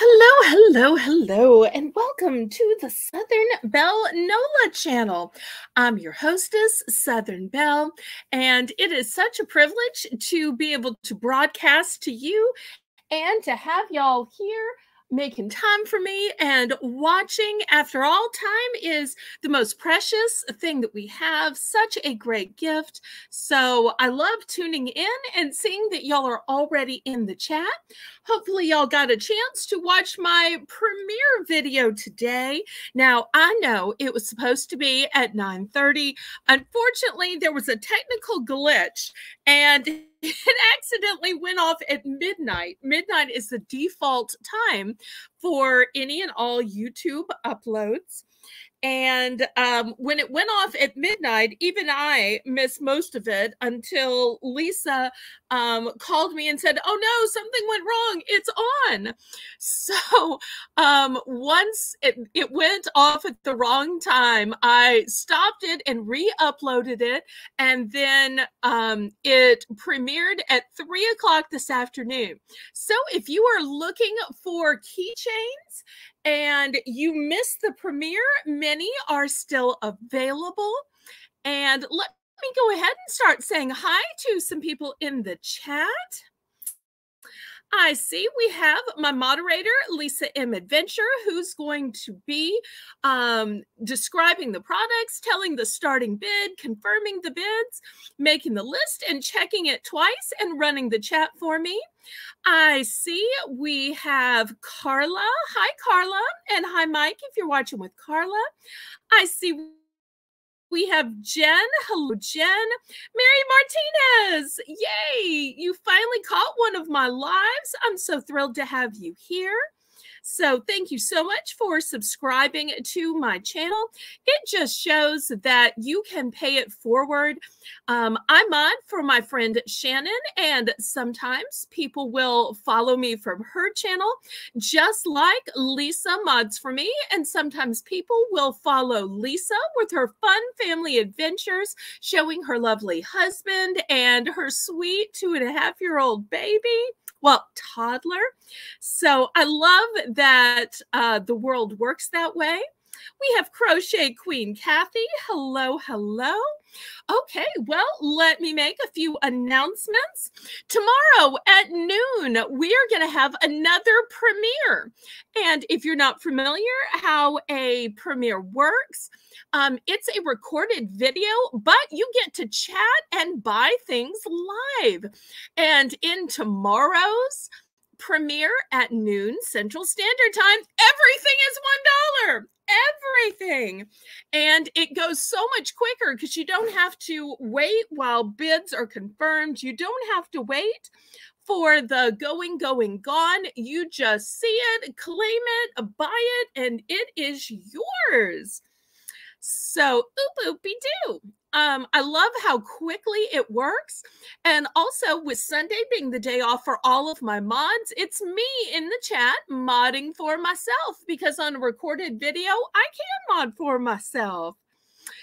Hello, hello, hello, and welcome to the Southern Belle NOLA channel. I'm your hostess, Southern Belle, and it is such a privilege to be able to broadcast to you and to have y'all here making time for me and watching after all time is the most precious thing that we have such a great gift. So i love tuning in and seeing that y'all are already in the chat. Hopefully y'all got a chance to watch my premiere video today. Now i know it was supposed to be at 9 30 unfortunately there was a technical glitch and it accidentally went off at midnight. Midnight is the default time for any and all YouTube uploads. And um, when it went off at midnight, even I missed most of it until Lisa um, called me and said, Oh no, something went wrong. It's on. So um, once it, it went off at the wrong time, I stopped it and re uploaded it. And then um, it premiered at three o'clock this afternoon. So if you are looking for keychains and you missed the premiere, many are still available. And let me go ahead and start saying hi to some people in the chat. I see we have my moderator, Lisa M. Adventure, who's going to be um, describing the products, telling the starting bid, confirming the bids, making the list, and checking it twice and running the chat for me. I see we have Carla. Hi, Carla. And hi, Mike, if you're watching with Carla. I see we have Jen. Hello, Jen. Mary Martinez. Yay. You finally caught one of my lives. I'm so thrilled to have you here. So thank you so much for subscribing to my channel. It just shows that you can pay it forward. Um, I mod for my friend Shannon, and sometimes people will follow me from her channel, just like Lisa mods for me. And sometimes people will follow Lisa with her fun family adventures, showing her lovely husband and her sweet two and a half year old baby well, toddler. So I love that uh, the world works that way. We have Crochet Queen Kathy. Hello, hello. Okay, well, let me make a few announcements. Tomorrow at noon, we are going to have another premiere. And if you're not familiar how a premiere works, um, it's a recorded video, but you get to chat and buy things live. And in tomorrow's premiere at noon Central Standard Time, everything is $1 everything. And it goes so much quicker because you don't have to wait while bids are confirmed. You don't have to wait for the going, going, gone. You just see it, claim it, buy it, and it is yours. So, oop, oopy doo. Um, I love how quickly it works. And also, with Sunday being the day off for all of my mods, it's me in the chat modding for myself because on a recorded video, I can mod for myself.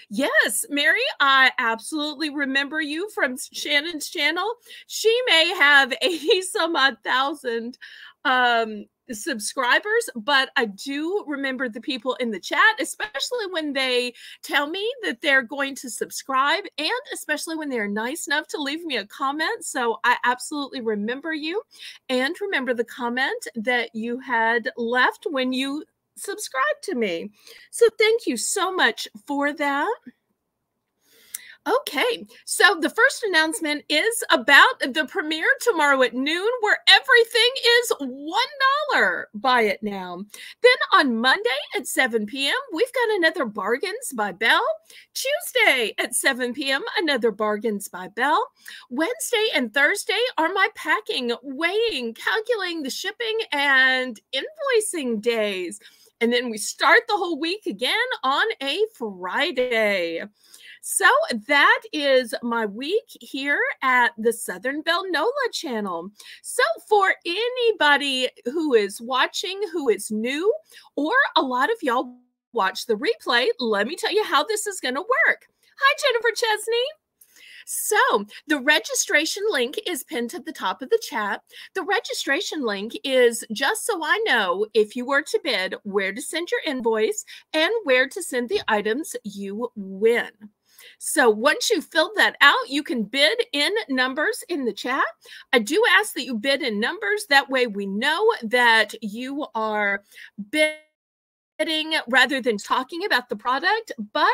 Yes, Mary, I absolutely remember you from Shannon's channel. She may have 80 some odd thousand um, subscribers, but I do remember the people in the chat, especially when they tell me that they're going to subscribe, and especially when they're nice enough to leave me a comment. So I absolutely remember you and remember the comment that you had left when you subscribed to me. So thank you so much for that. Okay, so the first announcement is about the premiere tomorrow at noon, where everything is $1. Buy it now. Then on Monday at 7 p.m., we've got another Bargains by Belle. Tuesday at 7 p.m., another Bargains by Belle. Wednesday and Thursday are my packing, weighing, calculating the shipping, and invoicing days. And then we start the whole week again on a Friday. So that is my week here at the Southern Belle NOLA channel. So for anybody who is watching, who is new, or a lot of y'all watch the replay, let me tell you how this is going to work. Hi, Jennifer Chesney. So the registration link is pinned to the top of the chat. The registration link is just so I know if you were to bid, where to send your invoice and where to send the items you win. So once you fill that out, you can bid in numbers in the chat. I do ask that you bid in numbers. That way we know that you are bidding rather than talking about the product. But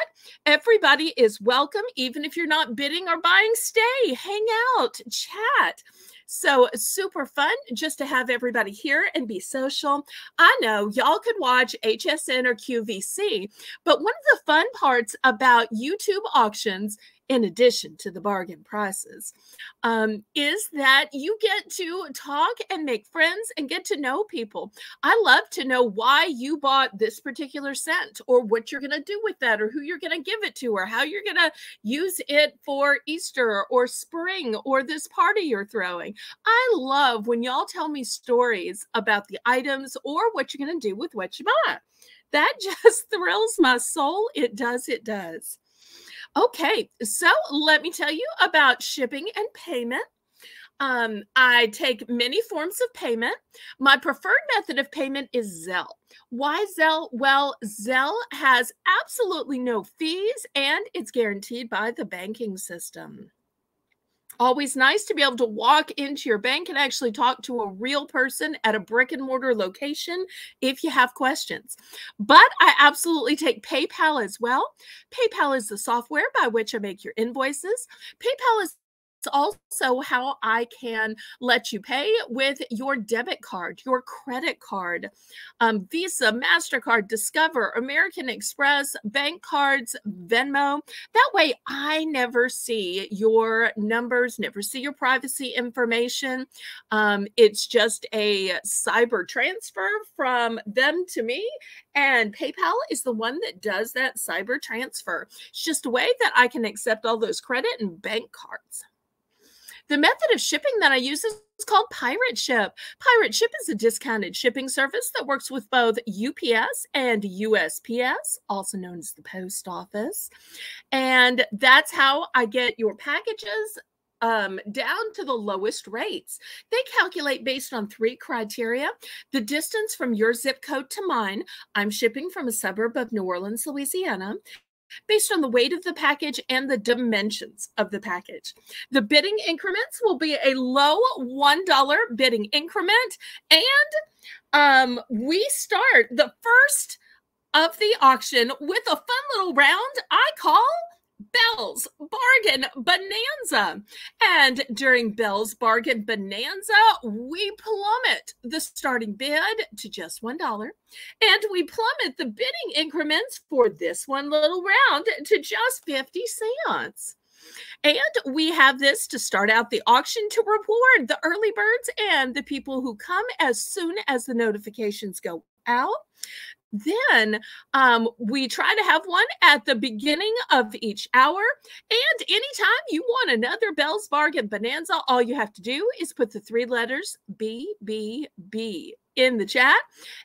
everybody is welcome, even if you're not bidding or buying, stay, hang out, chat. So super fun just to have everybody here and be social. I know y'all could watch HSN or QVC, but one of the fun parts about YouTube auctions in addition to the bargain prices, um, is that you get to talk and make friends and get to know people. I love to know why you bought this particular scent or what you're going to do with that or who you're going to give it to or how you're going to use it for Easter or spring or this party you're throwing. I love when y'all tell me stories about the items or what you're going to do with what you bought. That just thrills my soul. It does. It does. Okay, so let me tell you about shipping and payment. Um, I take many forms of payment. My preferred method of payment is Zelle. Why Zelle? Well, Zelle has absolutely no fees and it's guaranteed by the banking system always nice to be able to walk into your bank and actually talk to a real person at a brick and mortar location if you have questions. But I absolutely take PayPal as well. PayPal is the software by which I make your invoices. PayPal is it's also how I can let you pay with your debit card, your credit card, um, Visa, MasterCard, Discover, American Express, bank cards, Venmo. That way, I never see your numbers, never see your privacy information. Um, it's just a cyber transfer from them to me. And PayPal is the one that does that cyber transfer. It's just a way that I can accept all those credit and bank cards. The method of shipping that I use is called Pirate Ship. Pirate Ship is a discounted shipping service that works with both UPS and USPS, also known as the post office. And that's how I get your packages um, down to the lowest rates. They calculate based on three criteria the distance from your zip code to mine. I'm shipping from a suburb of New Orleans, Louisiana based on the weight of the package and the dimensions of the package. The bidding increments will be a low $1 bidding increment. And um, we start the first of the auction with a fun little round I call Belle's Bargain Bonanza. And during Belle's Bargain Bonanza, we plummet the starting bid to just $1. And we plummet the bidding increments for this one little round to just 50 cents. And we have this to start out the auction to reward the early birds and the people who come as soon as the notifications go out. Then um, we try to have one at the beginning of each hour. And anytime you want another Belle's Bargain Bonanza, all you have to do is put the three letters BBB in the chat.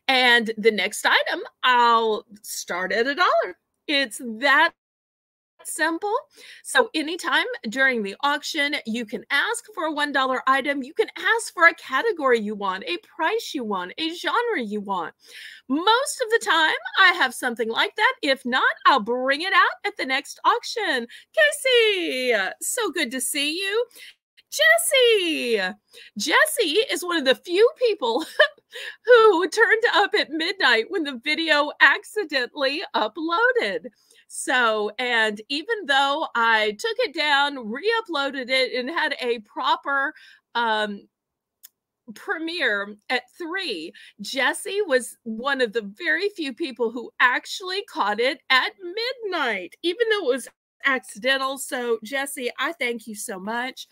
And the next item, I'll start at a dollar. It's that simple. So anytime during the auction, you can ask for a $1 item. You can ask for a category you want, a price you want, a genre you want. Most of the time, I have something like that. If not, I'll bring it out at the next auction. Casey, so good to see you. Jesse. Jesse is one of the few people who turned up at midnight when the video accidentally uploaded. So, and even though I took it down, re uploaded it, and had a proper um, premiere at three, Jesse was one of the very few people who actually caught it at midnight, even though it was accidental. So, Jesse, I thank you so much.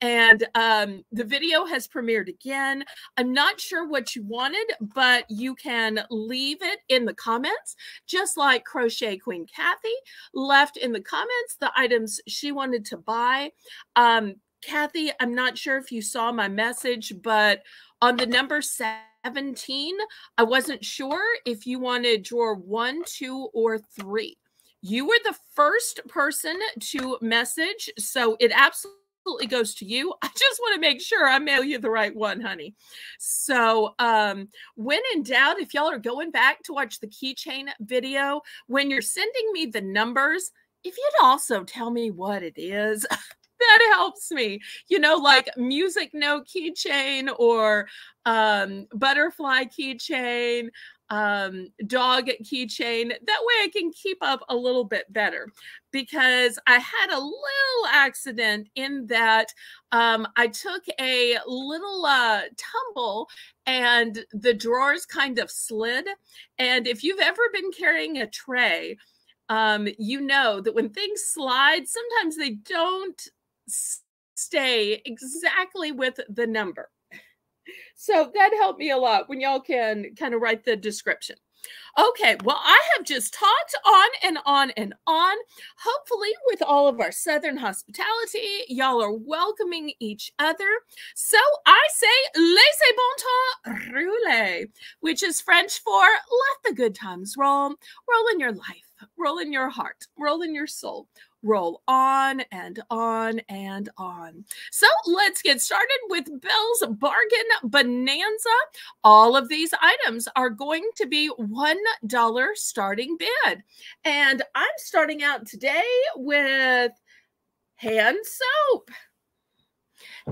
And um, the video has premiered again. I'm not sure what you wanted, but you can leave it in the comments, just like Crochet Queen Kathy left in the comments the items she wanted to buy. Um, Kathy, I'm not sure if you saw my message, but on the number 17, I wasn't sure if you wanted drawer one, two, or three. You were the first person to message, so it absolutely goes to you. I just want to make sure I mail you the right one, honey. So, um, when in doubt, if y'all are going back to watch the keychain video, when you're sending me the numbers, if you'd also tell me what it is, that helps me. You know, like music note keychain or um, butterfly keychain, um, dog keychain. That way I can keep up a little bit better because I had a little accident in that um, I took a little uh, tumble and the drawers kind of slid. And if you've ever been carrying a tray, um, you know that when things slide, sometimes they don't stay exactly with the number. So that helped me a lot when y'all can kind of write the description. Okay, well, I have just talked on and on and on. Hopefully, with all of our Southern hospitality, y'all are welcoming each other. So I say, laissez bon temps rouler, which is French for let the good times roll, roll in your life roll in your heart, roll in your soul, roll on and on and on. So let's get started with Belle's Bargain Bonanza. All of these items are going to be $1 starting bid. And I'm starting out today with hand soap.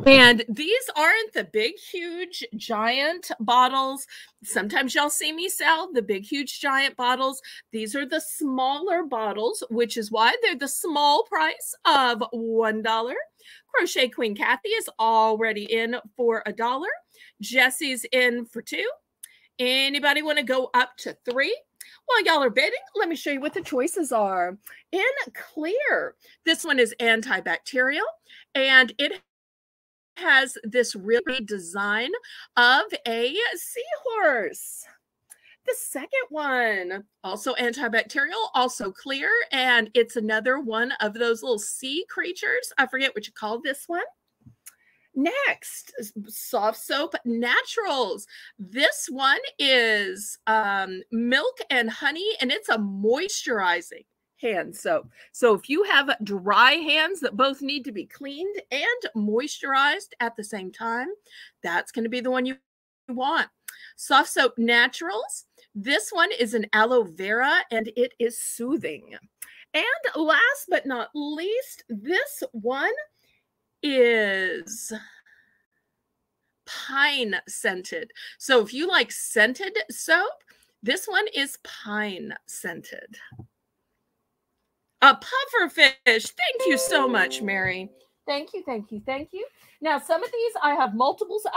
And these aren't the big, huge, giant bottles. Sometimes y'all see me sell the big, huge, giant bottles. These are the smaller bottles, which is why they're the small price of $1. Crochet Queen Kathy is already in for a dollar. Jesse's in for two. Anybody want to go up to three? While y'all are bidding, let me show you what the choices are. In clear, this one is antibacterial and it has this really design of a seahorse. The second one, also antibacterial, also clear, and it's another one of those little sea creatures. I forget what you call this one. Next, soft soap naturals. This one is um, milk and honey, and it's a moisturizing hand soap. So if you have dry hands that both need to be cleaned and moisturized at the same time, that's going to be the one you want. Soft Soap Naturals. This one is an aloe vera and it is soothing. And last but not least, this one is pine scented. So if you like scented soap, this one is pine scented. A puffer fish. Thank you so much, Mary. Thank you, thank you, thank you. Now, some of these I have multiples of,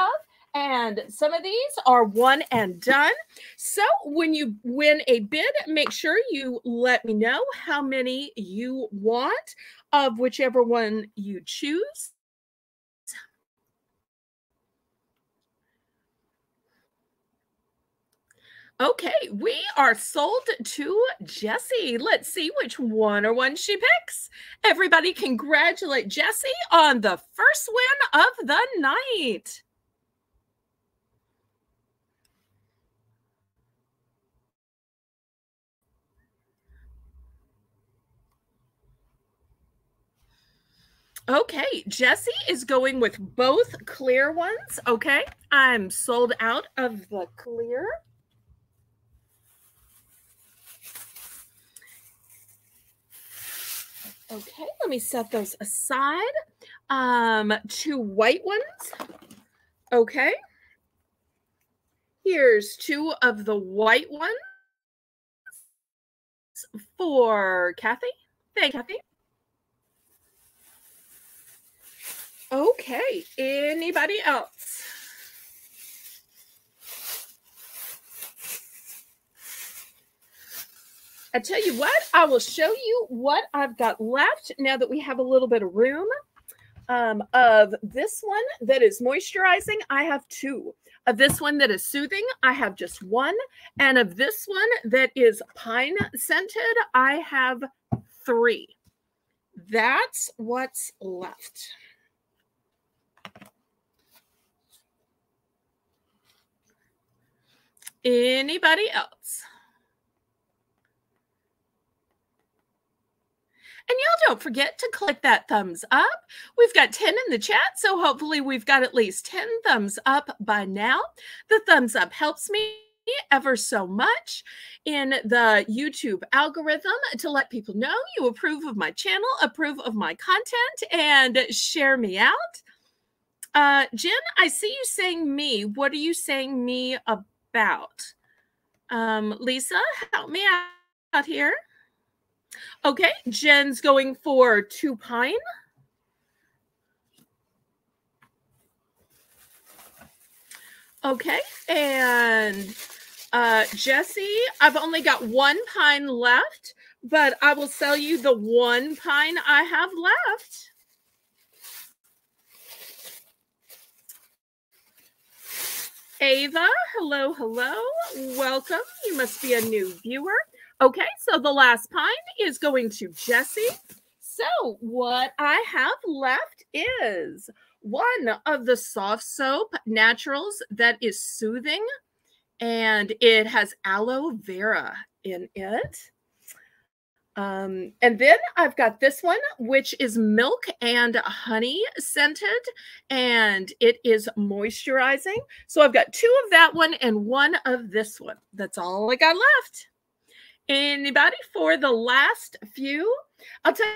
and some of these are one and done. So when you win a bid, make sure you let me know how many you want of whichever one you choose. Okay, we are sold to Jesse. Let's see which one or one she picks. Everybody congratulate Jesse on the first win of the night. Okay, Jesse is going with both clear ones. Okay, I'm sold out of the clear. Okay, let me set those aside. Um, two white ones. Okay. Here's two of the white ones for Kathy. Thank you, Kathy. Okay, anybody else? I tell you what, I will show you what I've got left now that we have a little bit of room. Um, of this one that is moisturizing, I have two. Of this one that is soothing, I have just one. And of this one that is pine scented, I have three. That's what's left. Anybody else? Y'all don't forget to click that thumbs up. We've got 10 in the chat, so hopefully we've got at least 10 thumbs up by now. The thumbs up helps me ever so much in the YouTube algorithm to let people know you approve of my channel, approve of my content, and share me out. Uh, Jen, I see you saying me. What are you saying me about? Um, Lisa, help me out here. Okay, Jen's going for two pine. Okay, and uh, Jesse, I've only got one pine left, but I will sell you the one pine I have left. Ava, hello, hello. Welcome. You must be a new viewer. Okay, so the last pine is going to Jesse. So, what I have left is one of the soft soap naturals that is soothing and it has aloe vera in it. Um, and then I've got this one, which is milk and honey scented, and it is moisturizing. So I've got two of that one and one of this one. That's all I got left. Anybody for the last few? I'll tell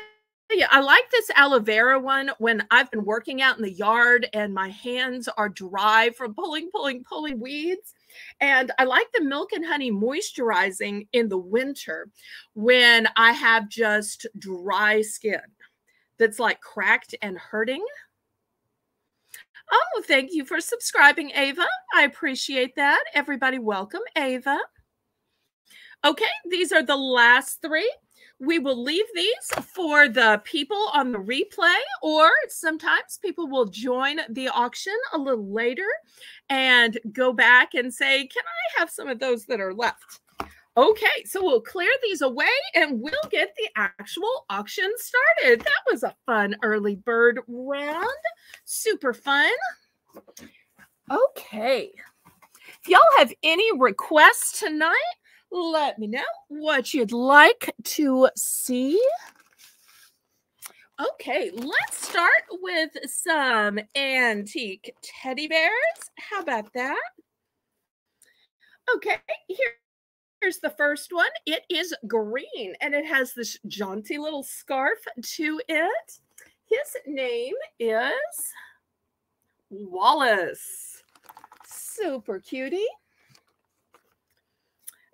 you, I like this aloe vera one when I've been working out in the yard and my hands are dry from pulling, pulling, pulling weeds. And I like the milk and honey moisturizing in the winter when I have just dry skin that's like cracked and hurting. Oh, thank you for subscribing, Ava. I appreciate that. Everybody, welcome, Ava. Okay, these are the last three. We will leave these for the people on the replay, or sometimes people will join the auction a little later and go back and say, Can I have some of those that are left? Okay, so we'll clear these away and we'll get the actual auction started. That was a fun early bird round. Super fun. Okay. If y'all have any requests tonight, let me know what you'd like to see. Okay, let's start with some antique teddy bears. How about that? Okay, here, here's the first one. It is green and it has this jaunty little scarf to it. His name is Wallace. Super cutie.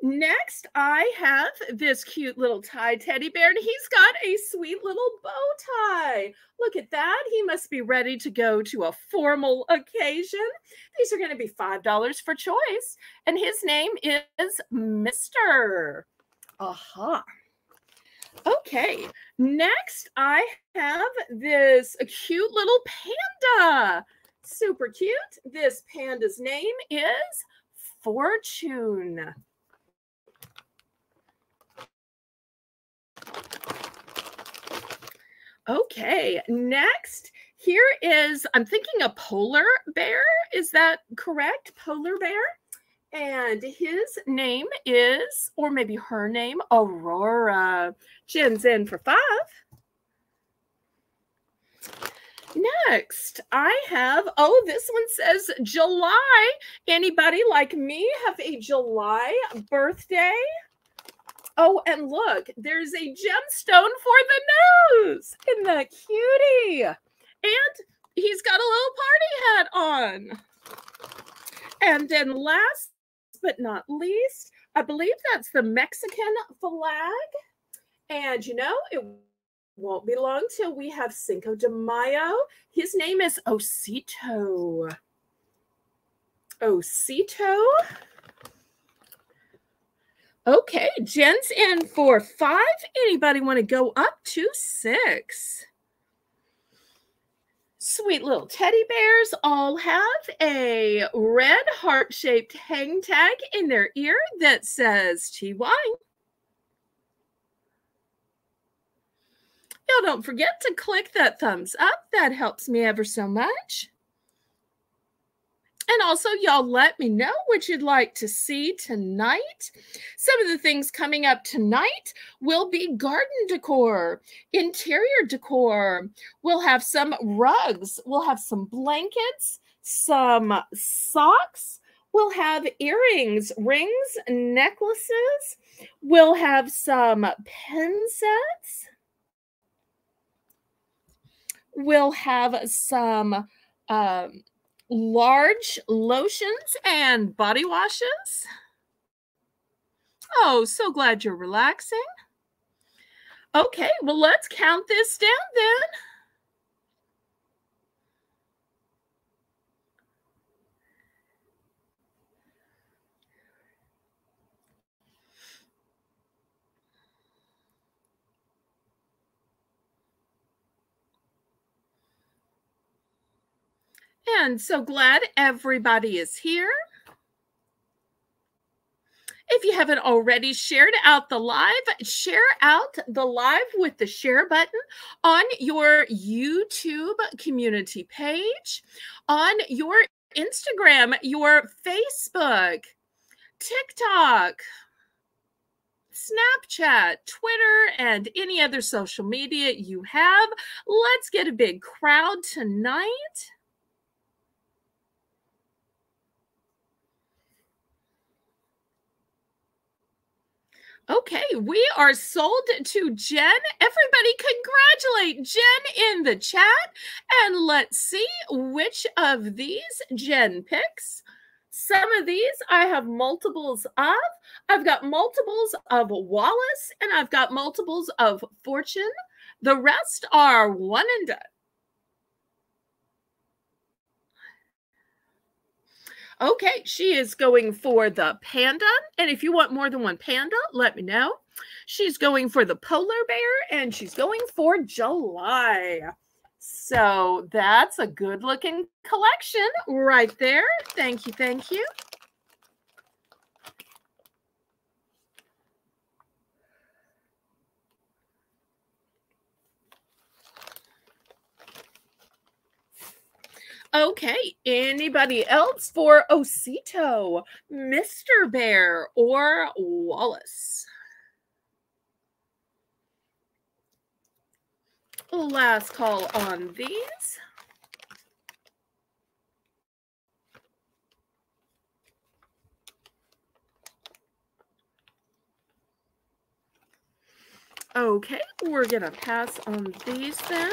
Next, I have this cute little tie teddy bear, and he's got a sweet little bow tie. Look at that. He must be ready to go to a formal occasion. These are going to be $5 for choice, and his name is Mr. Aha. Okay, next I have this cute little panda. Super cute. This panda's name is Fortune. Okay, next here is, I'm thinking a polar bear. Is that correct? Polar bear? And his name is, or maybe her name, Aurora. Jen's in for five. Next, I have, oh, this one says July. Anybody like me have a July birthday? Oh, and look, there's a gemstone for the nose. Isn't that cutie? And he's got a little party hat on. And then last but not least, I believe that's the Mexican flag. And you know, it won't be long till we have Cinco de Mayo. His name is Osito. Osito. Okay, Jen's in for five. Anybody want to go up to six? Sweet little teddy bears all have a red heart shaped hang tag in their ear that says TY. Y'all don't forget to click that thumbs up. That helps me ever so much. And also, y'all let me know what you'd like to see tonight. Some of the things coming up tonight will be garden decor, interior decor. We'll have some rugs, we'll have some blankets, some socks. We'll have earrings, rings, necklaces. We'll have some pen sets. We'll have some um, large lotions and body washes. Oh, so glad you're relaxing. Okay, well, let's count this down then. And so glad everybody is here. If you haven't already shared out the live, share out the live with the share button on your YouTube community page, on your Instagram, your Facebook, TikTok, Snapchat, Twitter, and any other social media you have. Let's get a big crowd tonight. Okay, we are sold to Jen. Everybody congratulate Jen in the chat. And let's see which of these Jen picks. Some of these I have multiples of. I've got multiples of Wallace and I've got multiples of Fortune. The rest are one and done. Okay, she is going for the panda. And if you want more than one panda, let me know. She's going for the polar bear and she's going for July. So that's a good looking collection right there. Thank you. Thank you. Okay, anybody else for Osito, Mr. Bear, or Wallace? Last call on these. Okay, we're going to pass on these then.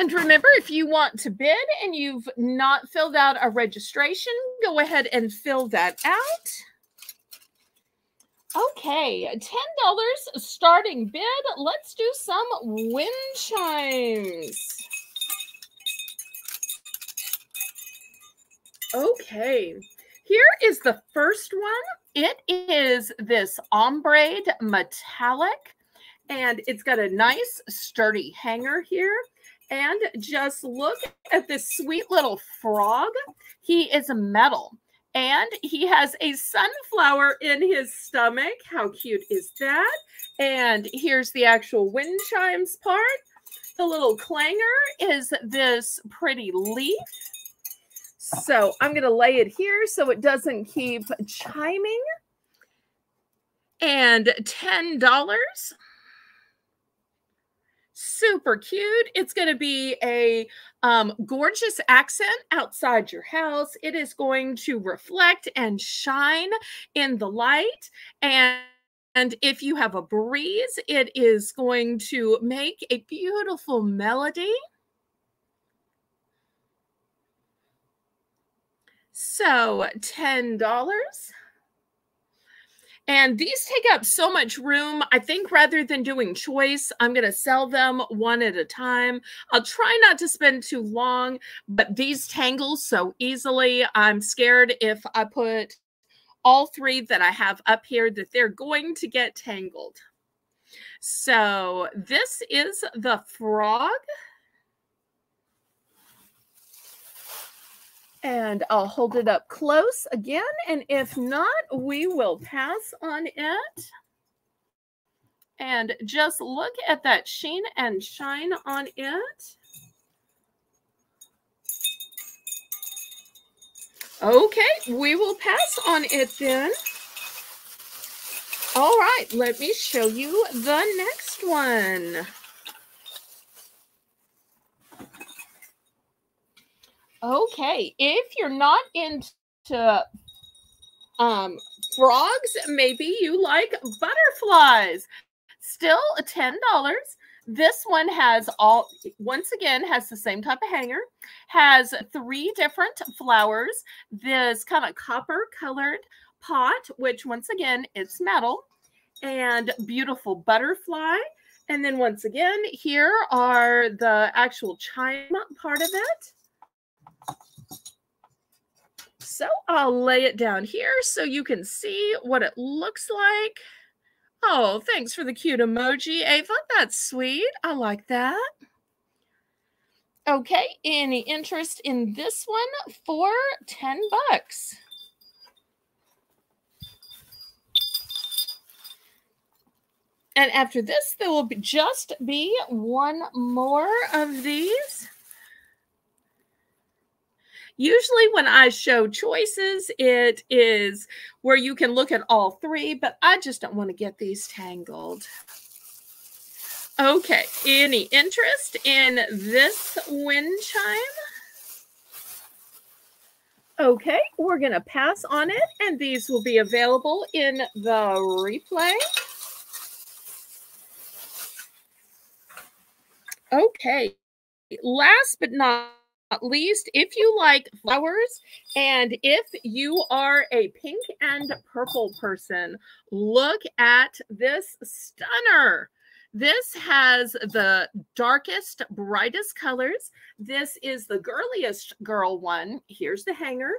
And remember, if you want to bid and you've not filled out a registration, go ahead and fill that out. Okay, $10 starting bid. Let's do some wind chimes. Okay, here is the first one. It is this ombre metallic, and it's got a nice sturdy hanger here. And just look at this sweet little frog. He is a metal and he has a sunflower in his stomach. How cute is that? And here's the actual wind chimes part. The little clanger is this pretty leaf. So I'm going to lay it here so it doesn't keep chiming. And $10 super cute. It's going to be a um, gorgeous accent outside your house. It is going to reflect and shine in the light. And and if you have a breeze, it is going to make a beautiful melody. So $10. And these take up so much room. I think rather than doing choice, I'm going to sell them one at a time. I'll try not to spend too long, but these tangle so easily. I'm scared if I put all three that I have up here that they're going to get tangled. So this is the frog. And I'll hold it up close again. And if not, we will pass on it. and just look at that sheen and shine on it. Okay, we will pass on it then. All right, let me show you the next one. Okay, if you're not into um, frogs, maybe you like butterflies. Still $10. This one has all, once again, has the same type of hanger, has three different flowers, this kind of copper colored pot, which once again, it's metal, and beautiful butterfly. And then once again, here are the actual chime part of it. So I'll lay it down here so you can see what it looks like. Oh, thanks for the cute emoji, Ava. That's sweet. I like that. Okay, any interest in this one for 10 bucks? And after this, there will be just be one more of these. Usually, when I show choices, it is where you can look at all three, but I just don't want to get these tangled. Okay, any interest in this wind chime? Okay, we're going to pass on it, and these will be available in the replay. Okay, last but not least, if you like flowers and if you are a pink and purple person, look at this stunner. This has the darkest, brightest colors. This is the girliest girl one. Here's the hanger.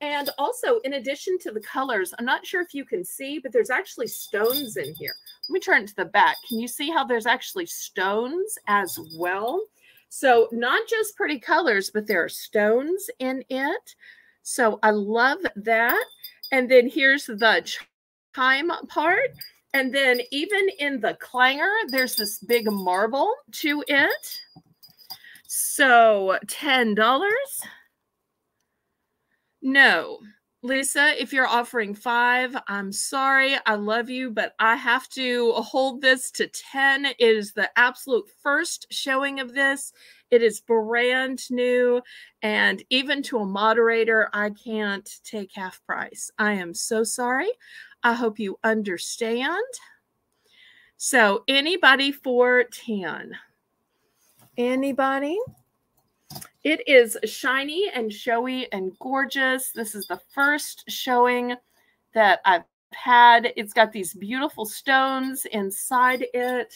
And also, in addition to the colors, I'm not sure if you can see, but there's actually stones in here. Let me turn to the back. Can you see how there's actually stones as well? So not just pretty colors, but there are stones in it. So I love that. And then here's the chime part. And then even in the clanger, there's this big marble to it. So $10. No. Lisa, if you're offering five, I'm sorry. I love you, but I have to hold this to 10. It is the absolute first showing of this. It is brand new. And even to a moderator, I can't take half price. I am so sorry. I hope you understand. So, anybody for 10? Anybody? It is shiny and showy and gorgeous. This is the first showing that I've had. It's got these beautiful stones inside it.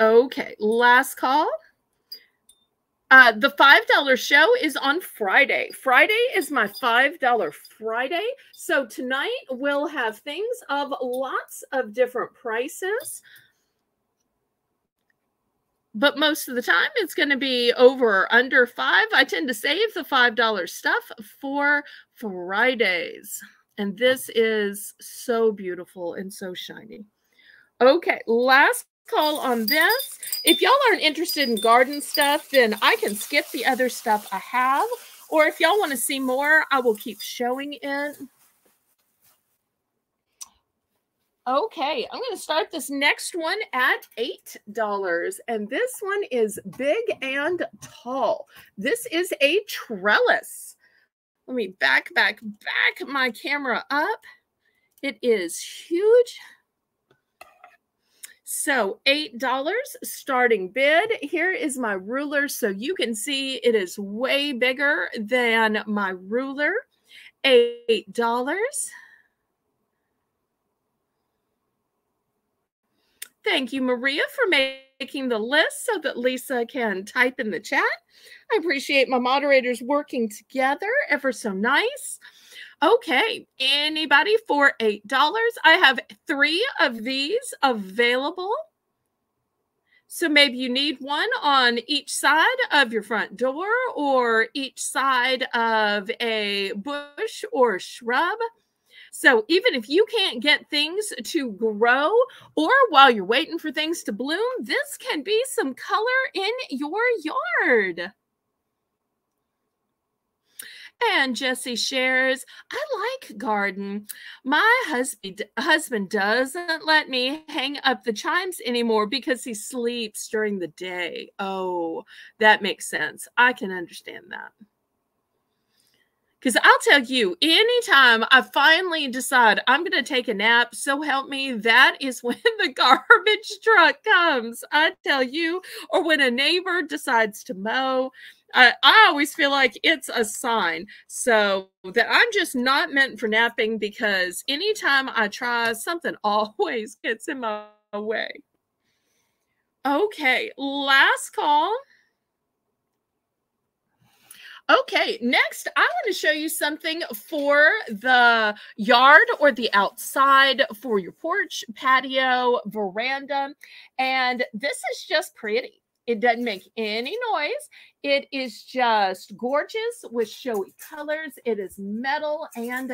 Okay, last call. Uh, the $5 show is on Friday. Friday is my $5 Friday. So tonight we'll have things of lots of different prices but most of the time it's going to be over or under five. I tend to save the $5 stuff for Fridays. And this is so beautiful and so shiny. Okay, last call on this. If y'all aren't interested in garden stuff, then I can skip the other stuff I have. Or if y'all want to see more, I will keep showing it. Okay, I'm going to start this next one at $8. And this one is big and tall. This is a trellis. Let me back, back, back my camera up. It is huge. So $8 starting bid. Here is my ruler. So you can see it is way bigger than my ruler. $8. Thank you, Maria, for making the list so that Lisa can type in the chat. I appreciate my moderators working together. Ever so nice. Okay, anybody for $8? I have three of these available. So maybe you need one on each side of your front door or each side of a bush or shrub. So even if you can't get things to grow or while you're waiting for things to bloom, this can be some color in your yard. And Jesse shares, I like garden. My husband husband doesn't let me hang up the chimes anymore because he sleeps during the day. Oh, that makes sense. I can understand that. Because I'll tell you, anytime I finally decide I'm going to take a nap, so help me, that is when the garbage truck comes. I tell you, or when a neighbor decides to mow. I, I always feel like it's a sign. So that I'm just not meant for napping because anytime I try, something always gets in my way. Okay, last call. Okay, next I want to show you something for the yard or the outside for your porch, patio, veranda. And this is just pretty. It doesn't make any noise. It is just gorgeous with showy colors. It is metal and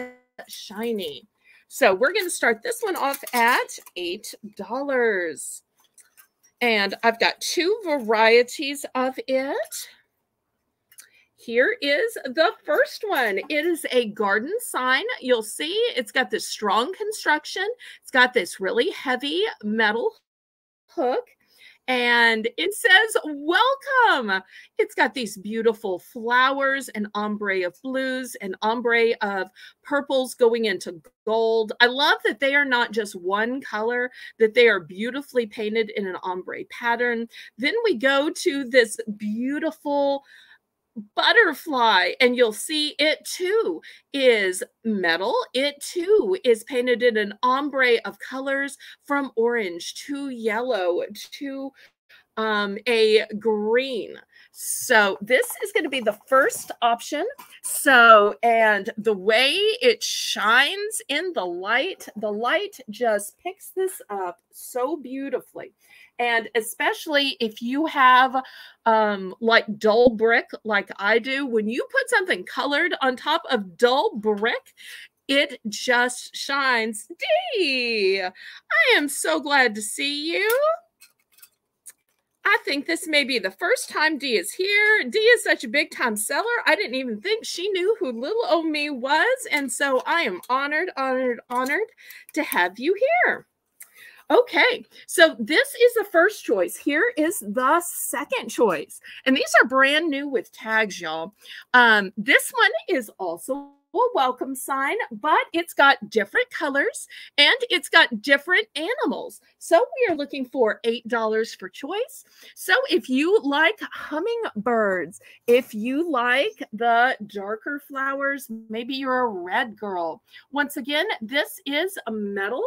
shiny. So we're going to start this one off at $8. And I've got two varieties of it. Here is the first one. It is a garden sign. You'll see it's got this strong construction. It's got this really heavy metal hook and it says welcome it's got these beautiful flowers and ombre of blues and ombre of purples going into gold i love that they are not just one color that they are beautifully painted in an ombre pattern then we go to this beautiful butterfly and you'll see it too is metal. It too is painted in an ombre of colors from orange to yellow to um, a green so this is going to be the first option so and the way it shines in the light the light just picks this up so beautifully and especially if you have um, like dull brick, like I do, when you put something colored on top of dull brick, it just shines. Dee, I am so glad to see you. I think this may be the first time Dee is here. Dee is such a big time seller. I didn't even think she knew who little old me was. And so I am honored, honored, honored to have you here. Okay, so this is the first choice. Here is the second choice. And these are brand new with tags, y'all. Um, this one is also a welcome sign, but it's got different colors and it's got different animals. So we are looking for $8 for choice. So if you like hummingbirds, if you like the darker flowers, maybe you're a red girl. Once again, this is a metal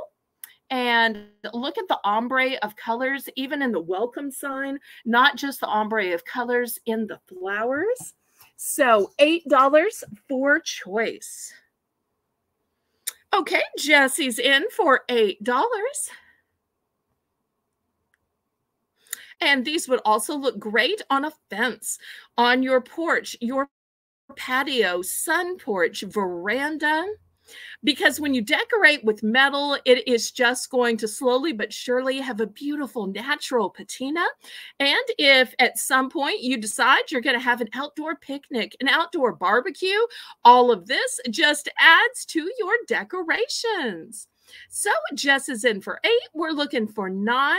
and look at the ombre of colors, even in the welcome sign, not just the ombre of colors in the flowers. So $8 for choice. Okay, Jesse's in for $8. And these would also look great on a fence, on your porch, your patio, sun porch, veranda because when you decorate with metal, it is just going to slowly but surely have a beautiful natural patina. And if at some point you decide you're going to have an outdoor picnic, an outdoor barbecue, all of this just adds to your decorations. So Jess is in for eight. We're looking for nine.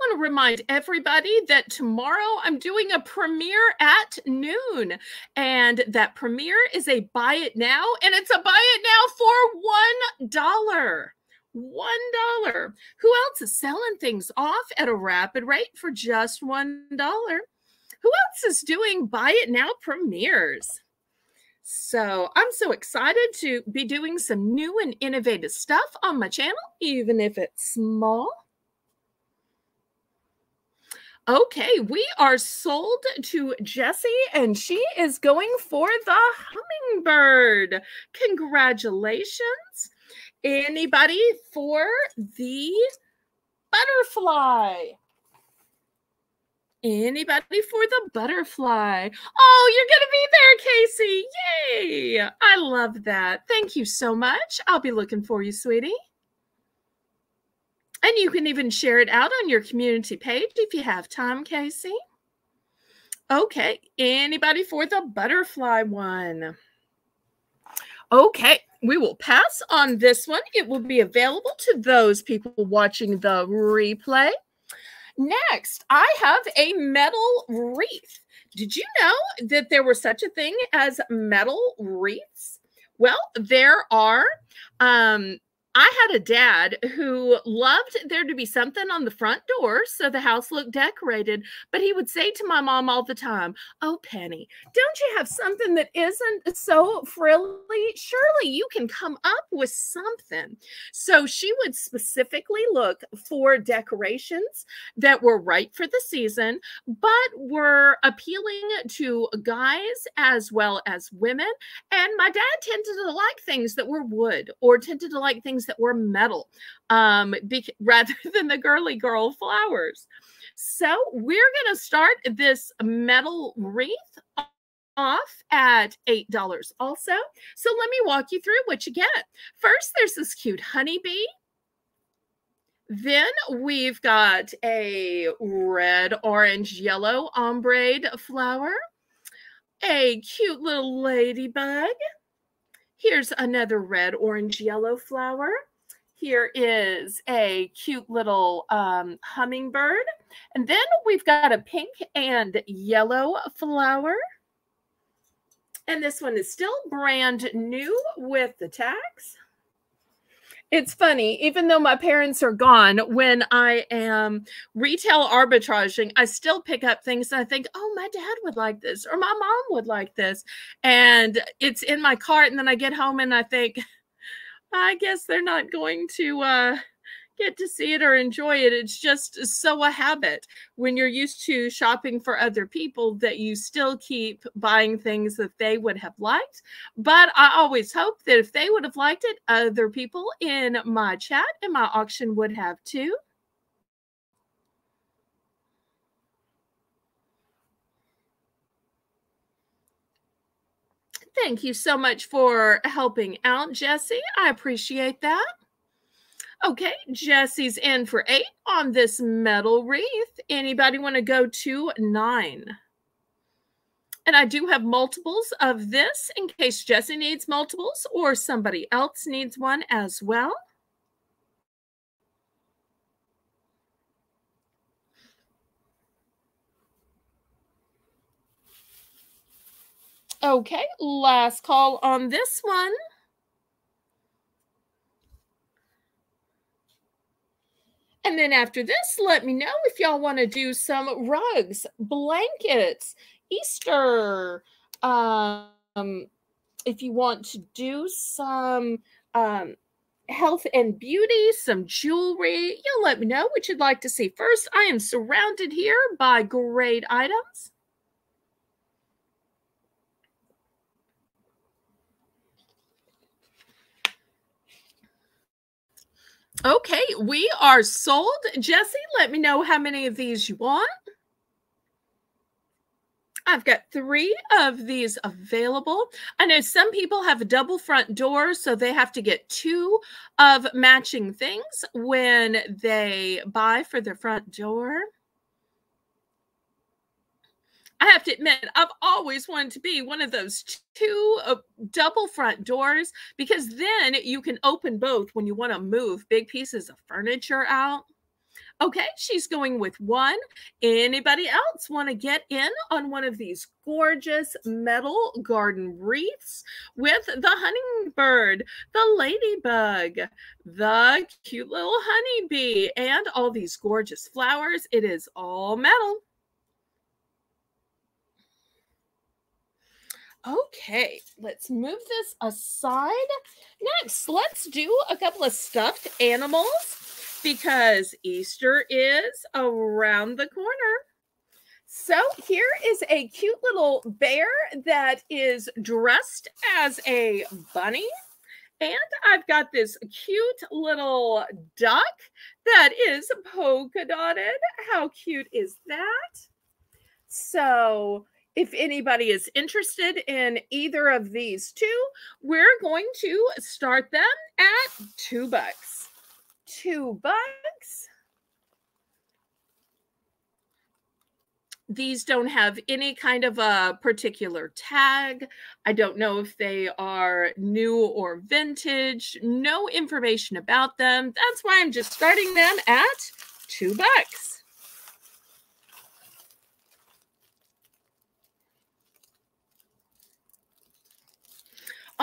Want to remind everybody that tomorrow I'm doing a premiere at noon. And that premiere is a buy it now, and it's a buy it now for $1. One dollar. Who else is selling things off at a rapid rate for just one dollar? Who else is doing buy it now premieres? So I'm so excited to be doing some new and innovative stuff on my channel, even if it's small. Okay, we are sold to Jessie, and she is going for the hummingbird. Congratulations. Anybody for the butterfly? Anybody for the butterfly? Oh, you're going to be there, Casey. Yay. I love that. Thank you so much. I'll be looking for you, sweetie. And you can even share it out on your community page if you have time, Casey. Okay. Anybody for the butterfly one? Okay. We will pass on this one. It will be available to those people watching the replay. Next, I have a metal wreath. Did you know that there was such a thing as metal wreaths? Well, there are. Um, I had a dad who loved there to be something on the front door so the house looked decorated, but he would say to my mom all the time, Oh, Penny, don't you have something that isn't so frilly? Surely you can come up with something. So she would specifically look for decorations that were right for the season, but were appealing to guys as well as women. And my dad tended to like things that were wood or tended to like things that were metal um, rather than the girly girl flowers. So we're going to start this metal wreath off at $8 also. So let me walk you through what you get. First, there's this cute honeybee. Then we've got a red, orange, yellow ombre flower, a cute little ladybug. Here's another red, orange, yellow flower. Here is a cute little um, hummingbird. And then we've got a pink and yellow flower. And this one is still brand new with the tags. It's funny, even though my parents are gone, when I am retail arbitraging, I still pick up things and I think, oh, my dad would like this or my mom would like this. And it's in my cart. And then I get home and I think, I guess they're not going to uh, get to see it or enjoy it. It's just so a habit when you're used to shopping for other people that you still keep buying things that they would have liked. But I always hope that if they would have liked it, other people in my chat and my auction would have too. Thank you so much for helping out, Jesse. I appreciate that. Okay, Jesse's in for eight on this metal wreath. Anybody want to go to nine? And I do have multiples of this in case Jesse needs multiples or somebody else needs one as well. Okay, last call on this one. And then after this, let me know if y'all want to do some rugs, blankets, Easter. Um, if you want to do some um, health and beauty, some jewelry, you'll let me know what you'd like to see first. I am surrounded here by great items. Okay, we are sold. Jesse, let me know how many of these you want. I've got three of these available. I know some people have a double front door, so they have to get two of matching things when they buy for their front door. I have to admit, I've always wanted to be one of those two uh, double front doors because then you can open both when you want to move big pieces of furniture out. Okay, she's going with one. Anybody else want to get in on one of these gorgeous metal garden wreaths with the hummingbird, the ladybug, the cute little honeybee, and all these gorgeous flowers? It is all metal. Okay, let's move this aside. Next, let's do a couple of stuffed animals because Easter is around the corner. So here is a cute little bear that is dressed as a bunny. And I've got this cute little duck that is polka dotted. How cute is that? So if anybody is interested in either of these two, we're going to start them at two bucks. Two bucks. These don't have any kind of a particular tag. I don't know if they are new or vintage. No information about them. That's why I'm just starting them at two bucks.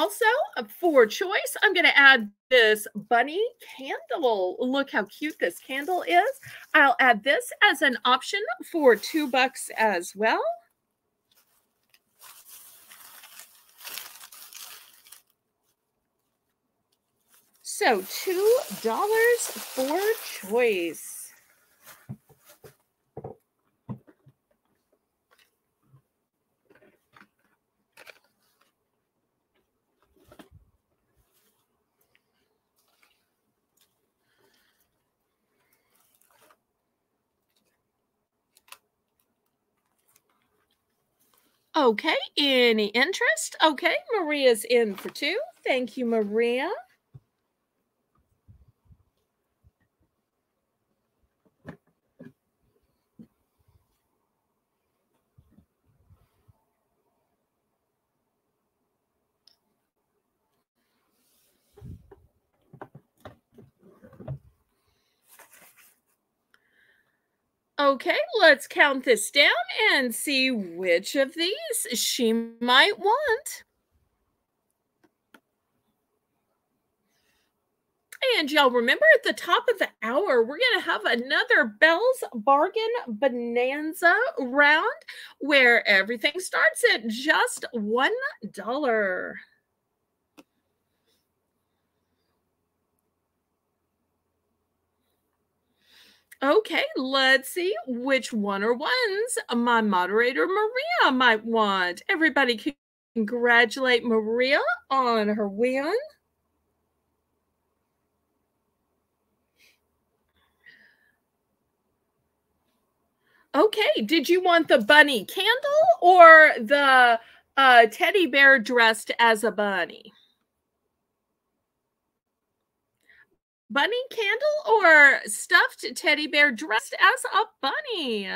Also, uh, for choice, I'm going to add this bunny candle. Look how cute this candle is. I'll add this as an option for two bucks as well. So $2 for choice. Okay, any interest? Okay, Maria's in for two. Thank you, Maria. Okay, let's count this down and see which of these she might want. And y'all remember at the top of the hour, we're going to have another Belle's Bargain Bonanza round where everything starts at just $1. Okay, let's see which one or ones my moderator Maria might want. Everybody can congratulate Maria on her win. Okay, did you want the bunny candle or the uh, teddy bear dressed as a bunny? Bunny candle or stuffed teddy bear dressed as a bunny?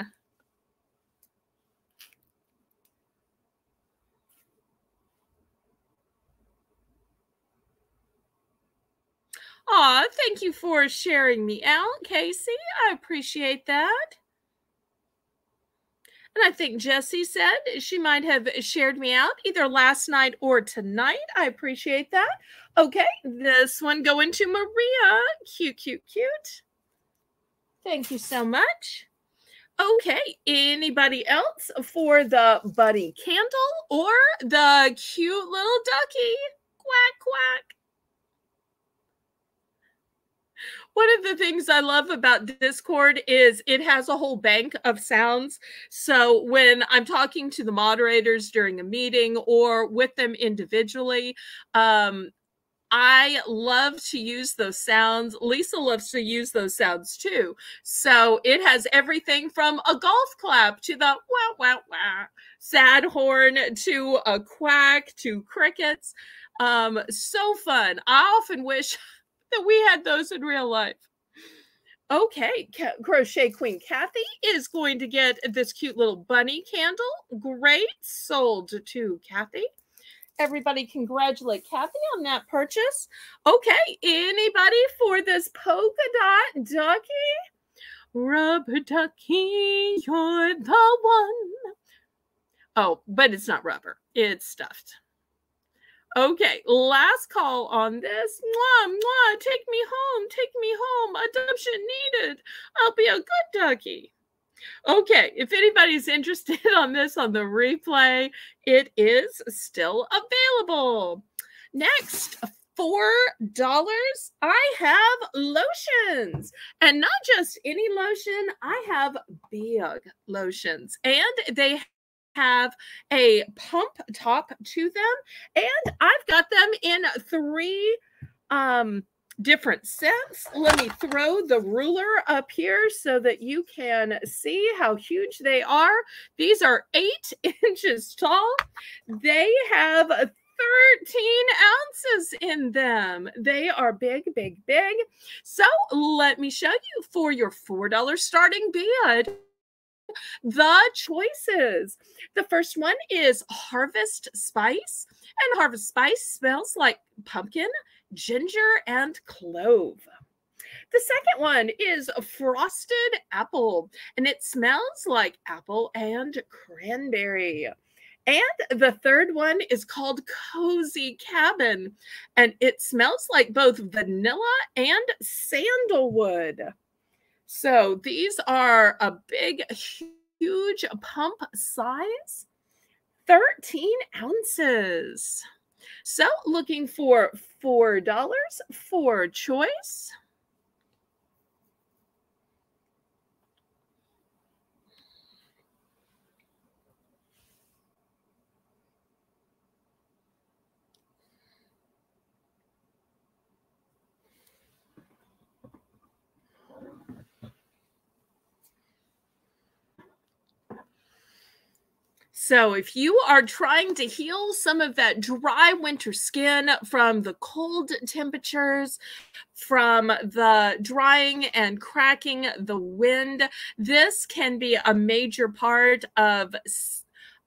Aw, thank you for sharing me out, Casey. I appreciate that. And I think Jessie said she might have shared me out either last night or tonight. I appreciate that. Okay, this one going to Maria. Cute, cute, cute. Thank you so much. Okay, anybody else for the buddy candle or the cute little ducky? Quack, quack. One of the things I love about Discord is it has a whole bank of sounds. So when I'm talking to the moderators during a meeting or with them individually, um, I love to use those sounds. Lisa loves to use those sounds too. So it has everything from a golf clap to the wow, wow, wow, sad horn to a quack to crickets. Um, so fun. I often wish that we had those in real life. Okay, Crochet Queen Kathy is going to get this cute little bunny candle. Great, sold to Kathy. Everybody congratulate Kathy on that purchase. Okay, anybody for this polka dot ducky? Rubber ducky, you're the one. Oh, but it's not rubber, it's stuffed. Okay, last call on this. Mwah, mwah, take me home, take me home. Adoption needed. I'll be a good ducky. Okay, if anybody's interested on this on the replay, it is still available. Next, four dollars i have lotions and not just any lotion i have big lotions and they have a pump top to them and I've got them in three um different scents. Let me throw the ruler up here so that you can see how huge they are. These are eight inches tall. They have 13 ounces in them. They are big, big, big. So let me show you for your $4 starting bid the choices. The first one is Harvest Spice, and Harvest Spice smells like pumpkin, ginger, and clove. The second one is frosted apple, and it smells like apple and cranberry. And the third one is called Cozy Cabin, and it smells like both vanilla and sandalwood. So these are a big, huge pump size, 13 ounces. So looking for $4 for choice. So, if you are trying to heal some of that dry winter skin from the cold temperatures, from the drying and cracking the wind, this can be a major part of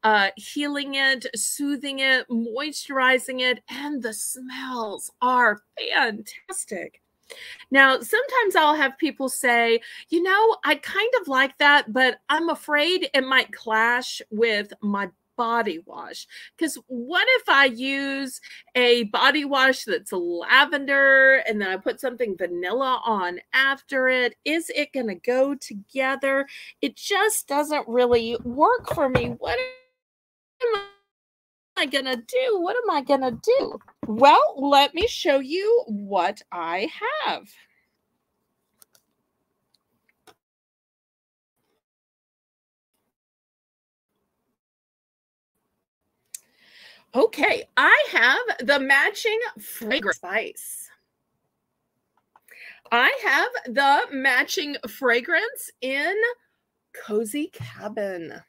uh, healing it, soothing it, moisturizing it, and the smells are fantastic. Now, sometimes I'll have people say, you know, I kind of like that, but I'm afraid it might clash with my body wash. Because what if I use a body wash that's lavender and then I put something vanilla on after it? Is it going to go together? It just doesn't really work for me. What am I going to do? What am I to do? Well, let me show you what I have. Okay, I have the matching fragrance spice. I have the matching fragrance in Cozy Cabin.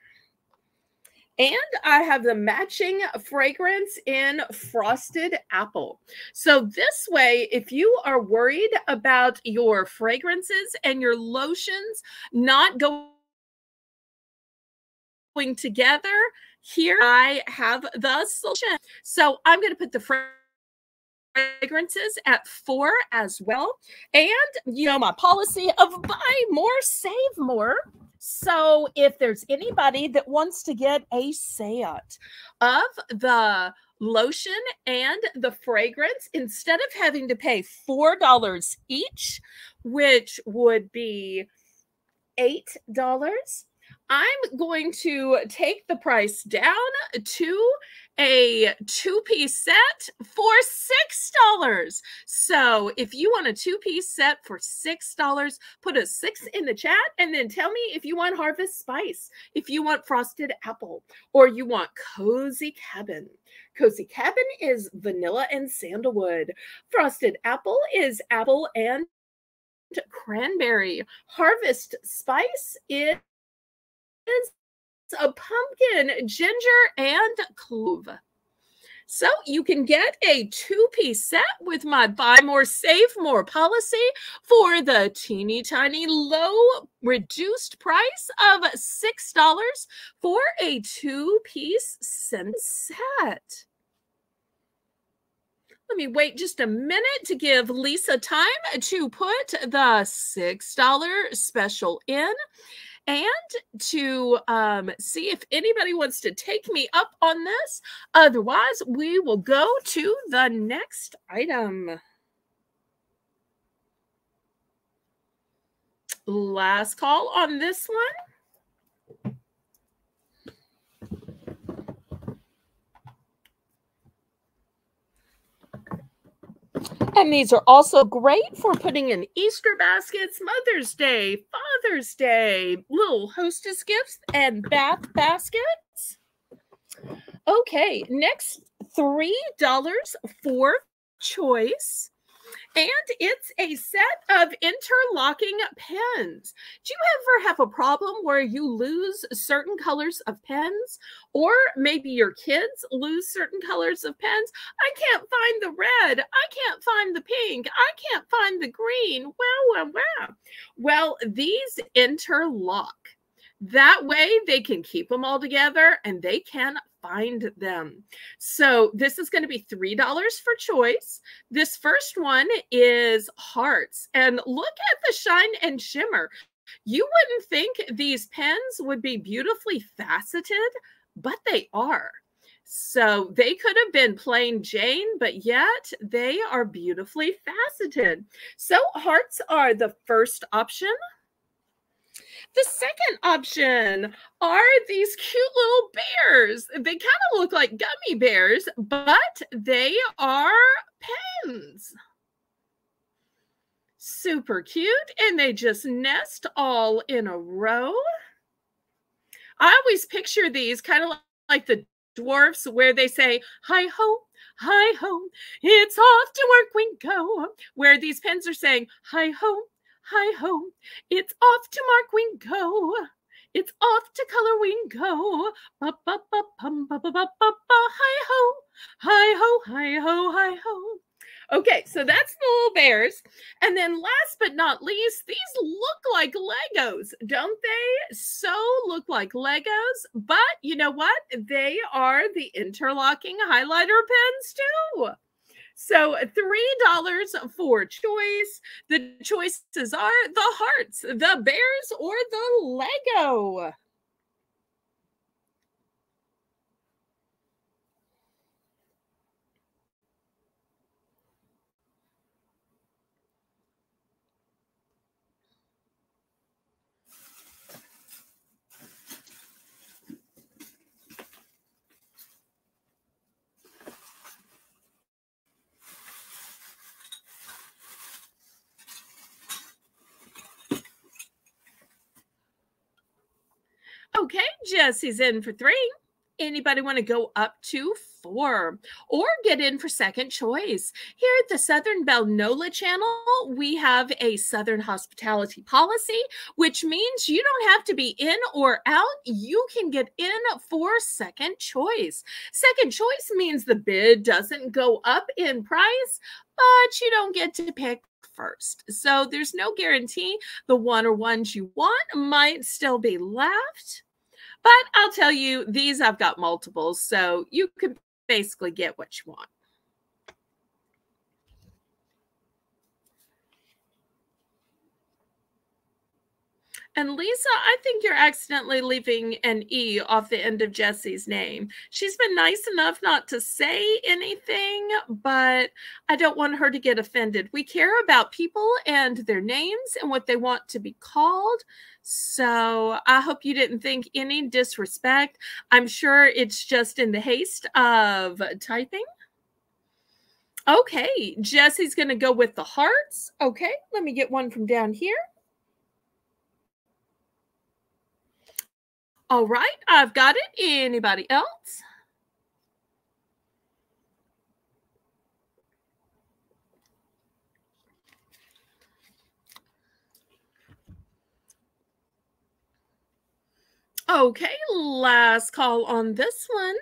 And I have the matching fragrance in Frosted Apple. So, this way, if you are worried about your fragrances and your lotions not going together, here I have the solution. So, I'm going to put the fragrances at four as well. And you know, my policy of buy more, save more. So if there's anybody that wants to get a set of the lotion and the fragrance, instead of having to pay $4 each, which would be $8, I'm going to take the price down to a two piece set for $6. So if you want a two piece set for $6, put a six in the chat and then tell me if you want Harvest Spice, if you want Frosted Apple, or you want Cozy Cabin. Cozy Cabin is vanilla and sandalwood. Frosted Apple is apple and cranberry. Harvest Spice is a pumpkin, ginger, and clove. So you can get a two-piece set with my buy more, save more policy for the teeny tiny low reduced price of $6 for a two-piece scent set. Let me wait just a minute to give Lisa time to put the $6 special in and to um, see if anybody wants to take me up on this. Otherwise, we will go to the next item. Last call on this one. And these are also great for putting in Easter baskets, Mother's Day, Father's Day, little hostess gifts, and bath baskets. Okay, next $3 for choice. And it's a set of interlocking pens. Do you ever have a problem where you lose certain colors of pens, or maybe your kids lose certain colors of pens? I can't find the red. I can't find the pink. I can't find the green. Wow, wow, wow. Well, these interlock. That way they can keep them all together and they can find them. So this is going to be $3 for choice. This first one is hearts. And look at the shine and shimmer. You wouldn't think these pens would be beautifully faceted, but they are. So they could have been plain Jane, but yet they are beautifully faceted. So hearts are the first option. The second option are these cute little bears. They kind of look like gummy bears, but they are pens. Super cute. And they just nest all in a row. I always picture these kind of like the dwarfs where they say, hi ho, hi ho, it's off to work we go. Where these pens are saying, hi ho, Hi ho, it's off to mark we go. It's off to color we go. Ba ba ba bum ba ba ba ba ba. Hi ho, hi ho, hi ho, hi ho. Okay, so that's the little bears. And then last but not least, these look like Legos, don't they? So look like Legos, but you know what? They are the interlocking highlighter pens too. So $3 for choice. The choices are the hearts, the bears, or the Lego. Okay, Jesse's in for three. Anybody want to go up to four or get in for second choice? Here at the Southern Belle NOLA channel, we have a Southern hospitality policy, which means you don't have to be in or out. You can get in for second choice. Second choice means the bid doesn't go up in price, but you don't get to pick first. So there's no guarantee the one or ones you want might still be left. But I'll tell you, these I've got multiples, so you can basically get what you want. And Lisa, I think you're accidentally leaving an E off the end of Jesse's name. She's been nice enough not to say anything, but I don't want her to get offended. We care about people and their names and what they want to be called. So I hope you didn't think any disrespect. I'm sure it's just in the haste of typing. Okay, Jesse's going to go with the hearts. Okay, let me get one from down here. All right, I've got it. Anybody else? Okay, last call on this one.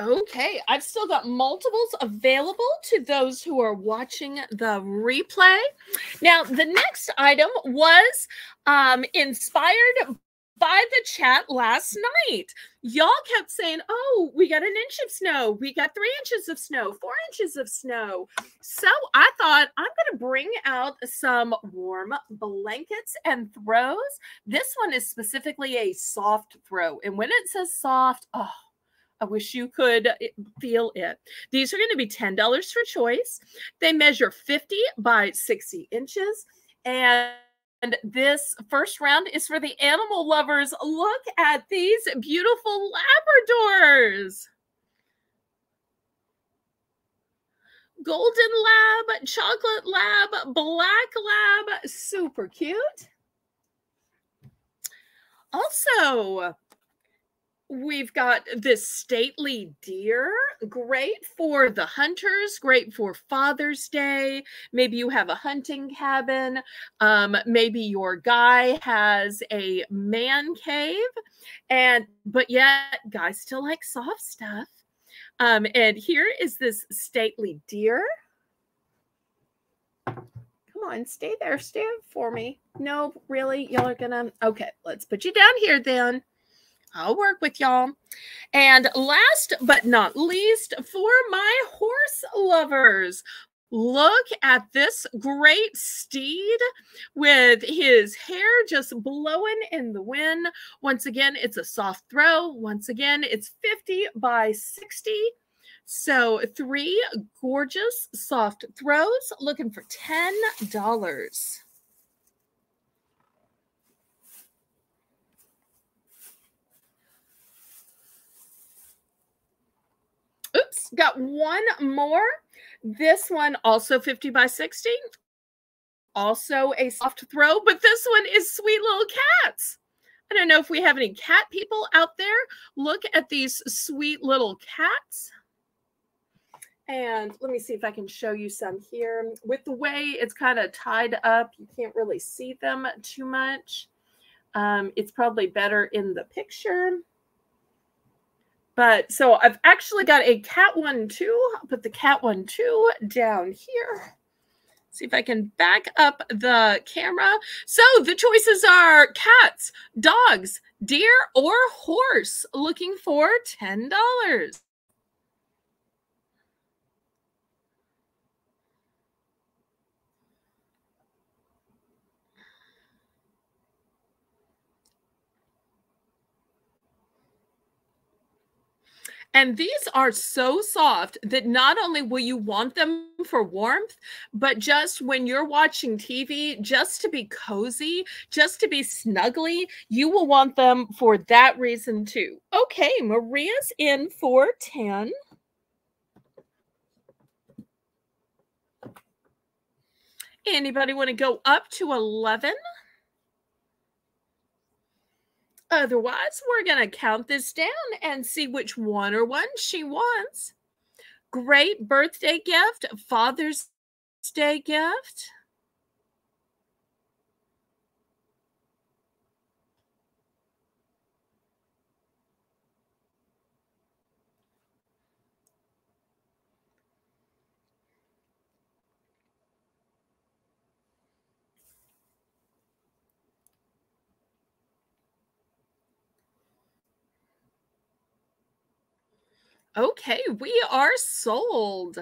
Okay, I've still got multiples available to those who are watching the replay. Now, the next item was um, inspired by the chat last night. Y'all kept saying, Oh, we got an inch of snow. We got three inches of snow, four inches of snow. So I thought I'm going to bring out some warm blankets and throws. This one is specifically a soft throw. And when it says soft, oh, I wish you could eh, feel it. These are going to be $10 for choice. They measure 50 by 60 inches. And this first round is for the animal lovers. Look at these beautiful Labradors. Golden lab, chocolate lab, black lab, super cute. Also, we've got this stately deer great for the hunters great for father's day. Maybe you have a hunting cabin um, maybe your guy has a man cave and but yet guys still like soft stuff. Um, and here is this stately deer. Come on stay there stand for me. No really y'all are gonna okay let's put you down here then I'll work with y'all. And last but not least, for my horse lovers, look at this great steed with his hair just blowing in the wind. Once again, it's a soft throw. Once again, it's 50 by 60. So three gorgeous soft throws looking for $10. Got one more. This one also 50 by 60. Also a soft throw, but this one is sweet little cats. I don't know if we have any cat people out there. Look at these sweet little cats. And let me see if I can show you some here. With the way it's kind of tied up, you can't really see them too much. Um, it's probably better in the picture. But so I've actually got a cat one too. I'll put the cat one two down here. See if I can back up the camera. So the choices are cats, dogs, deer, or horse. Looking for $10. And these are so soft that not only will you want them for warmth, but just when you're watching TV, just to be cozy, just to be snuggly, you will want them for that reason too. Okay, Maria's in for 10. Anybody want to go up to 11? Otherwise, we're going to count this down and see which one or one she wants. Great birthday gift, Father's Day gift. Okay, we are sold.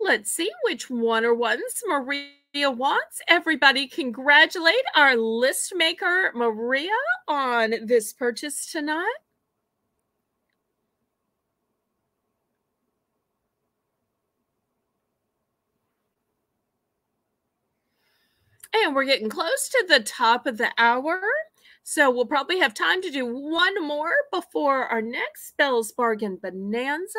Let's see which one or ones Maria wants. Everybody congratulate our list maker, Maria, on this purchase tonight. And we're getting close to the top of the hour. So we'll probably have time to do one more before our next Belle's Bargain Bonanza.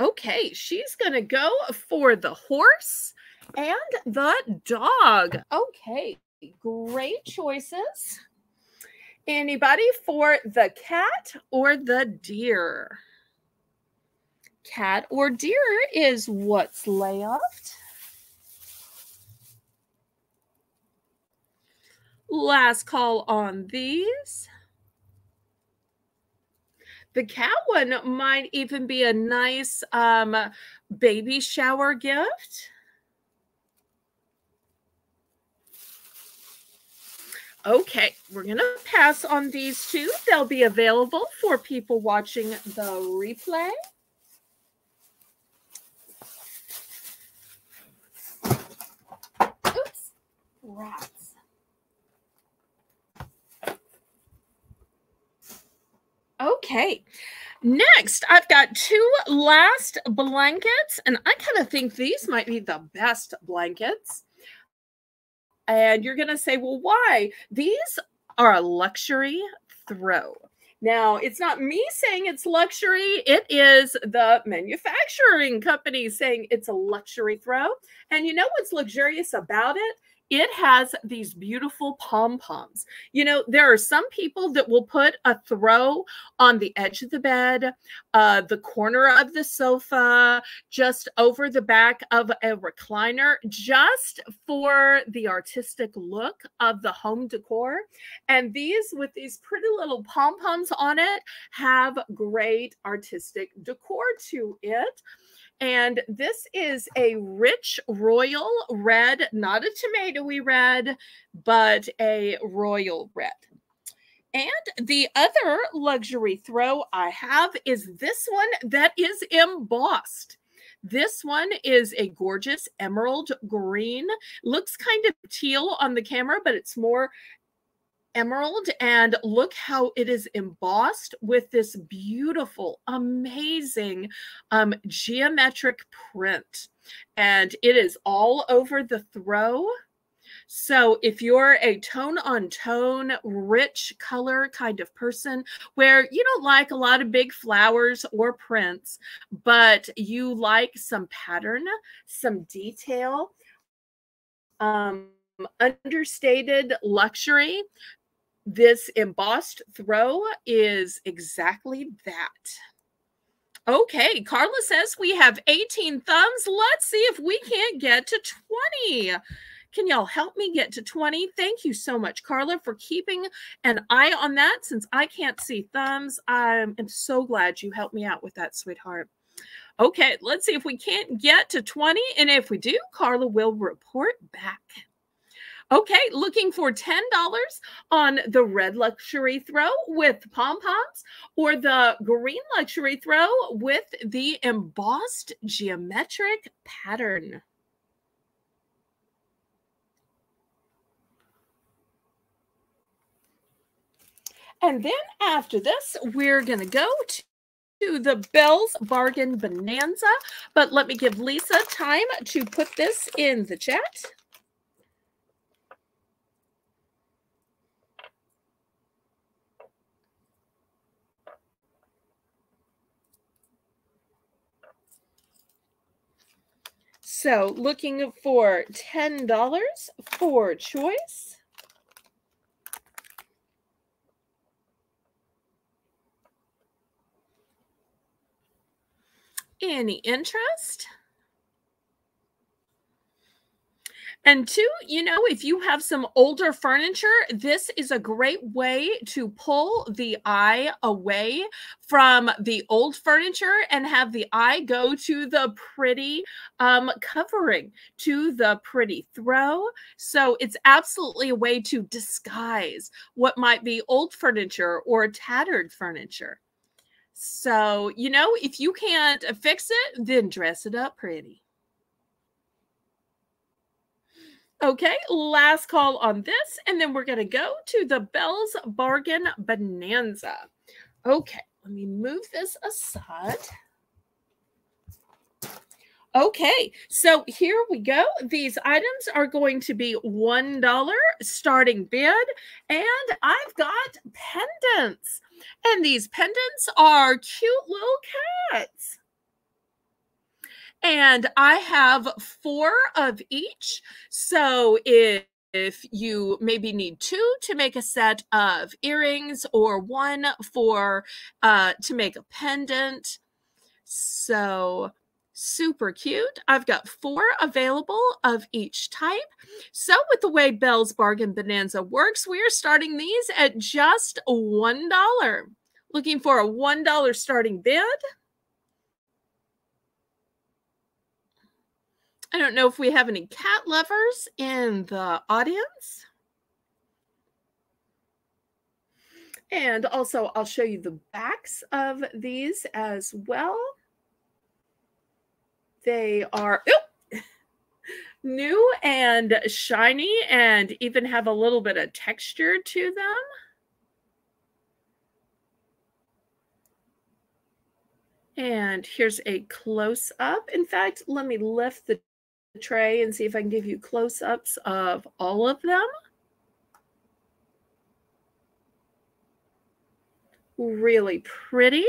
Okay, she's going to go for the horse and the dog. Okay, great choices. Anybody for the cat or the deer? Cat or deer is what's left. Last call on these. The cat one might even be a nice um, baby shower gift. Okay, we're going to pass on these two. They'll be available for people watching the replay. Rats. Okay. Next, I've got two last blankets, and I kind of think these might be the best blankets. And you're going to say, well, why? These are a luxury throw. Now, it's not me saying it's luxury, it is the manufacturing company saying it's a luxury throw. And you know what's luxurious about it? It has these beautiful pom poms. You know, there are some people that will put a throw on the edge of the bed, uh, the corner of the sofa, just over the back of a recliner, just for the artistic look of the home decor. And these, with these pretty little pom poms on it, have great artistic decor to it. And this is a rich royal red, not a tomatoey red, but a royal red. And the other luxury throw I have is this one that is embossed. This one is a gorgeous emerald green. Looks kind of teal on the camera, but it's more emerald and look how it is embossed with this beautiful amazing um, geometric print. And it is all over the throw. So if you're a tone on tone rich color kind of person where you don't like a lot of big flowers or prints but you like some pattern some detail um understated luxury this embossed throw is exactly that. Okay, Carla says we have 18 thumbs. Let's see if we can't get to 20. Can y'all help me get to 20? Thank you so much, Carla, for keeping an eye on that. Since I can't see thumbs, I am so glad you helped me out with that, sweetheart. Okay, let's see if we can't get to 20. And if we do, Carla will report back. Okay, looking for $10 on the red luxury throw with pom poms or the green luxury throw with the embossed geometric pattern. And then after this, we're going to go to the Belle's Bargain Bonanza. But let me give Lisa time to put this in the chat. So looking for $10 for choice. Any interest? And two, you know, if you have some older furniture, this is a great way to pull the eye away from the old furniture and have the eye go to the pretty um, covering, to the pretty throw. So it's absolutely a way to disguise what might be old furniture or tattered furniture. So, you know, if you can't fix it, then dress it up pretty. Okay, last call on this, and then we're going to go to the Belle's Bargain Bonanza. Okay, let me move this aside. Okay, so here we go. These items are going to be $1 starting bid, and I've got pendants. And these pendants are cute little cats. And I have four of each. So if you maybe need two to make a set of earrings or one for uh, to make a pendant. So super cute. I've got four available of each type. So with the way Belle's Bargain Bonanza works, we are starting these at just $1. Looking for a $1 starting bid. I don't know if we have any cat lovers in the audience. And also, I'll show you the backs of these as well. They are new and shiny and even have a little bit of texture to them. And here's a close up. In fact, let me lift the tray and see if I can give you close-ups of all of them. really pretty.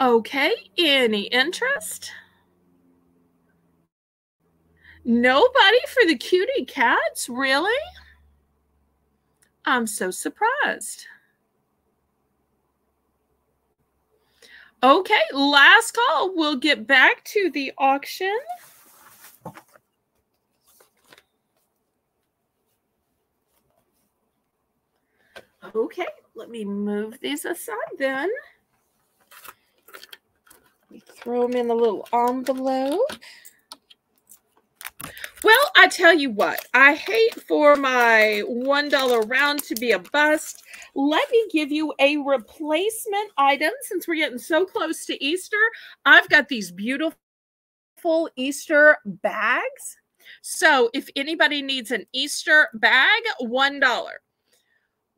Okay, any interest? Nobody for the cutie cats, really? I'm so surprised. Okay, last call. We'll get back to the auction. Okay, let me move these aside then. Throw them in the little envelope. Well, I tell you what, I hate for my $1 round to be a bust. Let me give you a replacement item since we're getting so close to Easter. I've got these beautiful Easter bags. So if anybody needs an Easter bag, $1.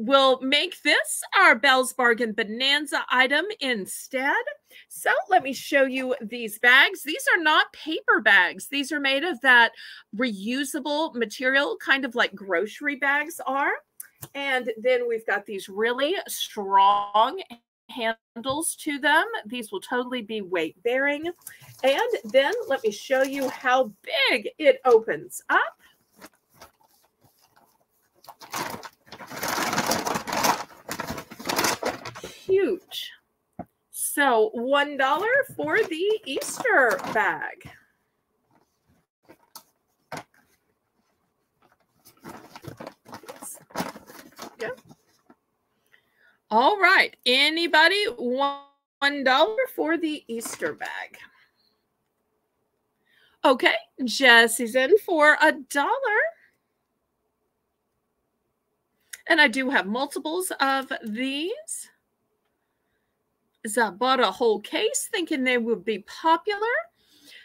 We'll make this our Belle's Bargain Bonanza item instead. So let me show you these bags. These are not paper bags. These are made of that reusable material, kind of like grocery bags are. And then we've got these really strong handles to them. These will totally be weight bearing. And then let me show you how big it opens up. Huge. So $1 for the Easter bag. Yeah. All right. Anybody one dollar for the Easter bag? Okay, Jesse's in for a dollar. And I do have multiples of these. I bought a whole case thinking they would be popular.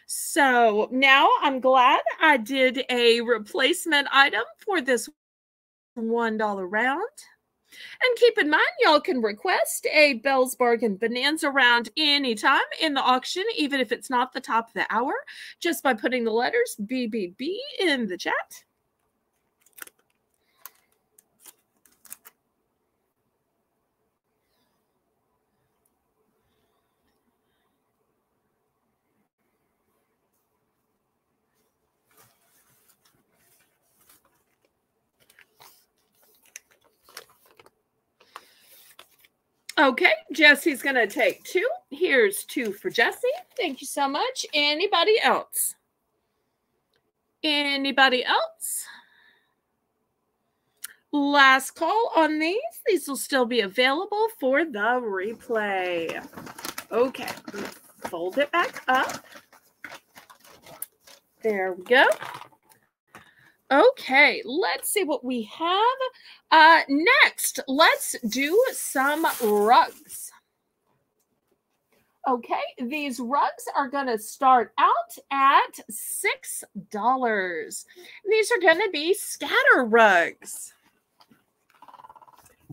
So now I'm glad I did a replacement item for this $1 round. And keep in mind, y'all can request a Belle's Bargain Bonanza round anytime in the auction, even if it's not the top of the hour, just by putting the letters BBB in the chat. Okay, Jesse's going to take two. Here's two for Jesse. Thank you so much. Anybody else? Anybody else? Last call on these. These will still be available for the replay. Okay, fold it back up. There we go. Okay, let's see what we have. Uh, next, let's do some rugs. Okay, these rugs are going to start out at $6. These are going to be scatter rugs.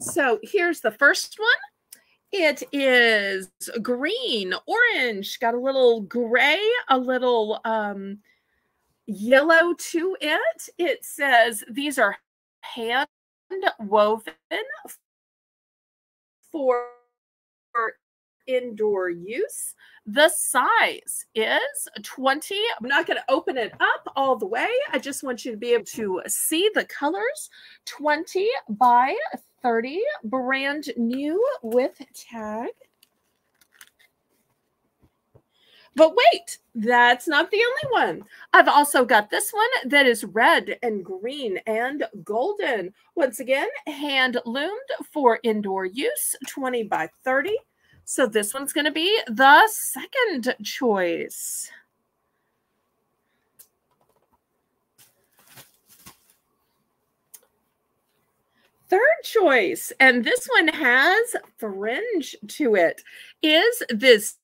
So here's the first one. It is green, orange, got a little gray, a little um, yellow to it. It says these are hand woven for indoor use. The size is 20. I'm not going to open it up all the way. I just want you to be able to see the colors. 20 by 30, brand new with tag. But wait, that's not the only one. I've also got this one that is red and green and golden. Once again, hand loomed for indoor use, 20 by 30. So this one's going to be the second choice. Third choice, and this one has fringe to it, is this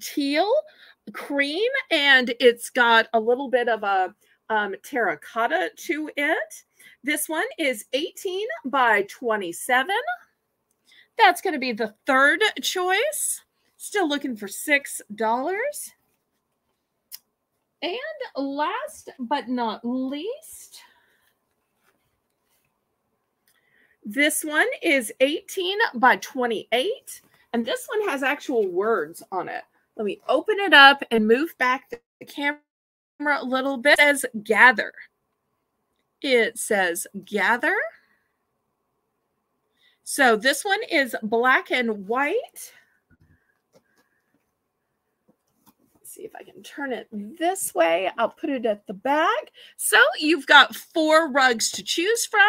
teal cream and it's got a little bit of a um, terracotta to it. This one is 18 by 27. That's going to be the third choice. Still looking for $6. And last but not least, this one is 18 by 28. And this one has actual words on it. Let me open it up and move back the camera a little bit. It says gather. It says gather. So this one is black and white. See if I can turn it this way. I'll put it at the back. So you've got four rugs to choose from.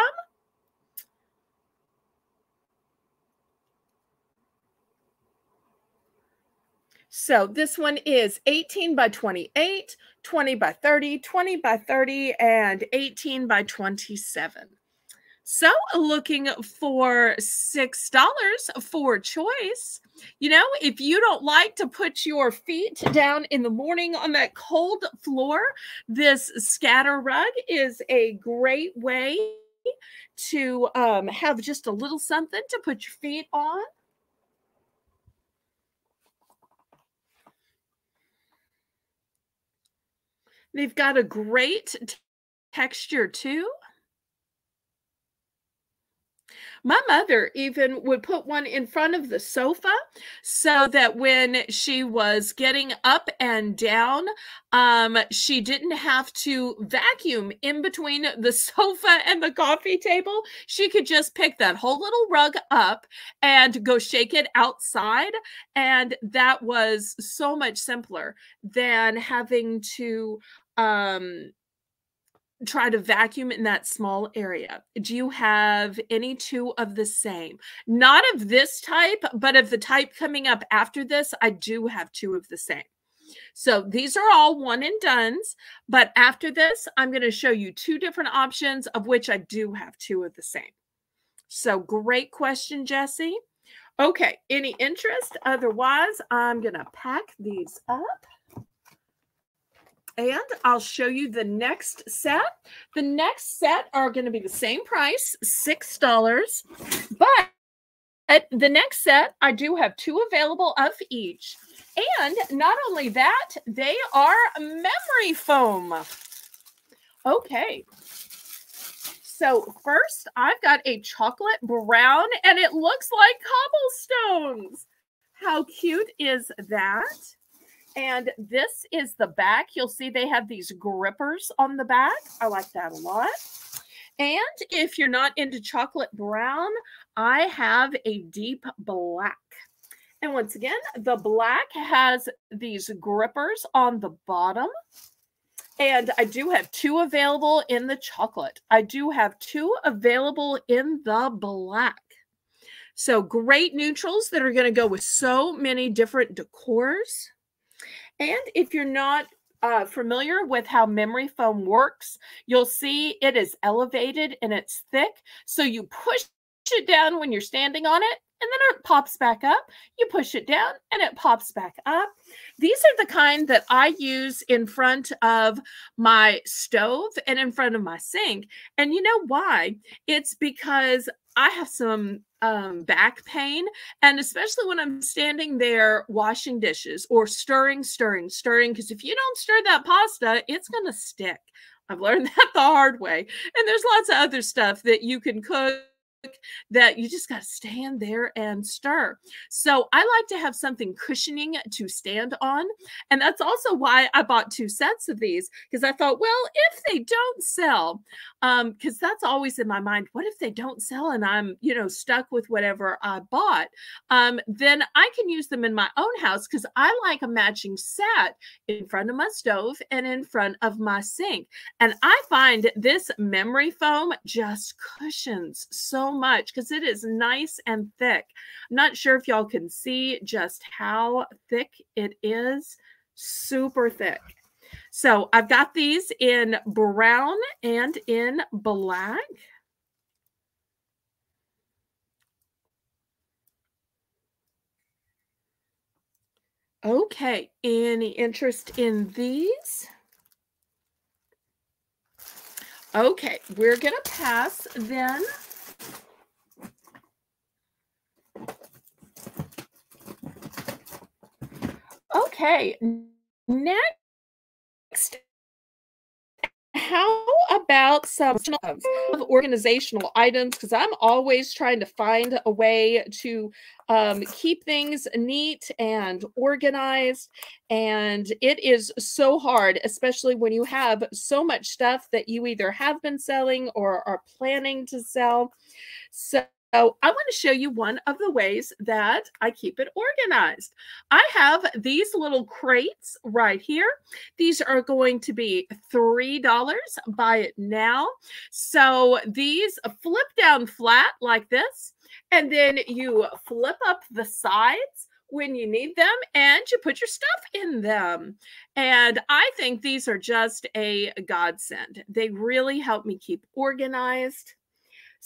So this one is 18 by 28, 20 by 30, 20 by 30, and 18 by 27. So looking for $6 for choice. You know, if you don't like to put your feet down in the morning on that cold floor, this scatter rug is a great way to um, have just a little something to put your feet on. They've got a great texture too. My mother even would put one in front of the sofa so that when she was getting up and down, um, she didn't have to vacuum in between the sofa and the coffee table. She could just pick that whole little rug up and go shake it outside. And that was so much simpler than having to um try to vacuum in that small area. Do you have any two of the same? Not of this type, but of the type coming up after this, I do have two of the same. So these are all one and dones, but after this, I'm going to show you two different options of which I do have two of the same. So great question, Jesse. Okay, any interest? Otherwise, I'm going to pack these up. And I'll show you the next set. The next set are going to be the same price, $6. But at the next set, I do have two available of each. And not only that, they are memory foam. Okay. So first, I've got a chocolate brown, and it looks like cobblestones. How cute is that? And this is the back. You'll see they have these grippers on the back. I like that a lot. And if you're not into chocolate brown, I have a deep black. And once again, the black has these grippers on the bottom. And I do have two available in the chocolate. I do have two available in the black. So great neutrals that are going to go with so many different decors. And if you're not uh, familiar with how memory foam works, you'll see it is elevated and it's thick. So you push it down when you're standing on it and then it pops back up. You push it down and it pops back up. These are the kind that I use in front of my stove and in front of my sink. And you know why? It's because I have some um, back pain. And especially when I'm standing there washing dishes or stirring, stirring, stirring, because if you don't stir that pasta, it's going to stick. I've learned that the hard way. And there's lots of other stuff that you can cook that you just got to stand there and stir. So I like to have something cushioning to stand on. And that's also why I bought two sets of these because I thought, well, if they don't sell, um, because that's always in my mind, what if they don't sell and I'm, you know, stuck with whatever I bought? Um, then I can use them in my own house because I like a matching set in front of my stove and in front of my sink. And I find this memory foam just cushions so much because it is nice and thick. I'm not sure if y'all can see just how thick it is. Super thick. So I've got these in brown and in black. Okay, any interest in these? Okay, we're going to pass then Okay, next how about some of organizational items? Because I'm always trying to find a way to um, keep things neat and organized. And it is so hard, especially when you have so much stuff that you either have been selling or are planning to sell. So so I want to show you one of the ways that I keep it organized. I have these little crates right here. These are going to be $3. Buy it now. So these flip down flat like this, and then you flip up the sides when you need them and you put your stuff in them. And I think these are just a godsend. They really help me keep organized.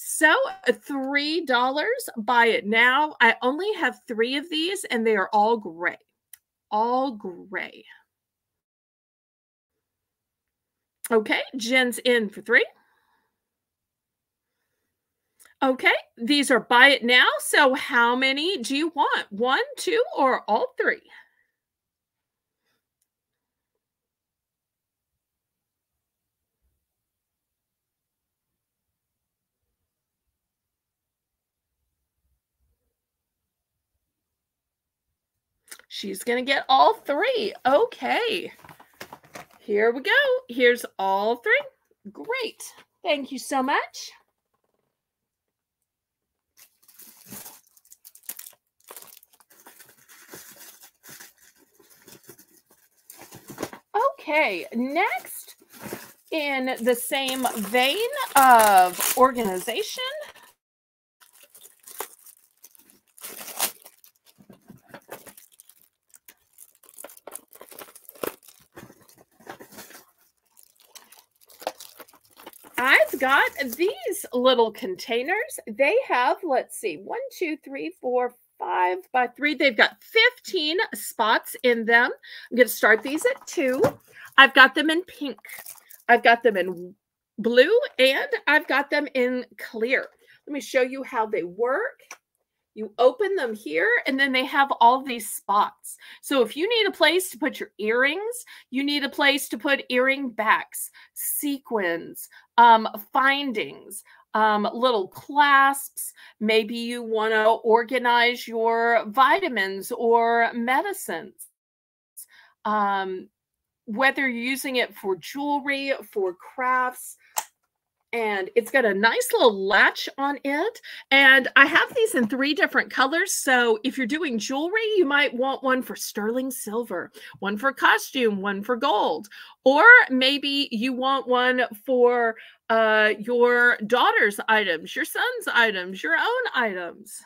So uh, $3, buy it now. I only have three of these and they are all gray, all gray. Okay, Jen's in for three. Okay, these are buy it now. So how many do you want? One, two, or all three? She's going to get all three. Okay. Here we go. Here's all three. Great. Thank you so much. Okay, next in the same vein of organization, I've got these little containers. They have, let's see, one, two, three, four, five by three. They've got 15 spots in them. I'm going to start these at two. I've got them in pink. I've got them in blue and I've got them in clear. Let me show you how they work. You open them here and then they have all these spots. So if you need a place to put your earrings, you need a place to put earring backs, sequins, um, findings, um, little clasps. Maybe you want to organize your vitamins or medicines. Um, whether you're using it for jewelry, for crafts, and it's got a nice little latch on it. And I have these in three different colors. So if you're doing jewelry, you might want one for sterling silver, one for costume, one for gold, or maybe you want one for uh, your daughter's items, your son's items, your own items.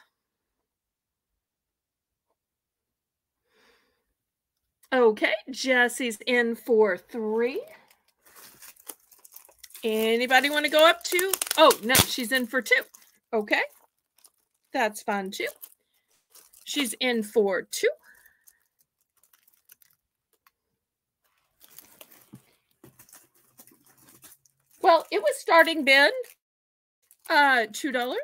Okay, Jesse's in for three. Anybody want to go up to? Oh, no, she's in for two. Okay. That's fine too. She's in for two. Well, it was starting bid, uh, $2.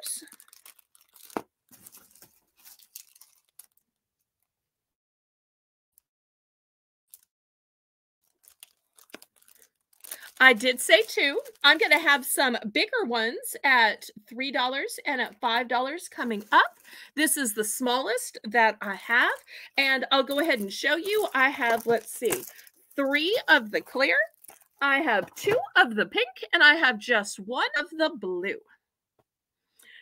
I did say two. I'm going to have some bigger ones at $3 and at $5 coming up. This is the smallest that I have. And I'll go ahead and show you. I have, let's see, three of the clear. I have two of the pink and I have just one of the blue.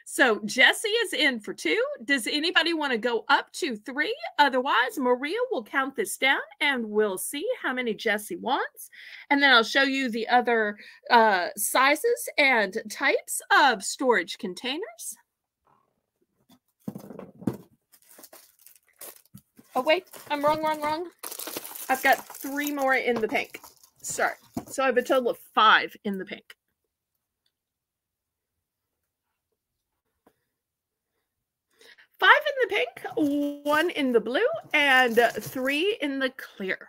So Jesse is in for two. Does anybody want to go up to three? Otherwise, Maria will count this down and we'll see how many Jesse wants. And then I'll show you the other uh, sizes and types of storage containers. Oh, wait, I'm wrong, wrong, wrong. I've got three more in the pink. Sorry. So I have a total of five in the pink. Five in the pink, one in the blue, and three in the clear.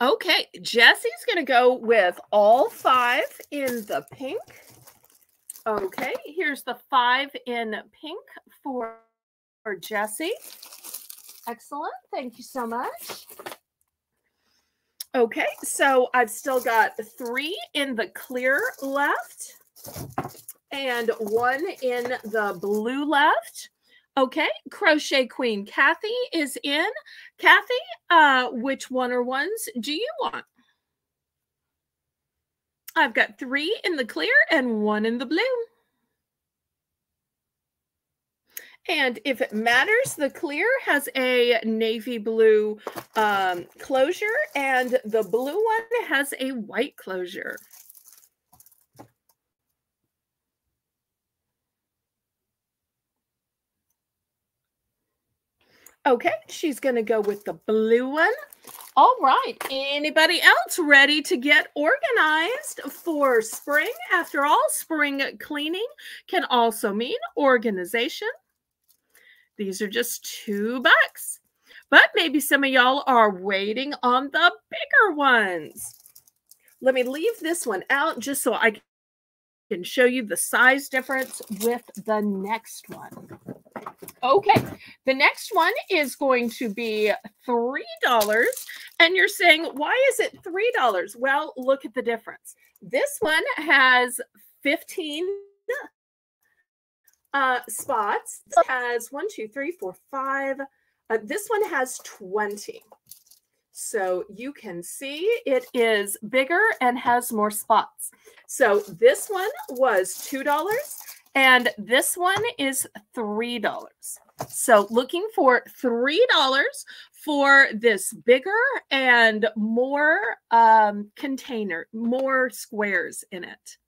Okay, Jesse's going to go with all five in the pink. Okay, here's the five in pink for, for Jesse. Excellent. Thank you so much. Okay, so I've still got three in the clear left and one in the blue left. Okay, Crochet Queen Kathy is in. Kathy, uh, which one or ones do you want? I've got three in the clear and one in the blue. And if it matters, the clear has a navy blue um, closure and the blue one has a white closure. Okay, she's going to go with the blue one. All right. Anybody else ready to get organized for spring? After all, spring cleaning can also mean organization. These are just two bucks. But maybe some of y'all are waiting on the bigger ones. Let me leave this one out just so I can show you the size difference with the next one. Okay, the next one is going to be $3. And you're saying, why is it $3? Well, look at the difference. This one has 15 uh, spots. Has one, two, three, four, five. Uh, this one has 20. So you can see it is bigger and has more spots. So this one was $2 and this one is $3. So looking for $3 for this bigger and more um, container, more squares in it.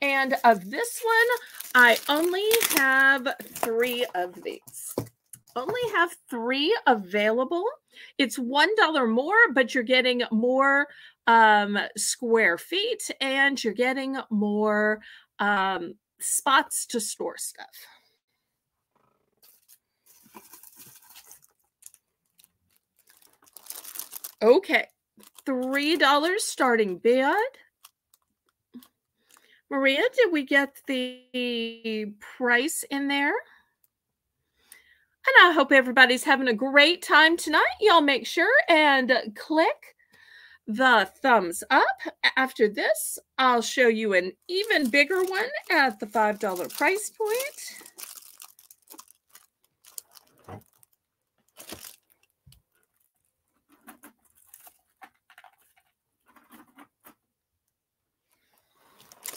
And of this one, I only have three of these. Only have three available. It's $1 more, but you're getting more um, square feet and you're getting more um, spots to store stuff. Okay, $3 starting bid. Maria, did we get the price in there? And I hope everybody's having a great time tonight. Y'all make sure and click the thumbs up. After this, I'll show you an even bigger one at the $5 price point.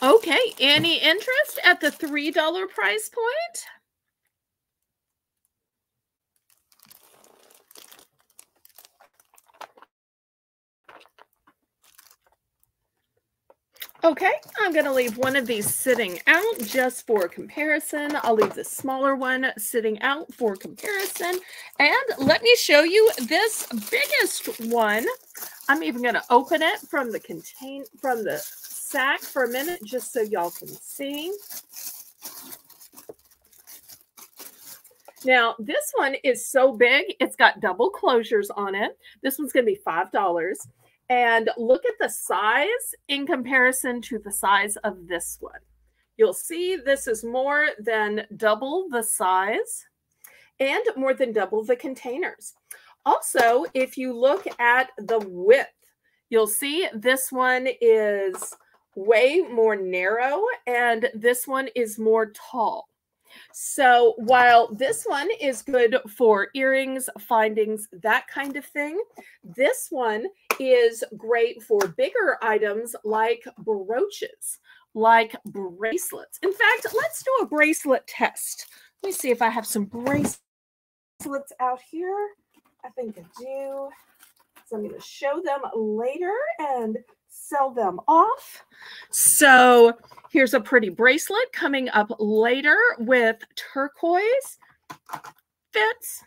Okay, any interest at the $3 price point? Okay, I'm going to leave one of these sitting out just for comparison. I'll leave the smaller one sitting out for comparison. And let me show you this biggest one. I'm even going to open it from the contain from the sack for a minute just so y'all can see. Now, this one is so big, it's got double closures on it. This one's going to be $5 and look at the size in comparison to the size of this one. You'll see this is more than double the size and more than double the containers. Also, if you look at the width, you'll see this one is way more narrow and this one is more tall. So while this one is good for earrings, findings, that kind of thing, this one is great for bigger items like brooches, like bracelets. In fact, let's do a bracelet test. Let me see if I have some bracelets out here. I think I do. So I'm going to show them later and sell them off. So here's a pretty bracelet coming up later with turquoise fits.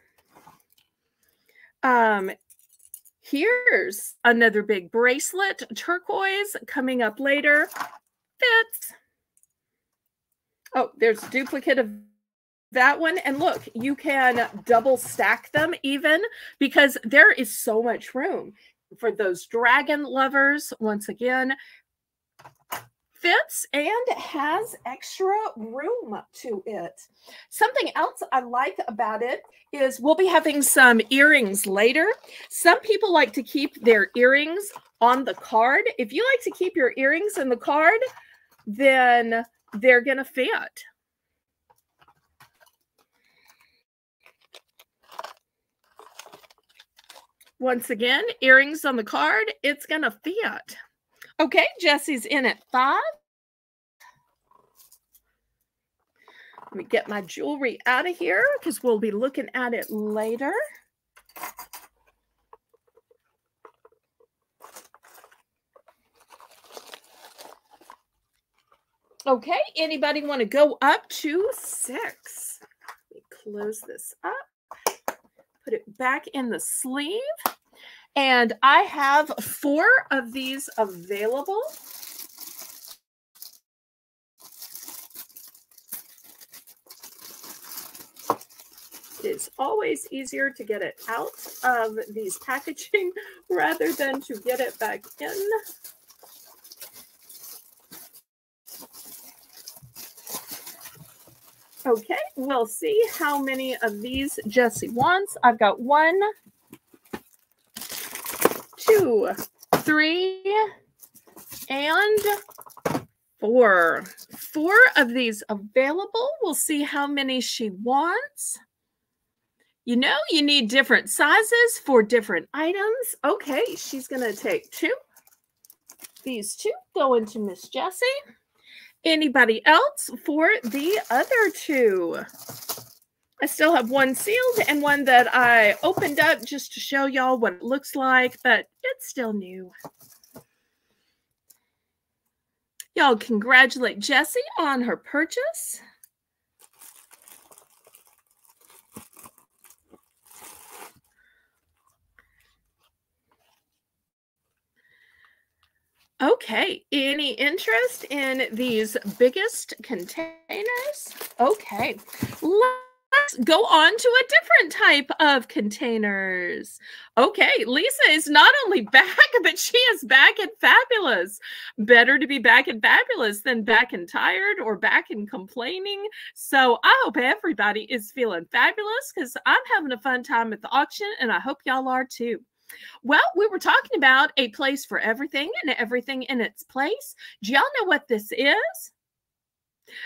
Um, here's another big bracelet, turquoise coming up later. Fits. Oh, there's duplicate of that one. And look, you can double stack them even because there is so much room for those dragon lovers. Once again, fits and has extra room to it. Something else I like about it is we'll be having some earrings later. Some people like to keep their earrings on the card. If you like to keep your earrings in the card, then they're going to fit. Once again, earrings on the card, it's going to fit. Okay, Jesse's in at five. Let me get my jewelry out of here because we'll be looking at it later. Okay, anybody want to go up to six? Let me close this up, put it back in the sleeve. And I have four of these available. It's always easier to get it out of these packaging rather than to get it back in. Okay, we'll see how many of these Jesse wants. I've got one, two, three, and four. Four of these available. We'll see how many she wants. You know, you need different sizes for different items. Okay, she's going to take two. These two go into Miss Jessie. Anybody else for the other two? I still have one sealed and one that I opened up just to show y'all what it looks like, but it's still new. Y'all congratulate Jessie on her purchase. Okay, any interest in these biggest containers? Okay, let's go on to a different type of containers. Okay, Lisa is not only back, but she is back and fabulous. Better to be back and fabulous than back and tired or back and complaining. So I hope everybody is feeling fabulous because I'm having a fun time at the auction and I hope y'all are too. Well, we were talking about a place for everything and everything in its place. Do y'all know what this is?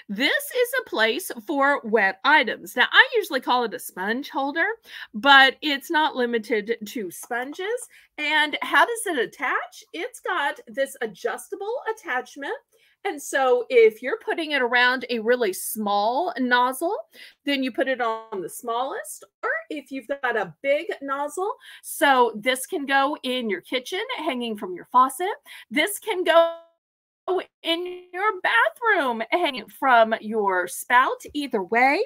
This is a place for wet items. Now, I usually call it a sponge holder, but it's not limited to sponges. And how does it attach? It's got this adjustable attachment and so if you're putting it around a really small nozzle, then you put it on the smallest. Or if you've got a big nozzle, so this can go in your kitchen hanging from your faucet. This can go in your bathroom hanging from your spout either way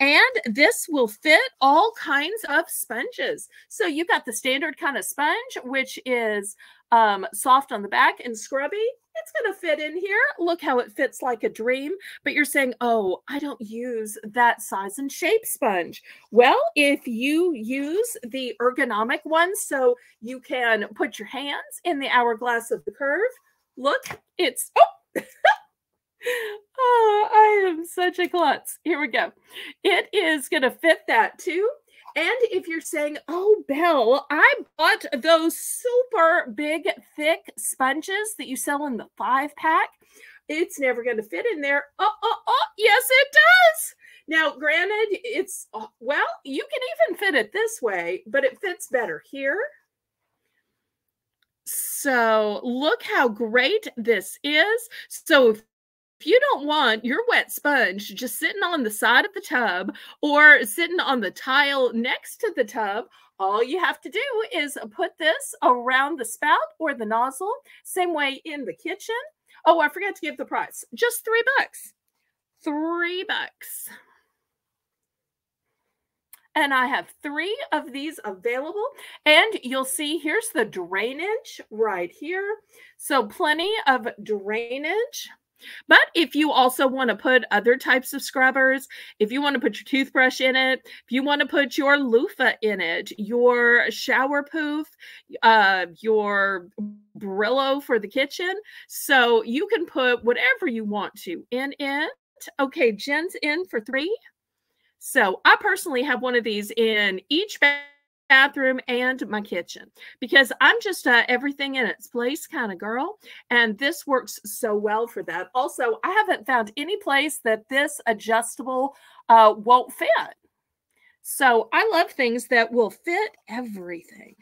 and this will fit all kinds of sponges so you've got the standard kind of sponge which is um, soft on the back and scrubby it's going to fit in here. Look how it fits like a dream. But you're saying, oh, I don't use that size and shape sponge. Well, if you use the ergonomic one so you can put your hands in the hourglass of the curve, look, it's, oh, oh I am such a klutz. Here we go. It is going to fit that too. And if you're saying, oh, Belle, I bought those super big, thick sponges that you sell in the five pack, it's never going to fit in there. Oh, oh, oh, yes, it does. Now, granted, it's, well, you can even fit it this way, but it fits better here. So look how great this is. So if if you don't want your wet sponge just sitting on the side of the tub or sitting on the tile next to the tub, all you have to do is put this around the spout or the nozzle. Same way in the kitchen. Oh, I forgot to give the price. Just three bucks. Three bucks. And I have three of these available. And you'll see here's the drainage right here. So plenty of drainage But if you also want to put other types of scrubbers, if you want to put your toothbrush in it, if you want to put your loofah in it, your shower poof, uh, your Brillo for the kitchen, so you can put whatever you want to in it. Okay, Jen's in for three. So I personally have one of these in each bathroom and my kitchen because I'm just a everything in its place kind of girl. And this works so well for that. Also, I haven't found any place that this adjustable uh, won't fit. So I love things that will fit everything.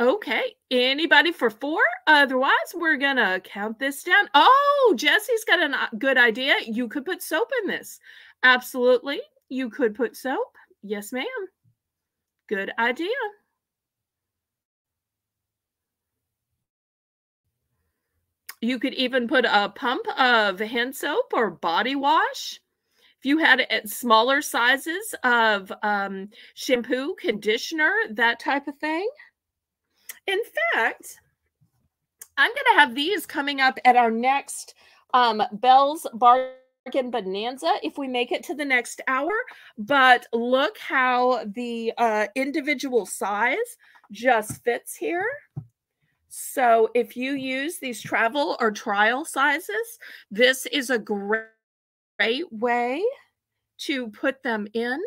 Okay, anybody for four? Otherwise, we're gonna count this down. Oh, Jesse's got a uh, good idea. You could put soap in this. Absolutely. You could put soap. Yes, ma'am. Good idea. You could even put a pump of hand soap or body wash. If you had smaller sizes of um, shampoo, conditioner, that type of thing. In fact, I'm going to have these coming up at our next um, Belle's Bar bonanza if we make it to the next hour but look how the uh, individual size just fits here. So if you use these travel or trial sizes this is a great, great way to put them in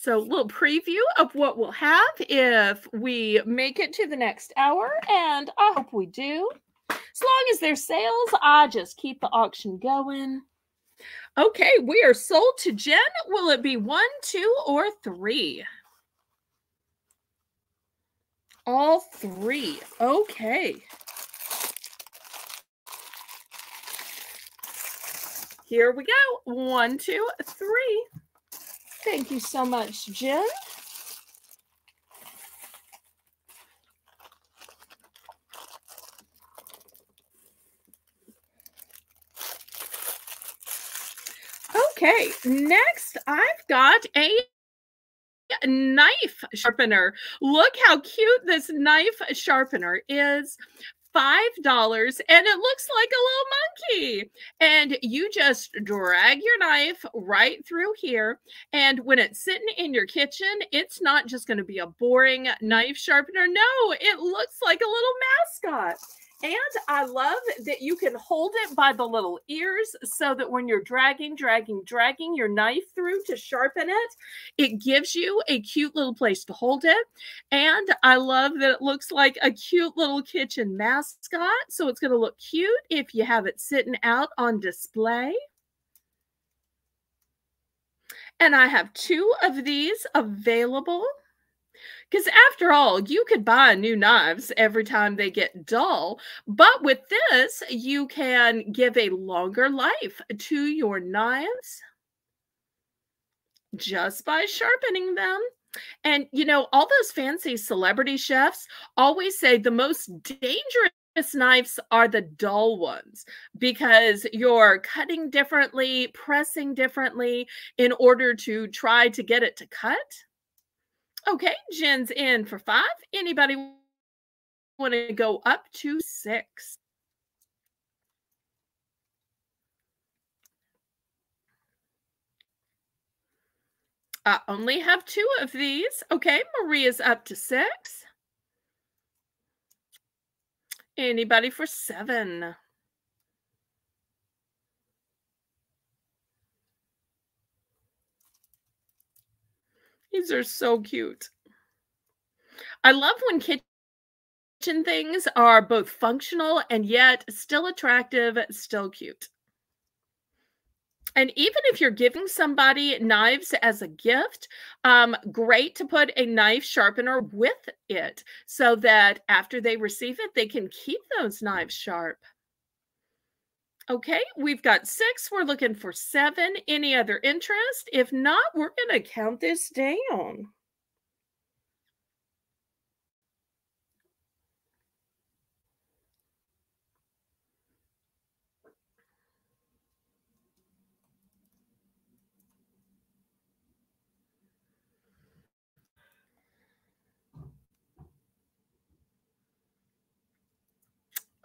so a little preview of what we'll have if we make it to the next hour and i hope we do as long as there's sales, I just keep the auction going. Okay, we are sold to Jen. Will it be one, two, or three? All three. Okay. Here we go. One, two, three. Thank you so much, Jen. Okay, next I've got a knife sharpener. Look how cute this knife sharpener is. Five dollars, and it looks like a little monkey. And you just drag your knife right through here. And when it's sitting in your kitchen, it's not just going to be a boring knife sharpener. No, it looks like a little mascot. And I love that you can hold it by the little ears so that when you're dragging, dragging, dragging your knife through to sharpen it, it gives you a cute little place to hold it. And I love that it looks like a cute little kitchen mascot. So it's going to look cute if you have it sitting out on display. And I have two of these available. Because after all, you could buy new knives every time they get dull. But with this, you can give a longer life to your knives just by sharpening them. And, you know, all those fancy celebrity chefs always say the most dangerous knives are the dull ones because you're cutting differently, pressing differently in order to try to get it to cut. Okay, Jen's in for five. Anybody want to go up to six? I only have two of these. Okay, Maria's up to six. Anybody for seven? These are so cute. I love when kitchen things are both functional and yet still attractive, still cute. And even if you're giving somebody knives as a gift, um, great to put a knife sharpener with it so that after they receive it, they can keep those knives sharp. Okay, we've got six. We're looking for seven. Any other interest? If not, we're going to count this down.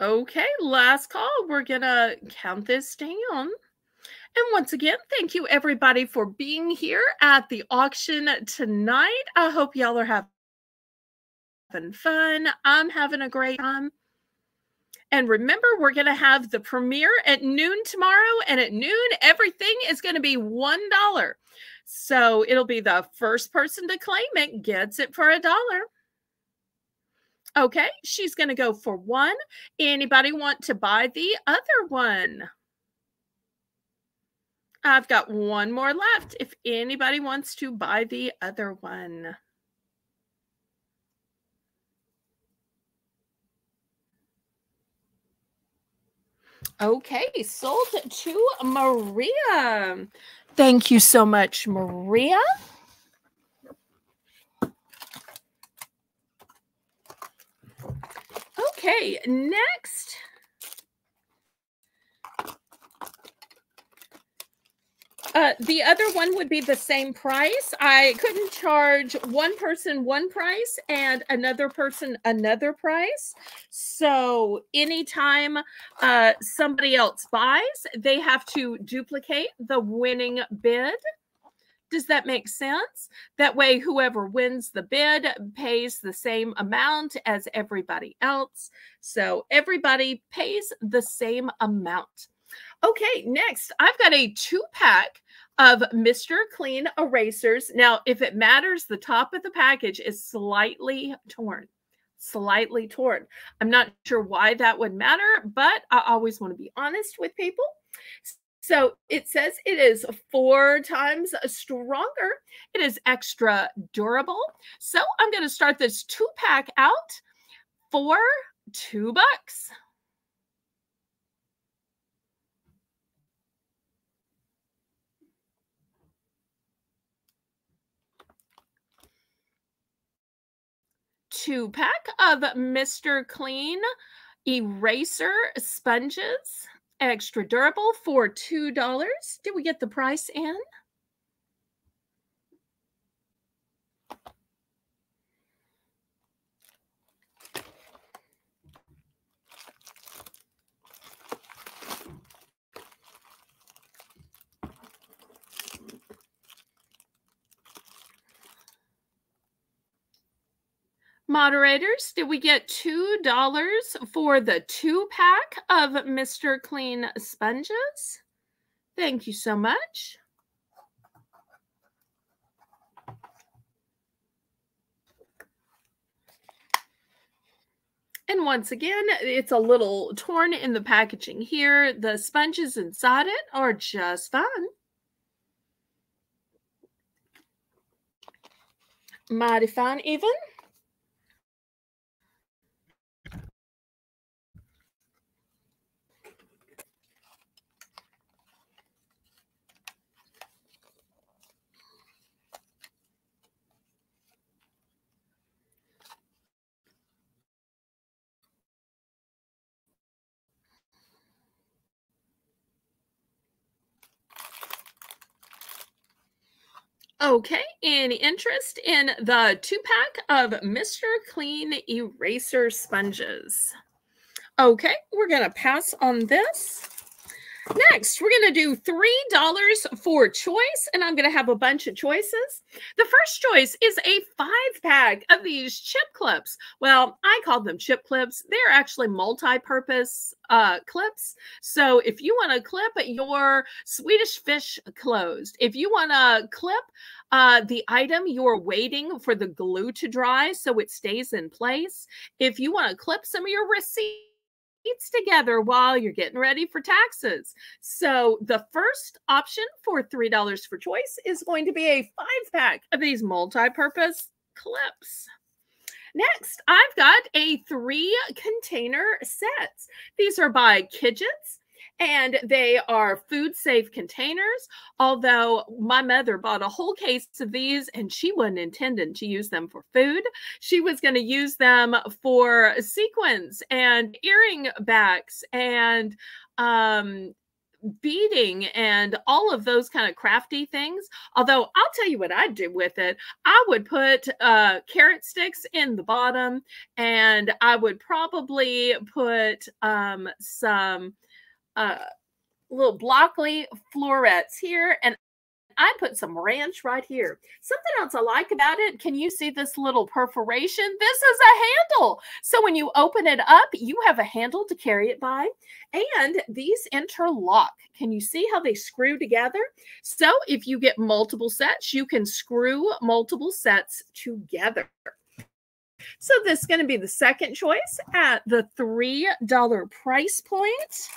Okay, last call. We're going to count this down. And once again, thank you everybody for being here at the auction tonight. I hope y'all are having fun. I'm having a great time. And remember, we're going to have the premiere at noon tomorrow. And at noon, everything is going to be $1. So it'll be the first person to claim it gets it for a dollar. Okay, she's going to go for one. Anybody want to buy the other one? I've got one more left if anybody wants to buy the other one. Okay, sold to Maria. Thank you so much, Maria. Okay, next Uh, the other one would be the same price. I couldn't charge one person one price and another person another price. So anytime uh, somebody else buys, they have to duplicate the winning bid. Does that make sense? That way, whoever wins the bid pays the same amount as everybody else. So everybody pays the same amount. Okay, next, I've got a two pack of Mr. Clean erasers. Now, if it matters, the top of the package is slightly torn. Slightly torn. I'm not sure why that would matter, but I always want to be honest with people. So it says it is four times uh, stronger. It is extra durable. So I'm going to start this two pack out for two bucks. two pack of Mr. Clean eraser sponges, extra durable for $2. Did we get the price in? Moderators, did we get $2 for the two pack of Mr. Clean sponges? Thank you so much. And once again, it's a little torn in the packaging here. The sponges inside it are just fine. Mighty fine even. Okay, any interest in the two pack of Mr. Clean Eraser Sponges? Okay, we're going to pass on this. Next, we're going to do $3 for choice, and I'm going to have a bunch of choices. The first choice is a five pack of these chip clips. Well, I call them chip clips. They're actually multi purpose uh, clips. So if you want to clip your Swedish fish closed, if you want to clip uh, the item you're waiting for the glue to dry so it stays in place, if you want to clip some of your receipts, together while you're getting ready for taxes. So the first option for $3 for choice is going to be a five pack of these multi-purpose clips. Next, I've got a three container sets. These are by Kidgets and they are food safe containers. Although my mother bought a whole case of these and she wasn't intending to use them for food, she was going to use them for sequins and earring backs and um, beading and all of those kind of crafty things. Although I'll tell you what I did with it. I would put uh, carrot sticks in the bottom, and I would probably put um, some uh, little Blockly florets here, and I put some ranch right here. Something else I like about it, can you see this little perforation? This is a handle. So when you open it up, you have a handle to carry it by. And these interlock. Can you see how they screw together? So if you get multiple sets, you can screw multiple sets together. So this is going to be the second choice at the $3 price point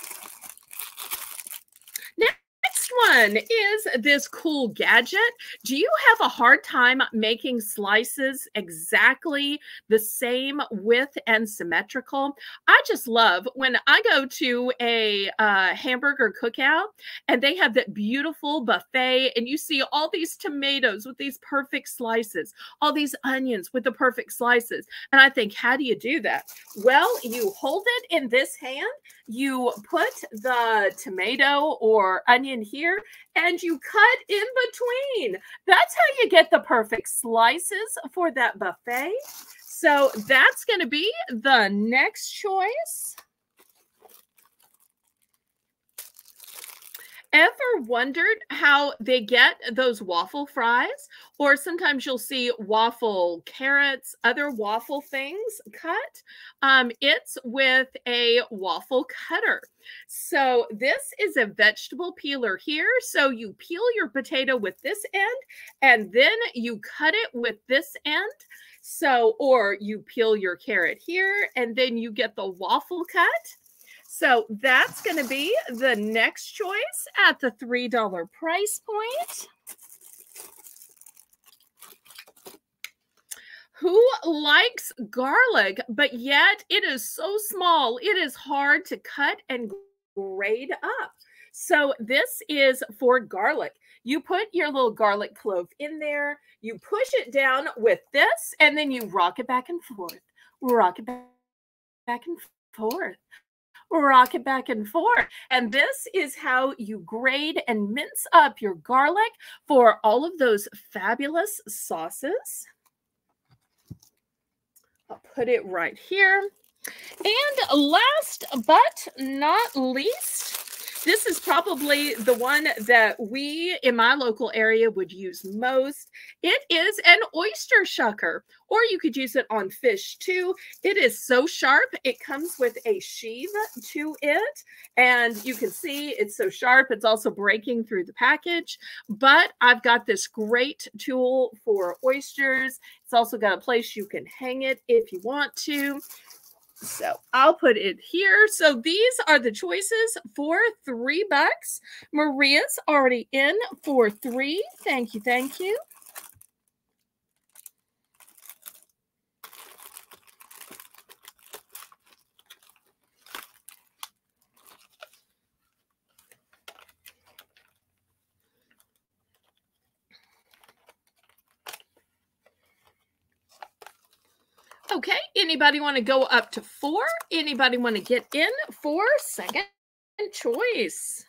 one is this cool gadget. Do you have a hard time making slices exactly the same width and symmetrical? I just love when I go to a uh, hamburger cookout and they have that beautiful buffet and you see all these tomatoes with these perfect slices, all these onions with the perfect slices. And I think, how do you do that? Well, you hold it in this hand, you put the tomato or onion here and you cut in between. That's how you get the perfect slices for that buffet. So that's going to be the next choice. Ever wondered how they get those waffle fries? Or sometimes you'll see waffle carrots, other waffle things cut. Um, it's with a waffle cutter. So this is a vegetable peeler here. So you peel your potato with this end and then you cut it with this end. So, or you peel your carrot here and then you get the waffle cut. So that's going to be the next choice at the $3 price point. Who likes garlic, but yet it is so small, it is hard to cut and grade up. So this is for garlic. You put your little garlic clove in there, you push it down with this, and then you rock it back and forth, rock it back, back and forth rock it back and forth. And this is how you grade and mince up your garlic for all of those fabulous sauces. I'll put it right here. And last but not least, this is probably the one that we in my local area would use most. It is an oyster shucker, or you could use it on fish too. It is so sharp. It comes with a sheath to it, and you can see it's so sharp. It's also breaking through the package, but I've got this great tool for oysters. It's also got a place you can hang it if you want to. So I'll put it here. So these are the choices for three bucks. Maria's already in for three. Thank you. Thank you. Okay, anybody want to go up to four? Anybody want to get in for second choice?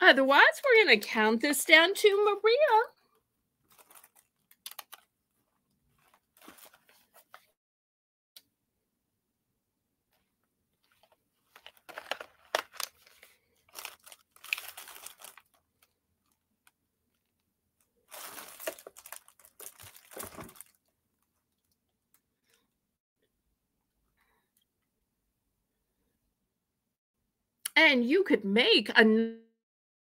Otherwise, we're going to count this down to Maria. And you could make a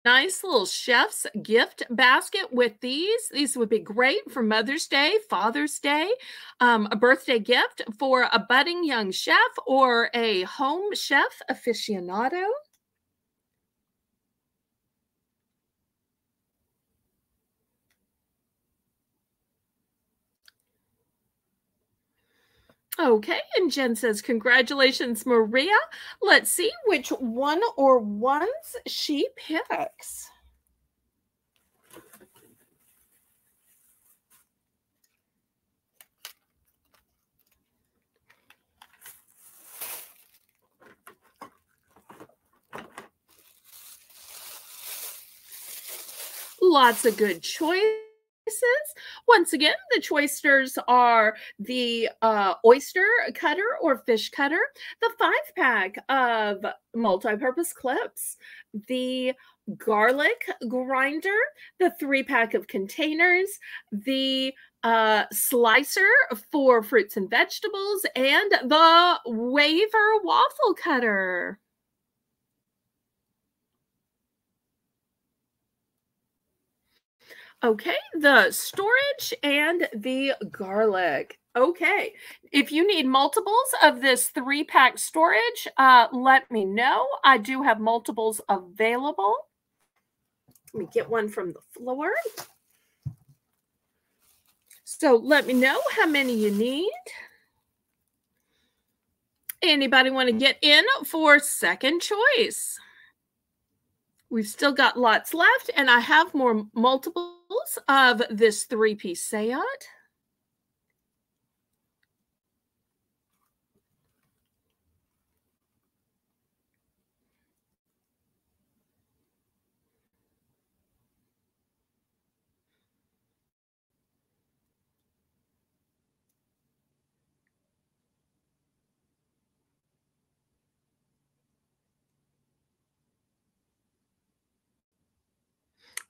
nice little chef's gift basket with these. These would be great for Mother's Day, Father's Day, um, a birthday gift for a budding young chef or a home chef aficionado. Okay, and Jen says, Congratulations, Maria. Let's see which one or ones she picks. Lots of good choice. Once again, the choicers are the uh, oyster cutter or fish cutter, the five pack of multi purpose clips, the garlic grinder, the three pack of containers, the uh, slicer for fruits and vegetables, and the waver waffle cutter. Okay, the storage and the garlic. Okay, if you need multiples of this three pack storage, uh, let me know. I do have multiples available. Let me get one from the floor. So let me know how many you need. Anybody want to get in for second choice? We've still got lots left, and I have more multiples of this three-piece seance.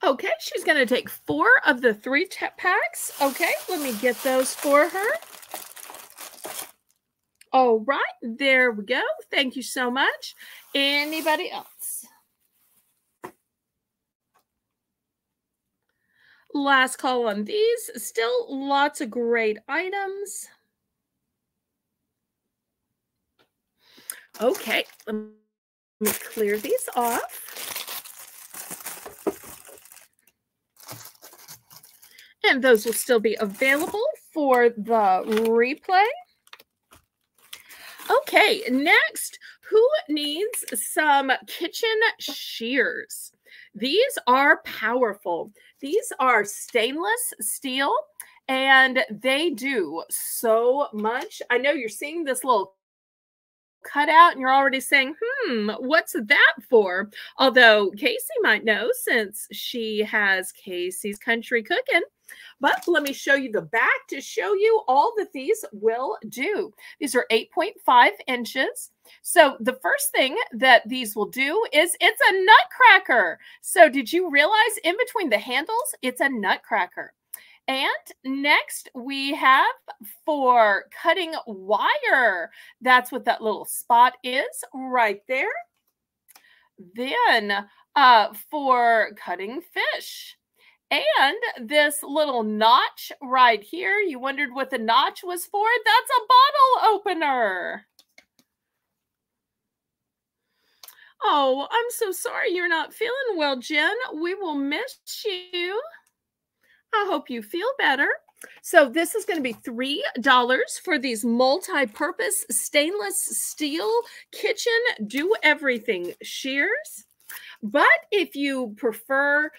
Okay, she's going to take four of the three packs. Okay, let me get those for her. All right, there we go. Thank you so much. Anybody else? Last call on these. Still lots of great items. Okay, let me clear these off. And those will still be available for the replay. Okay, next, who needs some kitchen shears? These are powerful. These are stainless steel and they do so much. I know you're seeing this little cut out and you're already saying, hmm, what's that for? Although Casey might know since she has Casey's Country Cooking. But let me show you the back to show you all that these will do. These are 8.5 inches. So the first thing that these will do is it's a nutcracker. So did you realize in between the handles, it's a nutcracker. And next we have for cutting wire. That's what that little spot is right there. Then uh, for cutting fish. And this little notch right here, you wondered what the notch was for? That's a bottle opener. Oh, I'm so sorry you're not feeling well, Jen. We will miss you. I hope you feel better. So this is going to be $3 for these multi-purpose stainless steel kitchen do everything shears. But if you prefer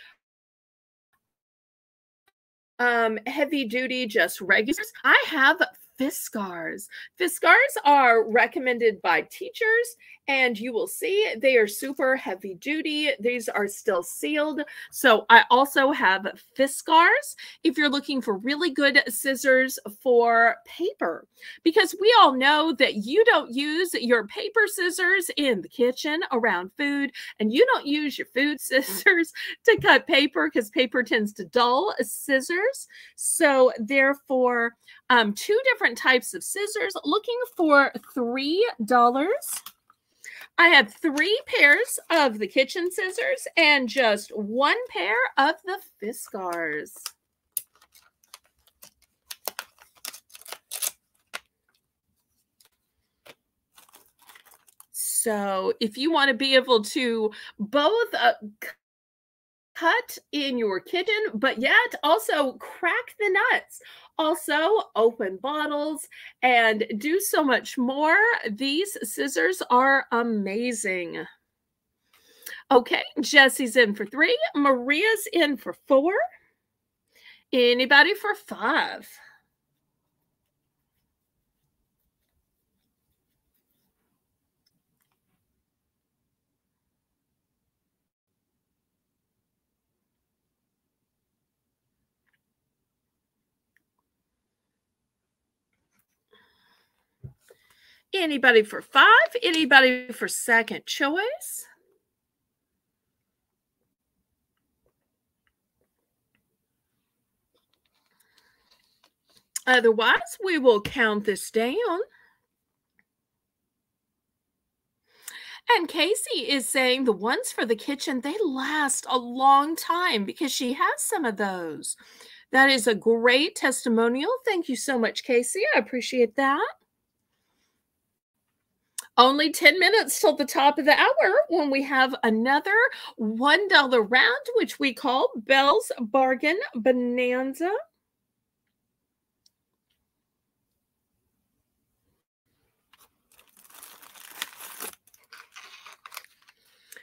um, heavy duty, just regulars, I have Fiskars. Fiskars are recommended by teachers, and you will see they are super heavy duty. These are still sealed. So I also have Fiskars if you're looking for really good scissors for paper, because we all know that you don't use your paper scissors in the kitchen around food, and you don't use your food scissors to cut paper because paper tends to dull scissors. So therefore, um, two different types of scissors, looking for $3. I have three pairs of the kitchen scissors and just one pair of the Fiskars. So if you want to be able to both uh, cut in your kitchen, but yet also crack the nuts. Also, open bottles and do so much more. These scissors are amazing. Okay, Jesse's in for three. Maria's in for four. Anybody for five? Anybody for five? Anybody for second choice? Otherwise, we will count this down. And Casey is saying the ones for the kitchen, they last a long time because she has some of those. That is a great testimonial. Thank you so much, Casey. I appreciate that. Only 10 minutes till the top of the hour when we have another $1 round, which we call Belle's Bargain Bonanza.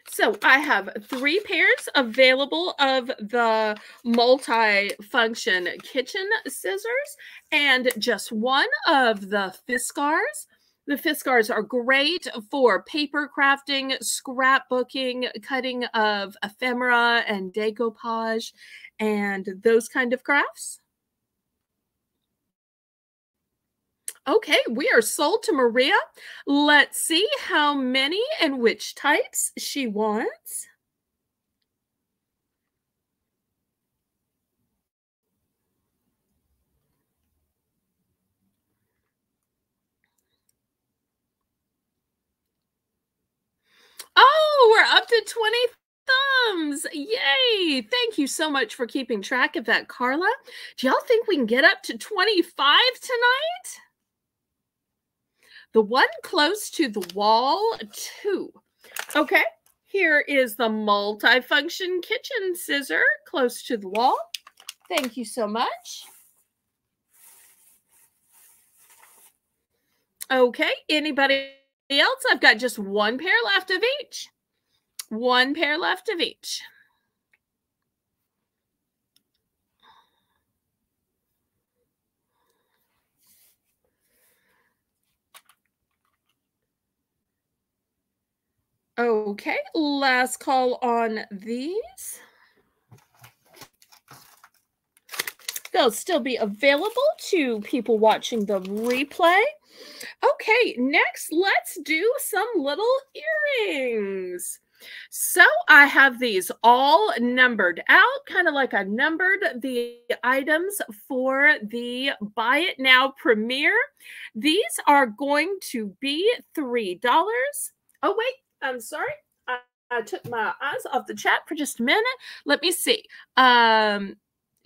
So I have three pairs available of the multi-function kitchen scissors and just one of the Fiskars. The Fiskars are great for paper crafting, scrapbooking, cutting of ephemera and decoupage and those kind of crafts. Okay, we are sold to Maria. Let's see how many and which types she wants. Oh, we're up to 20 thumbs. Yay. Thank you so much for keeping track of that, Carla. Do y'all think we can get up to 25 tonight? The one close to the wall, two. Okay, here is the multifunction kitchen scissor close to the wall. Thank you so much. Okay, anybody else? I've got just one pair left of each. One pair left of each. Okay, last call on these. They'll still be available to people watching the replay. Okay, next, let's do some little earrings. So I have these all numbered out, kind of like I numbered the items for the Buy It Now premiere. These are going to be $3. Oh, wait, I'm sorry. I, took my eyes off the chat for just a minute. Let me see. Um,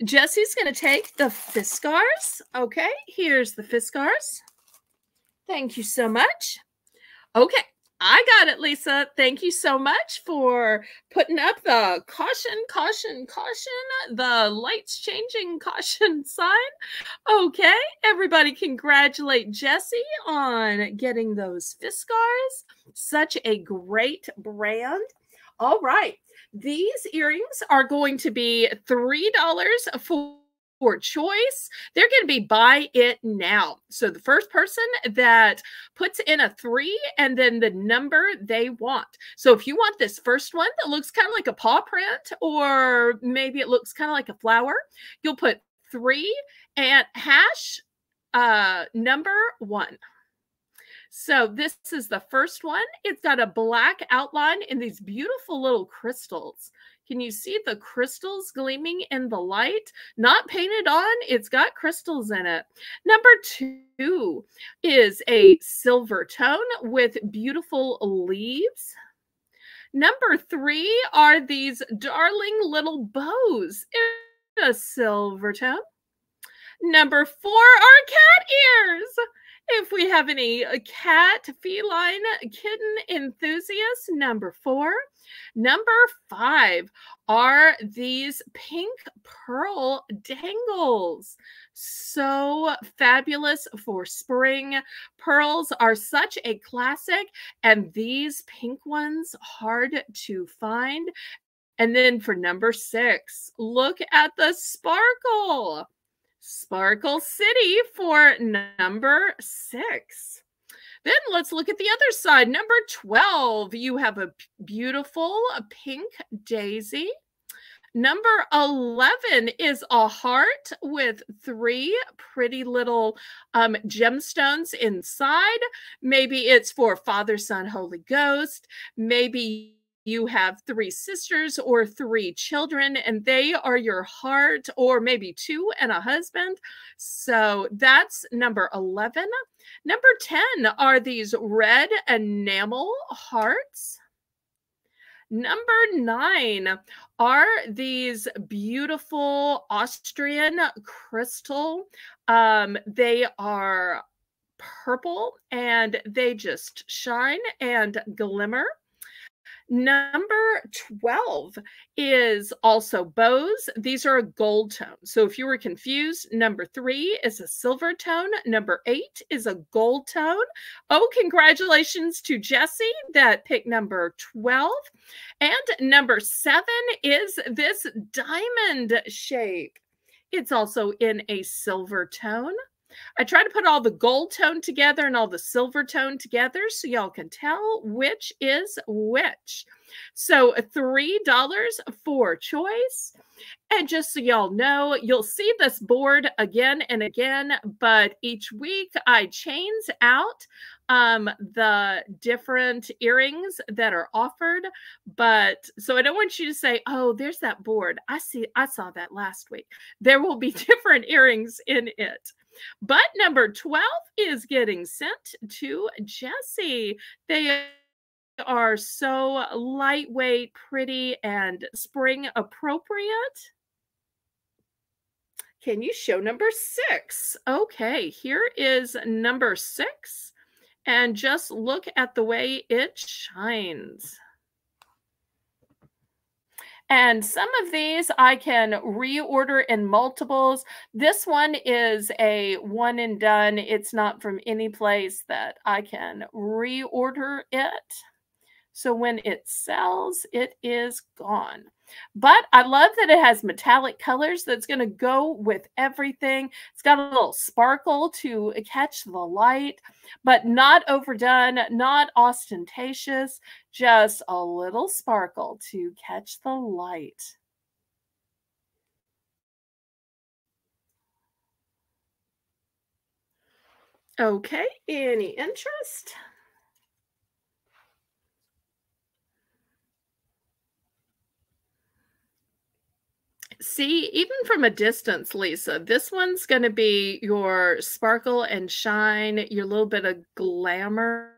Jesse's going to take the Fiskars. Okay, here's the Fiskars. Thank you so much. Okay, I got it, Lisa. Thank you so much for putting up the caution, caution, caution, the lights changing caution sign. Okay, everybody congratulate Jesse on getting those Fiskars. Such a great brand. All right, these earrings are going to be $3 for for choice, they're going to be buy it now. So the first person that puts in a three and then the number they want. So if you want this first one that looks kind of like a paw print, or maybe it looks kind of like a flower, you'll put three and hash uh, number one. So this is the first one. It's got a black outline in these beautiful little crystals. Can you see the crystals gleaming in the light? Not painted on, it's got crystals in it. Number two is a silver tone with beautiful leaves. Number three are these darling little bows in a silver tone. Number four are cat ears. If we have any uh, cat, feline, kitten enthusiasts, number four. Number five are these pink pearl dangles. So fabulous for spring. Pearls are such a classic, and these pink ones hard to find. And then for number six, look at the sparkle. Sparkle City for number six. Then let's look at the other side. Number 12, you have a beautiful pink daisy. Number 11 is a heart with three pretty little um, gemstones inside. Maybe it's for Father, Son, Holy Ghost. Maybe you have three sisters or three children and they are your heart or maybe two and a husband so that's number 11 number 10 are these red enamel hearts Number nine are these beautiful Austrian crystal. Um, they are purple and they just shine and glimmer. Number 12 is also bows. These are a gold tone. So if you were confused, number three is a silver tone. Number eight is a gold tone. Oh, congratulations to Jesse that picked number 12. And number seven is this diamond shape. It's also in a silver tone. I try to put all the gold tone together and all the silver tone together so y'all can tell which is which. So $3 for choice. And just so y'all know, you'll see this board again and again, but each week I change out um, the different earrings that are offered. But so I don't want you to say, oh, there's that board. I see, I saw that last week. There will be different earrings in it. But number 12 is getting sent to Jesse. They are so lightweight, pretty, and spring appropriate. Can you show number six? Okay, here is number six. And just look at the way it shines. And some of these I can reorder in multiples. This one is a one and done. It's not from any place that I can reorder it. So when it sells, it is gone. But I love that it has metallic colors that's going to go with everything. It's got a little sparkle to catch the light, but not overdone, not ostentatious, just a little sparkle to catch the light. Okay, any interest? See, even from a distance, Lisa, this one's going to be your sparkle and shine, your little bit of glamour.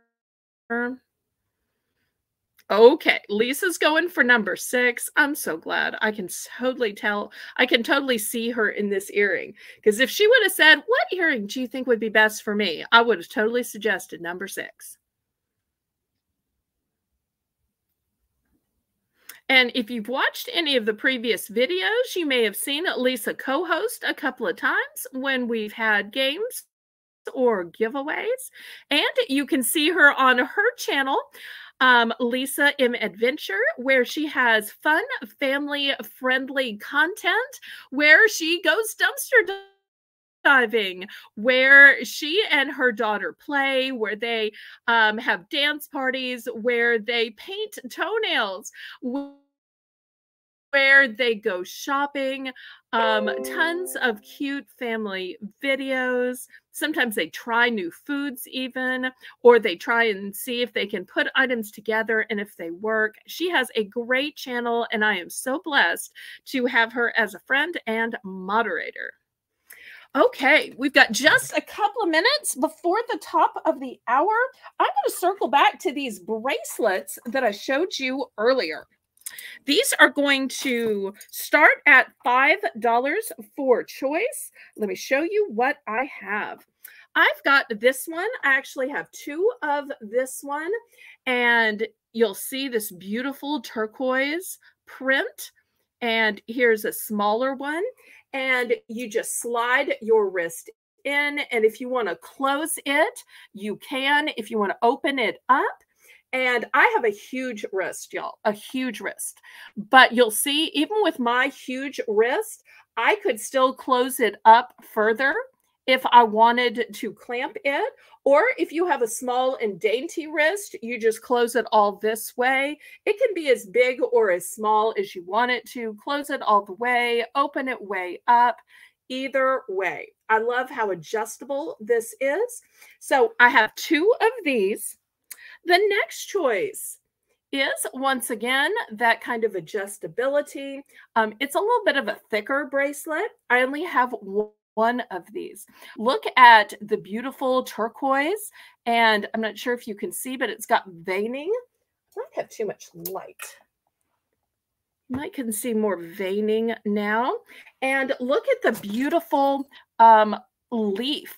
Okay, Lisa's going for number six. I'm so glad. I can totally tell. I can totally see her in this earring. Because if she would have said, What earring do you think would be best for me? I would have totally suggested number six. And if you've watched any of the previous videos, you may have seen Lisa co-host a couple of times when we've had games or giveaways. And you can see her on her channel, um, Lisa M Adventure, where she has fun, family-friendly content, where she goes dumpster diving where she and her daughter play where they um, have dance parties where they paint toenails where they go shopping um, tons of cute family videos. Sometimes they try new foods even or they try and see if they can put items together and if they work. She has a great channel and i am so blessed to have her as a friend and moderator Okay, we've got just a couple of minutes before the top of the hour. I'm going to circle back to these bracelets that I showed you earlier. These are going to start at $5 for choice. Let me show you what I have. I've got this one. I actually have two of this one. And you'll see this beautiful turquoise print. And here's a smaller one and you just slide your wrist in. And if you want to close it, you can. If you want to open it up, and I have a huge wrist, y'all, a huge wrist. But you'll see, even with my huge wrist, I could still close it up further if I wanted to clamp it, or if you have a small and dainty wrist, you just close it all this way. It can be as big or as small as you want it to. Close it all the way, open it way up, either way. I love how adjustable this is. So I have two of these. The next choice is once again that kind of adjustability. Um, it's a little bit of a thicker bracelet. I only have one of these. Look at the beautiful turquoise, and I'm not sure if you can see, but it's got veining. I might have too much light. You might can see more veining now. And look at the beautiful um, leaf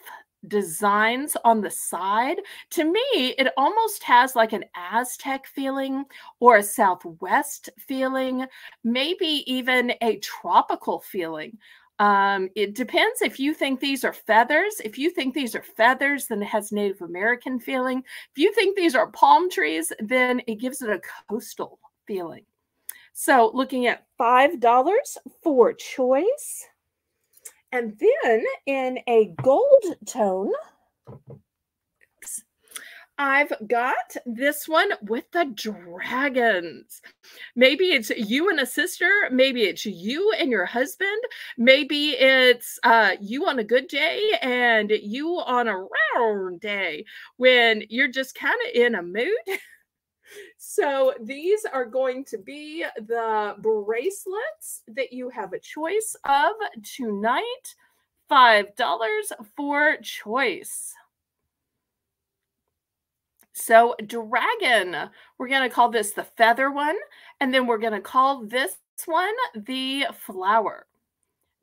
designs on the side. To me, it almost has like an Aztec feeling or a Southwest feeling, maybe even a tropical feeling. Um, it depends if you think these are feathers. If you think these are feathers, then it has Native American feeling. If you think these are palm trees, then it gives it a coastal feeling. So looking at $5 for choice. And then in a gold tone, I've got this one with the dragons. Maybe it's you and a sister. Maybe it's you and your husband. Maybe it's uh, you on a good day and you on a round day when you're just kind of in a mood. so these are going to be the bracelets that you have a choice of tonight. $5 for choice. So dragon, we're going to call this the feather one. And then we're going to call this one the flower.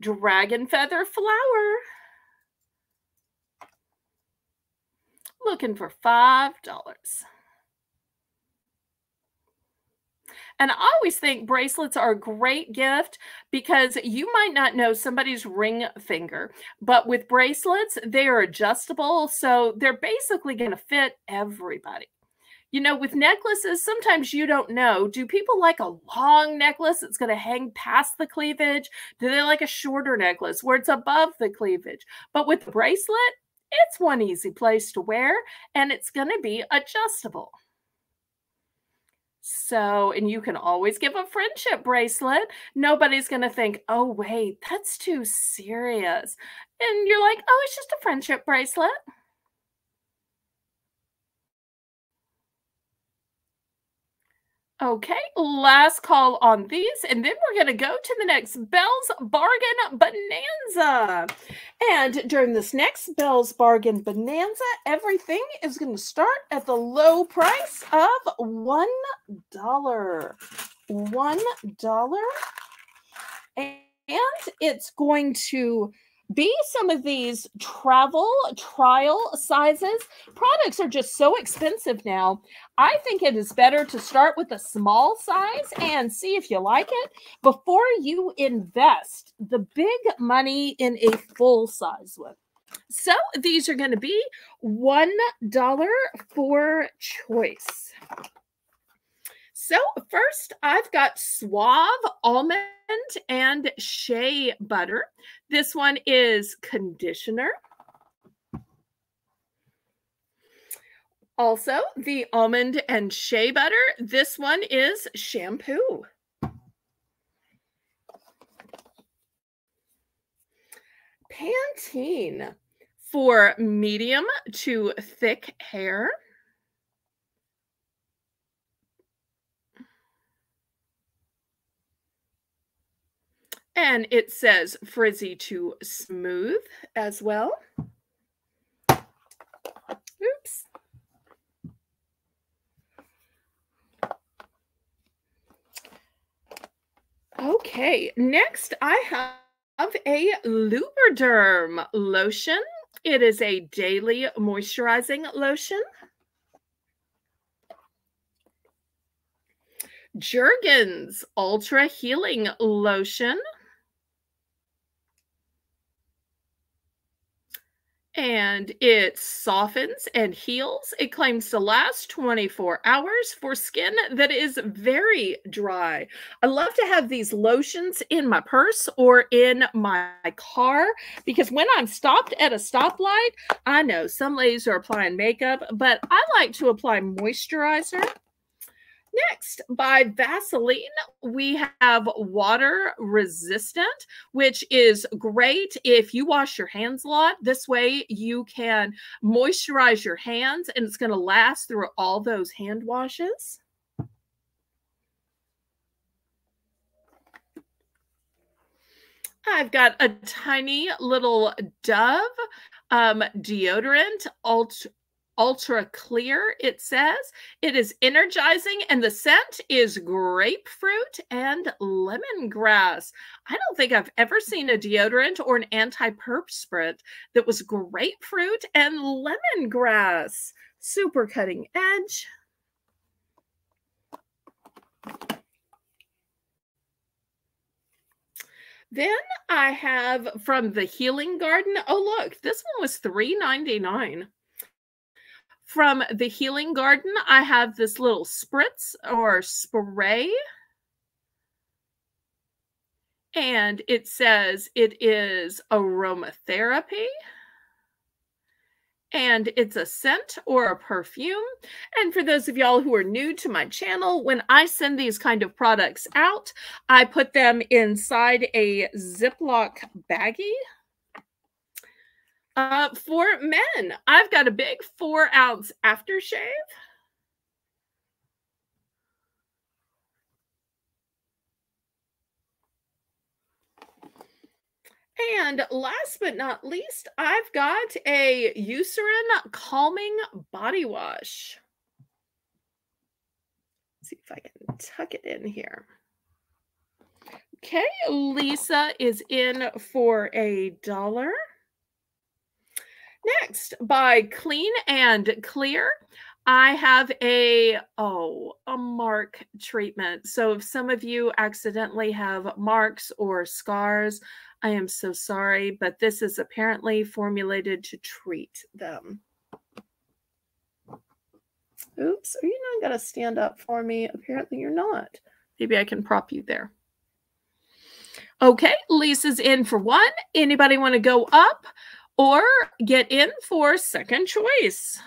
Dragon feather flower. Looking for $5. And I always think bracelets are a great gift because you might not know somebody's ring finger, but with bracelets, they are adjustable. So they're basically going to fit everybody. You know, with necklaces, sometimes you don't know. Do people like a long necklace that's going to hang past the cleavage? Do they like a shorter necklace where it's above the cleavage? But with the bracelet, it's one easy place to wear and it's going to be adjustable. So, and you can always give a friendship bracelet. Nobody's going to think, oh, wait, that's too serious. And you're like, oh, it's just a friendship bracelet. Okay, last call on these, and then we're going to go to the next Belle's Bargain Bonanza. And during this next Belle's Bargain Bonanza, everything is going to start at the low price of $1. $1. And it's going to be some of these travel trial sizes. Products are just so expensive now. I think it is better to start with a small size and see if you like it before you invest the big money in a full size one. So these are going to be $1 for choice. So first, I've got Suave Almond and Shea Butter. This one is conditioner. Also, the almond and shea butter. This one is shampoo. Pantene for medium to thick hair. And it says frizzy to smooth as well. Oops. Okay, next I have a Lubriderm lotion. It is a daily moisturizing lotion. Jergens Ultra Healing Lotion. And it softens and heals. It claims to last 24 hours for skin that is very dry. I love to have these lotions in my purse or in my car because when I'm stopped at a stoplight, I know some ladies are applying makeup, but I like to apply moisturizer Next, by Vaseline, we have water resistant, which is great if you wash your hands a lot. This way, you can moisturize your hands and it's going to last through all those hand washes. I've got a tiny little Dove um, deodorant, alt ultra clear, it says. It is energizing, and the scent is grapefruit and lemongrass. I don't think I've ever seen a deodorant or an anti perspirant that was grapefruit and lemongrass. Super cutting edge. Then I have from the Healing Garden. Oh, look, this one was $3.99. From the Healing Garden, I have this little spritz or spray. And it says it is aromatherapy. And it's a scent or a perfume. And for those of y'all who are new to my channel, when I send these kind of products out, I put them inside a Ziploc baggie uh, for men, I've got a big four ounce aftershave. And last but not least, I've got a Eucerin Calming Body Wash. Let's see if I can tuck it in here. Okay, Lisa is in for a dollar. Next, by Clean and Clear, I have a oh a mark treatment. So if some of you accidentally have marks or scars, I am so sorry, but this is apparently formulated to treat them. Oops, are you not going to stand up for me? Apparently you're not. Maybe I can prop you there. Okay, Lisa's in for one. Anybody want to go up? Or get in for second choice.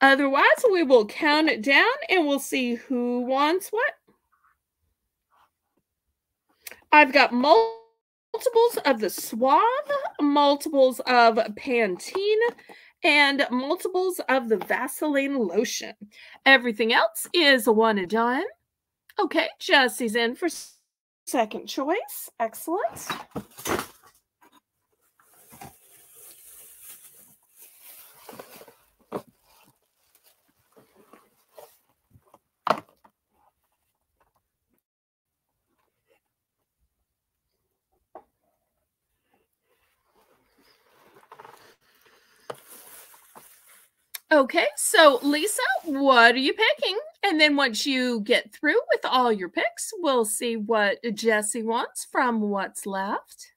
Otherwise, we will count it down and we'll see who wants what. I've got multiples of the Suave, multiples of Pantene, and multiples of the Vaseline lotion. Everything else is one and done. Okay, Jesse's in for Second choice. Excellent. Okay, so Lisa, what are you picking? And then once you get through with all your picks, we'll see what Jesse wants from what's left.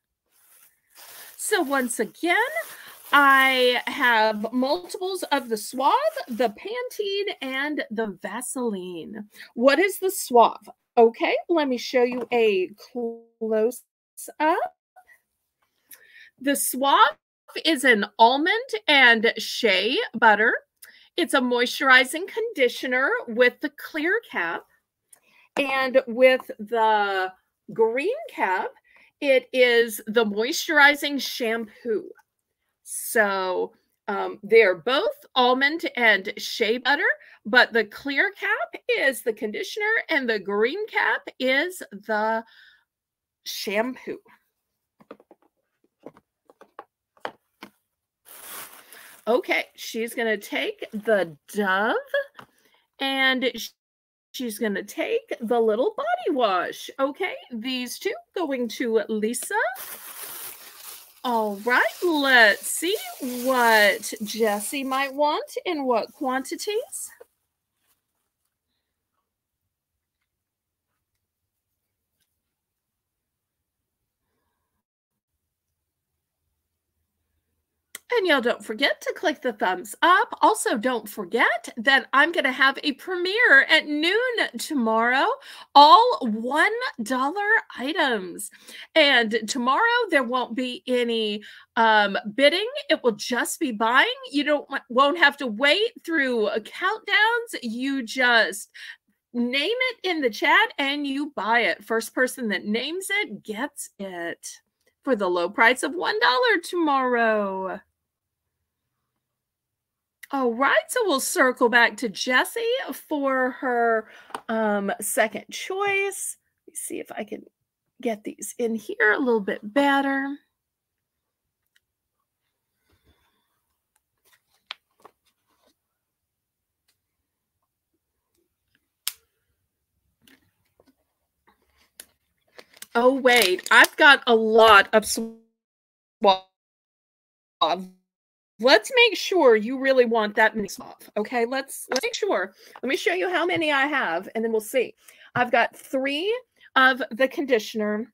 So once again, I have multiples of the Suave, the Pantene, and the Vaseline. What is the Suave? Okay, let me show you a close up. The Suave is an almond and shea butter. It's a moisturizing conditioner with the clear cap. And with the green cap, it is the moisturizing shampoo. So um, they're both almond and shea butter, but the clear cap is the conditioner and the green cap is the shampoo. Okay, she's going to take the dove and she's going to take the little body wash. Okay, these two going to Lisa. All right, let's see what Jesse might want in what quantities. And y'all don't forget to click the thumbs up. Also, don't forget that I'm going to have a premiere at noon tomorrow, all $1 items. And tomorrow there won't be any um, bidding. It will just be buying. You don't won't have to wait through countdowns. You just name it in the chat and you buy it. First person that names it gets it for the low price of $1 tomorrow. All right, so we'll circle back to Jessie for her um, second choice. Let me see if I can get these in here a little bit better. Oh, wait, I've got a lot of Suave let's make sure you really want that many off. Okay, let's let's make sure. Let me show you how many I have, and then we'll see. I've got three of the conditioner,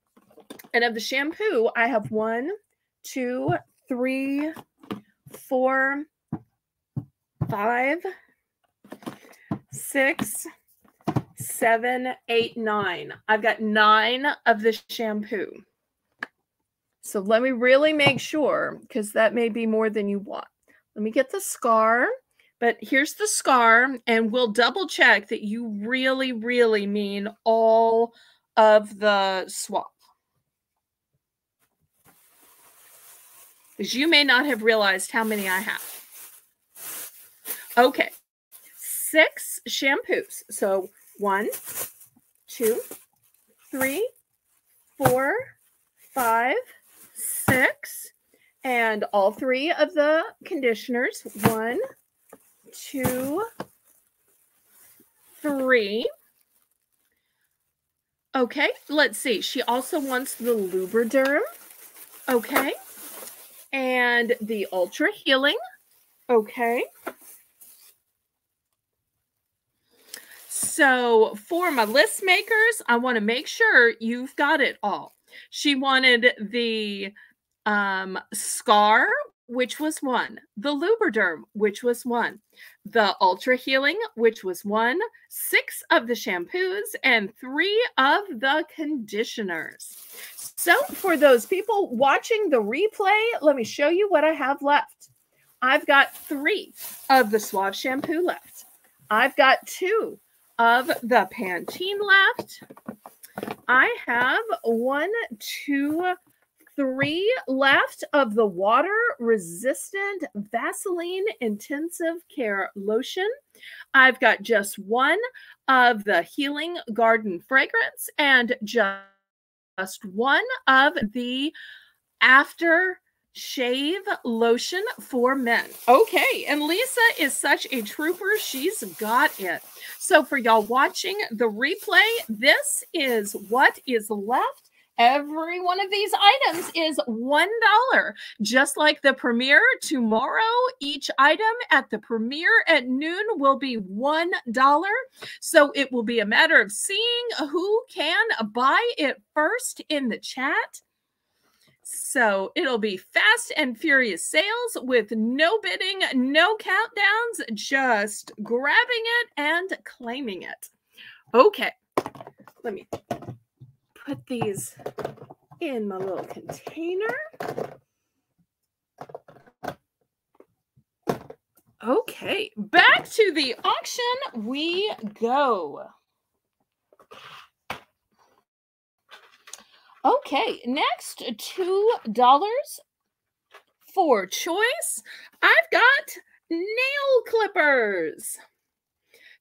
and of the shampoo, I have one, two, three, four, five, six, seven, eight, nine. I've got nine of the shampoo. So let me really make sure because that may be more than you want. Let me get the scar, but here's the scar, and we'll double check that you really, really mean all of the Suave. Because you may not have realized how many I have. Okay, six shampoos. So one, two, three, four, five, six. And all three of the conditioners one, two, three. Okay, let's see. She also wants the Lubriderm. Okay. And the Ultra Healing. Okay. So for my list makers, I want to make sure you've got it all. She wanted the um, Scar, which was one, the Lubriderm, which was one, the Ultra Healing, which was one, six of the shampoos, and three of the conditioners. So, for those people watching the replay, let me show you what I have left. I've got three of the Suave shampoo left. I've got two of the Pantene left. I have one, two, three left of the water resistant Vaseline intensive care lotion. I've got just one of the healing garden fragrance and just one of the after shave lotion for men. Okay, and Lisa is such a trooper. She's got it. So for y'all watching the replay, this is what is left. Every one of these items is $1. Just like the premiere tomorrow, each item at the premiere at noon will be $1. So it will be a matter of seeing who can buy it first in the chat. So it'll be fast and furious sales with no bidding, no countdowns, just grabbing it and claiming it. Okay, let me put these in my little container. Okay, back to the auction we go. Okay, next $2 for choice. I've got nail clippers.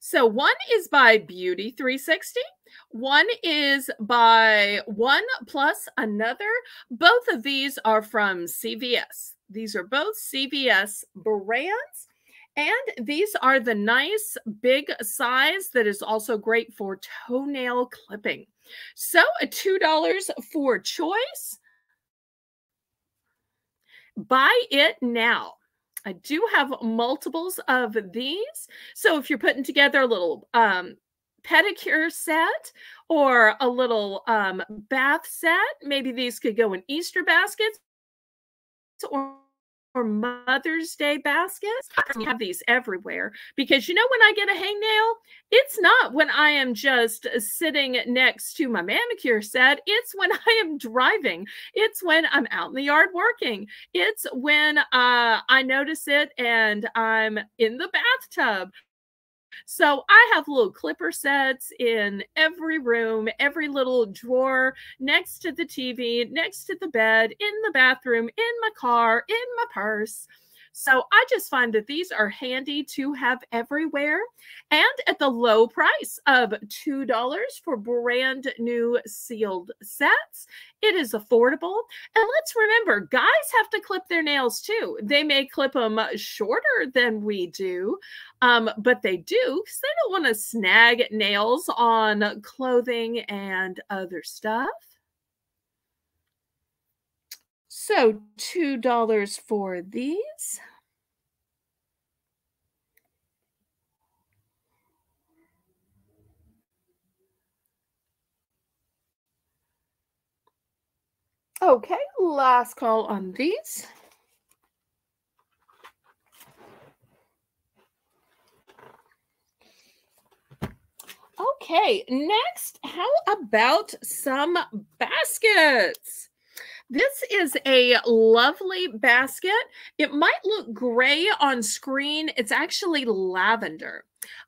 So one is by Beauty 360. One is by One Plus Another. Both of these are from CVS. These are both CVS brands. And these are the nice big size that is also great for toenail clipping. So a $2 for choice. Buy it now. I do have multiples of these. So if you're putting together a little um, pedicure set or a little um, bath set, maybe these could go in Easter baskets or Mother's Day baskets. I have these everywhere because you know when I get a hangnail, it's not when I am just sitting next to my manicure set. It's when I am driving. It's when I'm out in the yard working. It's when uh, I notice it and I'm in the bathtub. So I have little clipper sets in every room, every little drawer, next to the TV, next to the bed, in the bathroom, in my car, in my purse. So I just find that these are handy to have everywhere and at the low price of $2 for brand new sealed sets. It is affordable. And let's remember, guys have to clip their nails too. They may clip them shorter than we do, um, but they do because they don't want to snag nails on clothing and other stuff. So $2 for these. Okay, last call on these. Okay, next, how about some baskets? This is a lovely basket. It might look gray on screen. It's actually lavender.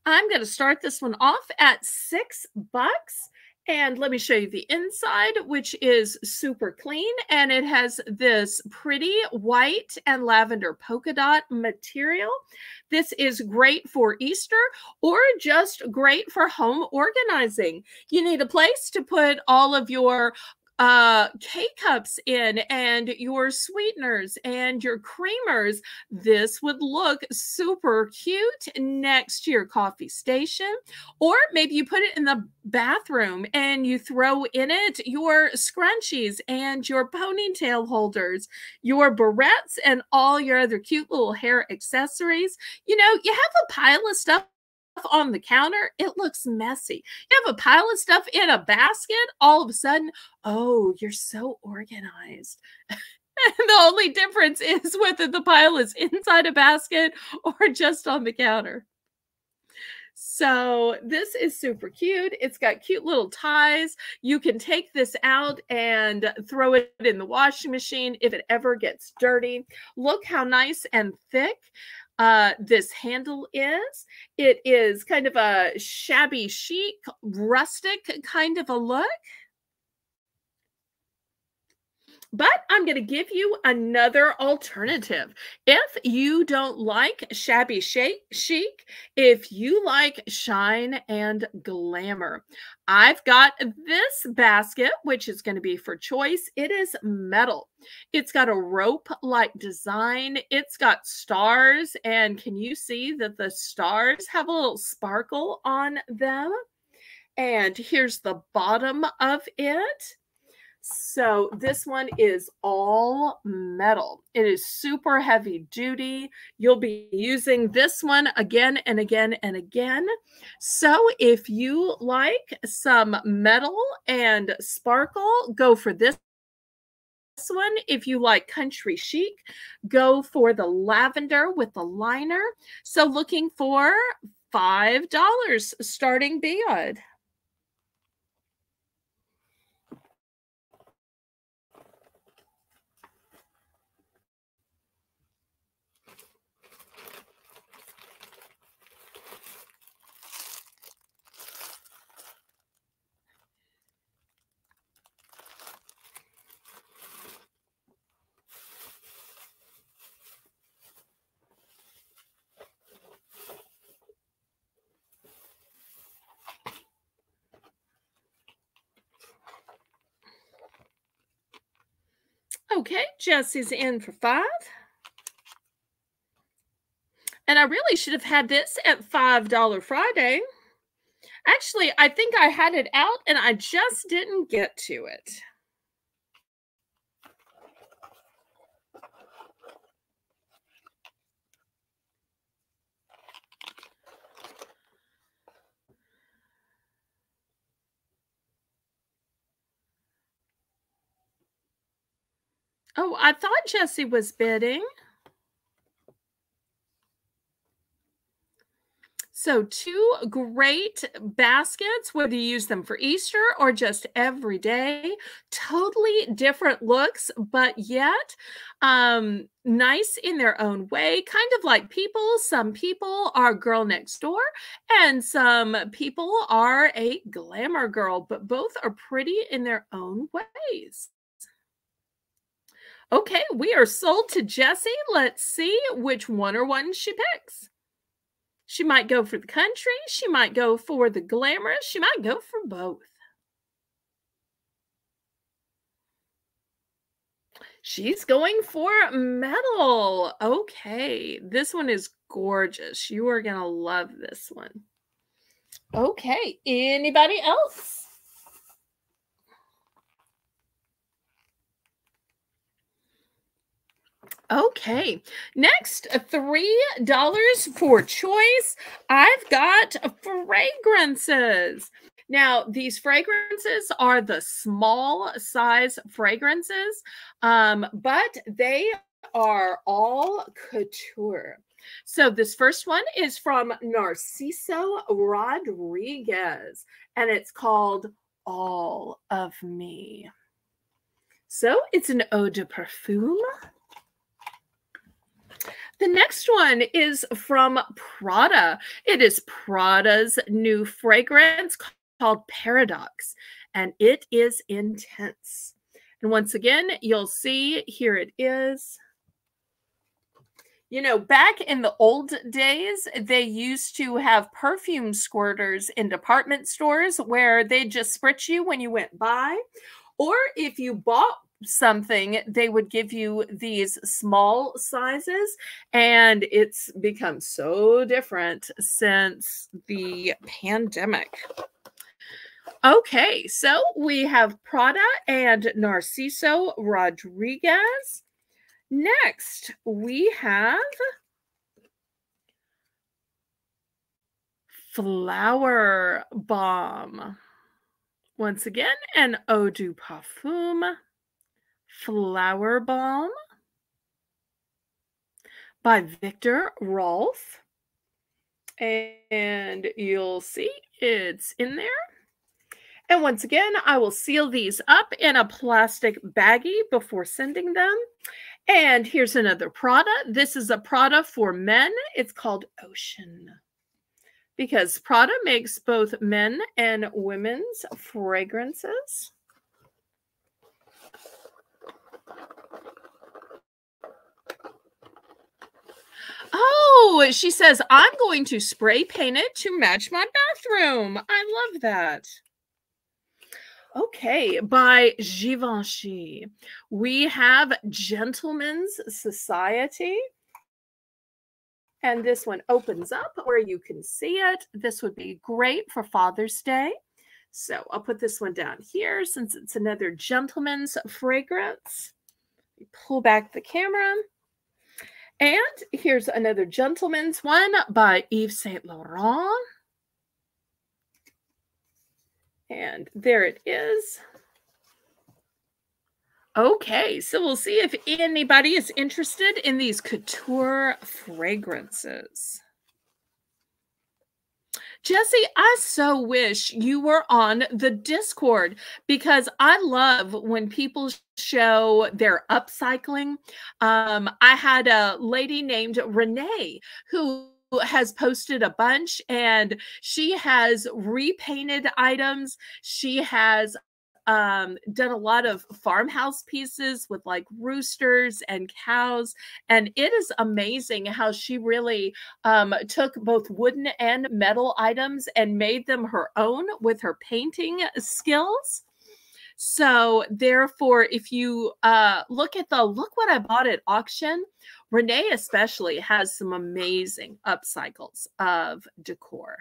I'm going to start this one off at six bucks. And let me show you the inside, which is super clean. And it has this pretty white and lavender polka dot material. This is great for Easter or just great for home organizing. You need a place to put all of your uh, K cups in and your sweeteners and your creamers. This would look super cute next to your coffee station. Or maybe you put it in the bathroom and you throw in it your scrunchies and your ponytail holders, your barrettes, and all your other cute little hair accessories. You know, you have a pile of stuff on the counter, it looks messy. You have a pile of stuff in a basket, all of a sudden, oh, you're so organized. the only difference is whether the pile is inside a basket or just on the counter. So this is super cute. It's got cute little ties. You can take this out and throw it in the washing machine if it ever gets dirty. Look how nice and thick uh, this handle is. It is kind of a shabby chic, rustic kind of a look. But I'm going to give you another alternative. If you don't like shabby chic, if you like shine and glamour, I've got this basket, which is going to be for choice. It is metal. It's got a rope like design. It's got stars. And can you see that the stars have a little sparkle on them? And here's the bottom of it. So this one is all metal. It is super heavy duty. You'll be using this one again and again and again. So if you like some metal and sparkle, go for this one. If you like country chic, go for the lavender with the liner. So looking for $5 starting bid. Okay, Jesse's in for five. And I really should have had this at $5 Friday. Actually, I think I had it out and I just didn't get to it. Jesse was bidding. So two great baskets, whether you use them for Easter or just every day, totally different looks, but yet um, nice in their own way, kind of like people. Some people are girl next door and some people are a glamour girl, but both are pretty in their own ways. Okay, we are sold to Jessie. Let's see which one or one she picks. She might go for the country. She might go for the glamorous. She might go for both. She's going for metal. Okay, this one is gorgeous. You are going to love this one. Okay, anybody else? Okay, next, $3 for choice. I've got fragrances. Now, these fragrances are the small size fragrances, um, but they are all couture. So, this first one is from Narciso Rodriguez, and it's called All of Me. So, it's an eau de parfum. The next one is from Prada. It is Prada's new fragrance called Paradox, and it is intense. And once again, you'll see here it is. You know, back in the old days, they used to have perfume squirters in department stores where they just spritz you when you went by. Or if you bought something, they would give you these small sizes, and it's become so different since the pandemic. Okay, so we have Prada and Narciso Rodriguez. Next, we have Flower Bomb. Once again, an eau de parfum. Flower Bomb by Viktor Rolf. And you'll see it's in there. And once again, I will seal these up in a plastic baggie before sending them. And here's another Prada. This is a Prada for men. It's called Ocean because Prada makes both men and women's fragrances. Oh, she says, I'm going to spray paint it to match my bathroom. I love that. Okay, by Givenchy. We have Gentlemen's Society. And this one opens up where you can see it. This would be great for Father's Day. So I'll put this one down here since it's another gentleman's fragrance. Pull back the camera. And here's another gentleman's one by Yves Saint Laurent. And there it is. Okay, so we'll see if anybody is interested in these couture fragrances. Jessie, I so wish you were on the Discord because I love when people show their upcycling. Um, I had a lady named Renee who has posted a bunch and she has repainted items. She has um, done a lot of farmhouse pieces with like roosters and cows. And it is amazing how she really um, took both wooden and metal items and made them her own with her painting skills. So therefore, if you uh, look at the look what I bought at auction, Renee especially has some amazing upcycles of decor.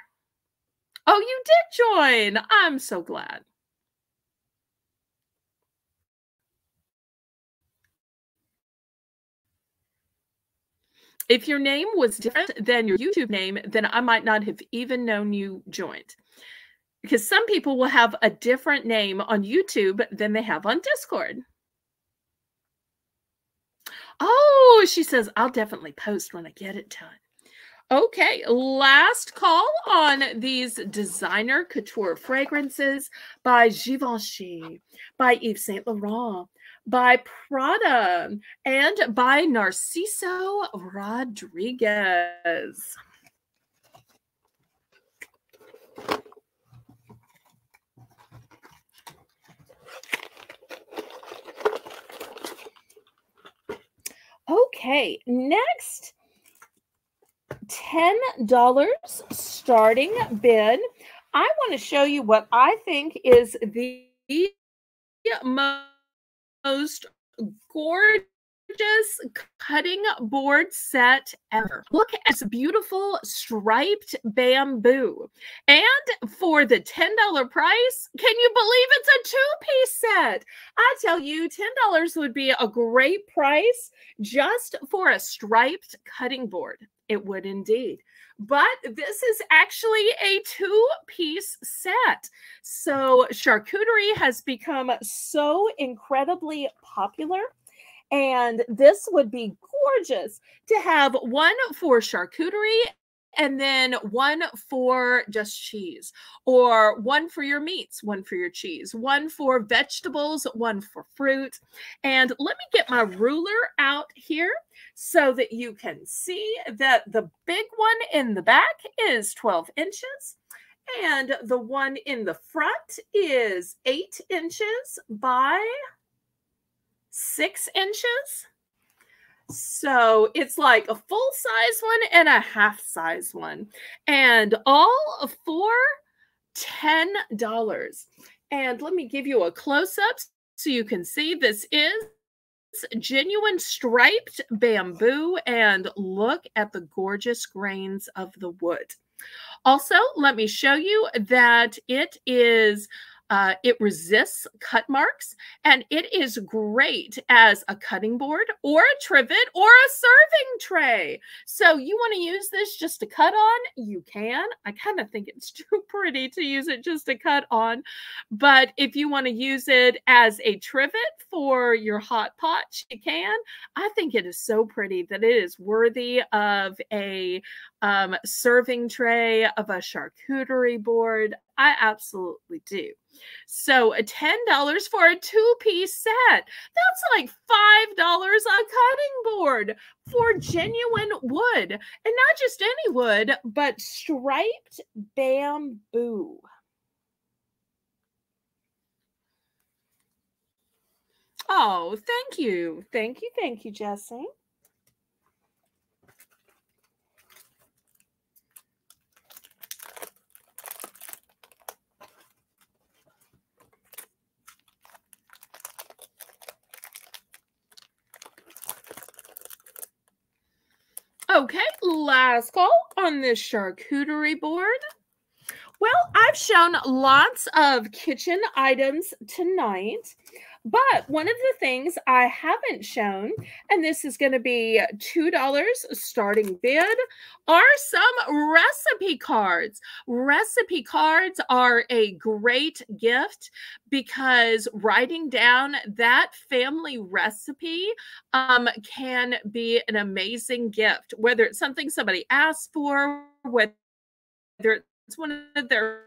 Oh, you did join. I'm so glad. If your name was different than your YouTube name, then I might not have even known you joined. Because some people will have a different name on YouTube than they have on Discord. Oh, she says, I'll definitely post when I get it done. Okay, last call on these designer couture fragrances by Givenchy, by Yves Saint Laurent, by Prada, and by Narciso Rodriguez. Okay, next $10 starting bid. I want to show you what I think is the most gorgeous cutting board set ever. Look at this beautiful striped bamboo. And for the $10 price, can you believe it's a two-piece set? I tell you, $10 would be a great price just for a striped cutting board. It would indeed. But this is actually a two piece set. So, charcuterie has become so incredibly popular. And this would be gorgeous to have one for charcuterie and then one for just cheese, or one for your meats, one for your cheese, one for vegetables, one for fruit. And let me get my ruler out here so that you can see that the big one in the back is 12 inches. And the one in the front is eight inches by six inches. So it's like a full size one and a half size one, and all for $10. And let me give you a close up so you can see this is genuine striped bamboo and look at the gorgeous grains of the wood. Also, let me show you that it is uh, it resists cut marks and it is great as a cutting board or a trivet or a serving tray. So you want to use this just to cut on? You can. I kind of think it's too pretty to use it just to cut on. But if you want to use it as a trivet for your hot pot, you can. I think it is so pretty that it is worthy of a um, serving tray, of a charcuterie board. I absolutely do. So a $10 for a two-piece set. That's like $5 a cutting board for genuine wood. And not just any wood, but striped bamboo. Oh, thank you. Thank you. Thank you, Jesse. Okay, last call on this charcuterie board. Well, I've shown lots of kitchen items tonight. But one of the things I haven't shown, and this is going to be $2 starting bid, are some recipe cards. Recipe cards are a great gift because writing down that family recipe um, can be an amazing gift, whether it's something somebody asked for, whether it's one of their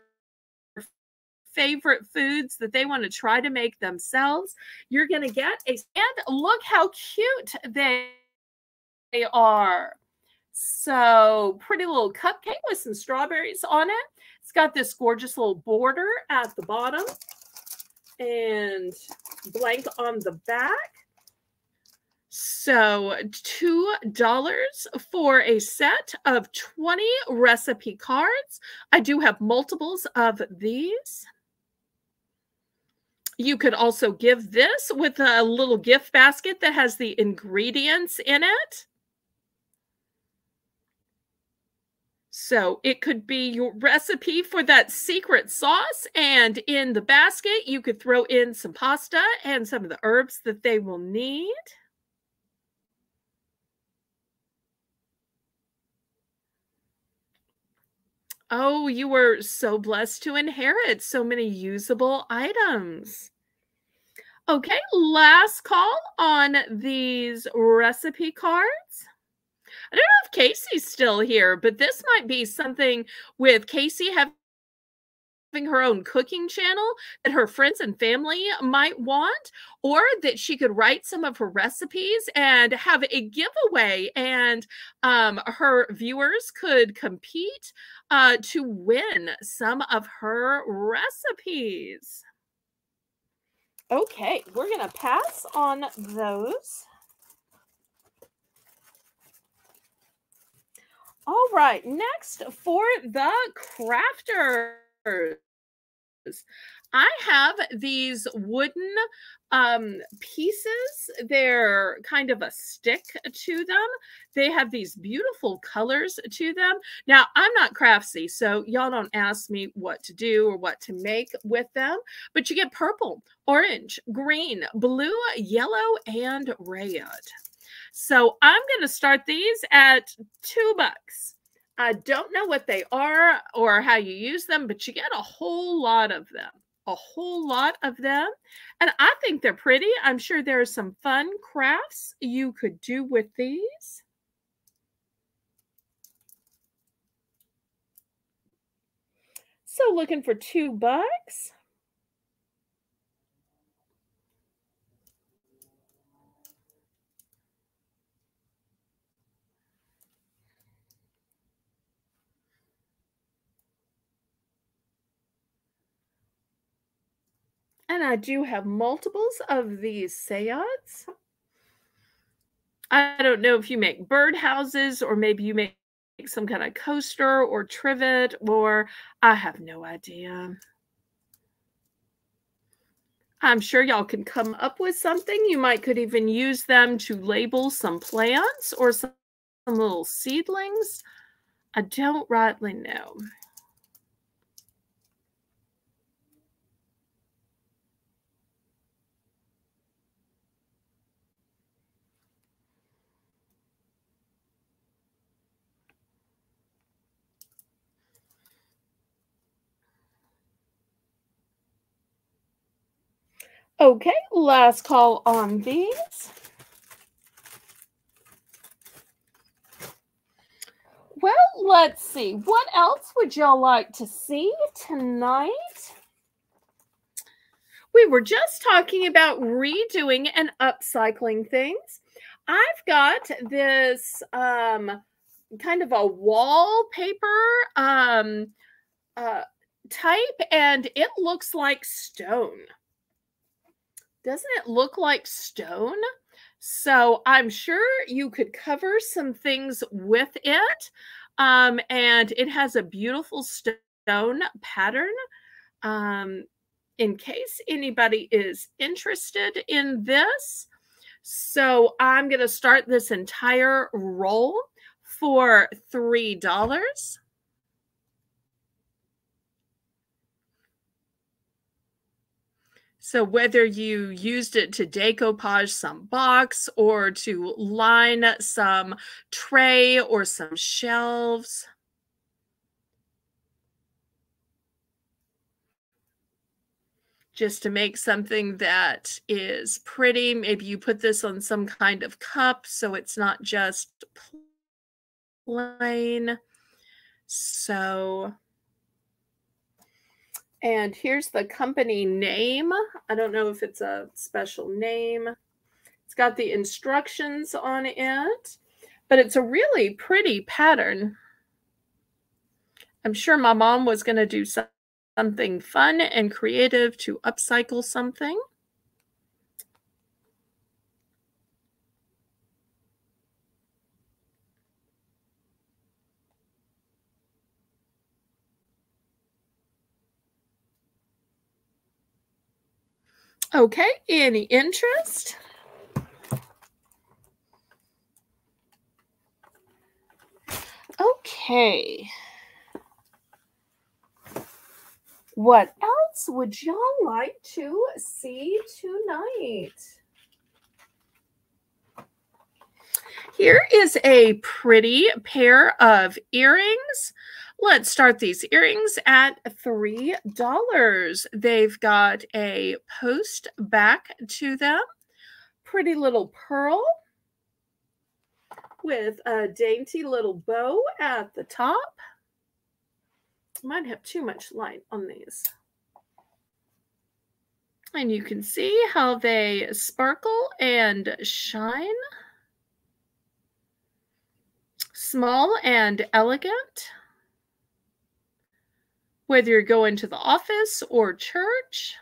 favorite foods that they want to try to make themselves, you're going to get a and look how cute they, they are. So pretty little cupcake with some strawberries on it. It's got this gorgeous little border at the bottom and blank on the back. So $2 for a set of 20 recipe cards. I do have multiples of these. You could also give this with a little gift basket that has the ingredients in it. So it could be your recipe for that secret sauce. And in the basket, you could throw in some pasta and some of the herbs that they will need. Oh, you were so blessed to inherit so many usable items. Okay, last call on these recipe cards. I don't know if Casey's still here, but this might be something with Casey having her own cooking channel that her friends and family might want, or that she could write some of her recipes and have a giveaway, and um, her viewers could compete uh, to win some of her recipes. Okay, we're going to pass on those. All right, next for the crafters. I have these wooden um, pieces. They're kind of a stick to them. They have these beautiful colors to them. Now, I'm not craftsy, so y'all don't ask me what to do or what to make with them, but you get purple, orange, green, blue, yellow, and red. So I'm going to start these at two bucks. I don't know what they are or how you use them, but you get a whole lot of them. A whole lot of them. And I think they're pretty. I'm sure there are some fun crafts you could do with these. So looking for two bucks. And I do have multiples of these sayats. I don't know if you make bird houses or maybe you make some kind of coaster or trivet or I have no idea. I'm sure y'all can come up with something. You might could even use them to label some plants or some, some little seedlings. I don't rightly know. Okay, last call on these. Well, let's see. What else would y'all like to see tonight? We were just talking about redoing and upcycling things. I've got this um, kind of a wallpaper um, uh, type, and it looks like stone doesn't it look like stone? So I'm sure you could cover some things with it. Um, and it has a beautiful stone pattern. Um, in case anybody is interested in this. So I'm going to start this entire roll for $3. So whether you used it to decoupage some box or to line some tray or some shelves. Just to make something that is pretty. Maybe you put this on some kind of cup so it's not just plain. So and here's the company name. I don't know if it's a special name. It's got the instructions on it, but it's a really pretty pattern. I'm sure my mom was going to do something fun and creative to upcycle something. Okay, any interest? Okay. What else would y'all like to see tonight? Here is a pretty pair of earrings Let's start these earrings at $3. They've got a post back to them. Pretty little pearl. with a dainty little bow at the top. Might have too much light on these. And you can see how they sparkle and shine. Small and elegant. Whether you're going to the office or church,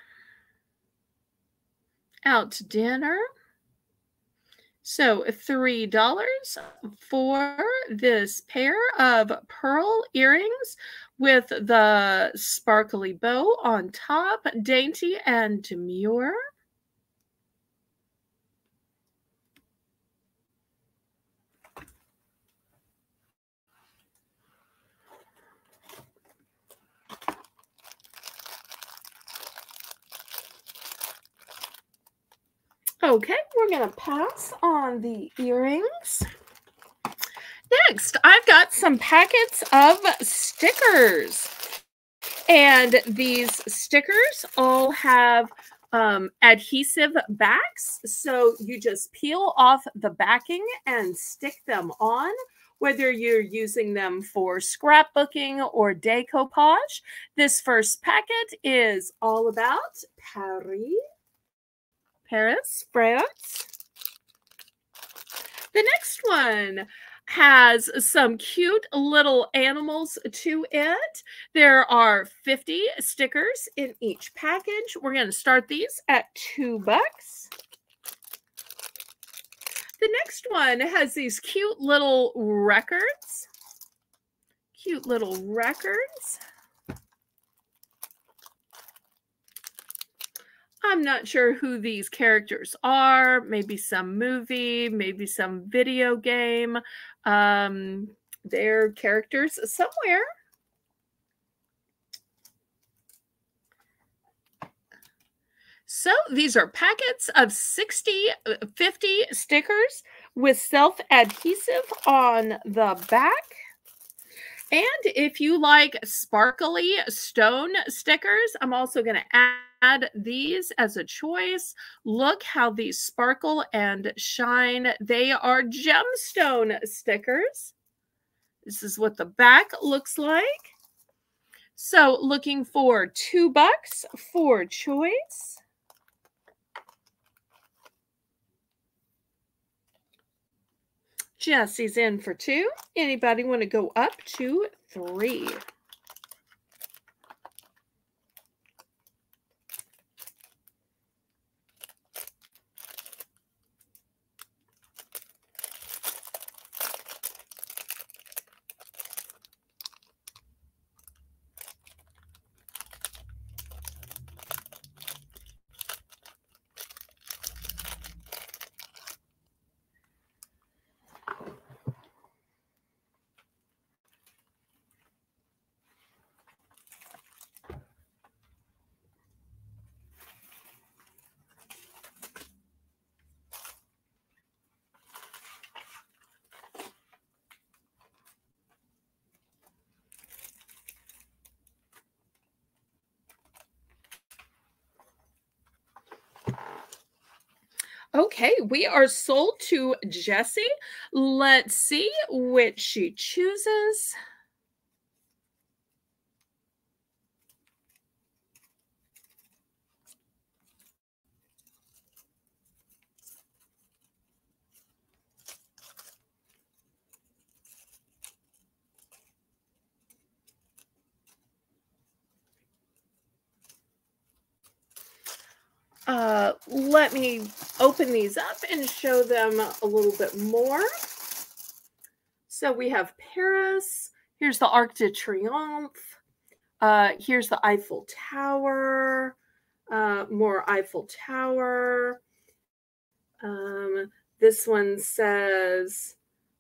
out to dinner. So $3 for this pair of pearl earrings with the sparkly bow on top, dainty and demure. Okay, we're going to pass on the earrings. Next, I've got some packets of stickers. And these stickers all have um, adhesive backs. So you just peel off the backing and stick them on, whether you're using them for scrapbooking or decoupage. This first packet is all about Paris Paris, France. The next one has some cute little animals to it. There are 50 stickers in each package. We're going to start these at two bucks. The next one has these cute little records. Cute little records. I'm not sure who these characters are. Maybe some movie, maybe some video game. Um, they're characters somewhere. So these are packets of 60, uh, 50 stickers with self-adhesive on the back. And if you like sparkly stone stickers, I'm also going to add add these as a choice. Look how these sparkle and shine. They are gemstone stickers. This is what the back looks like. So looking for two bucks for choice. Jesse's in for two. Anybody want to go up to three? Okay, we are sold to Jessie. Let's see which she chooses. Uh, let me these up and show them a little bit more. So we have Paris. Here's the Arc de Triomphe. Uh, here's the Eiffel Tower. Uh, more Eiffel Tower. Um, this one says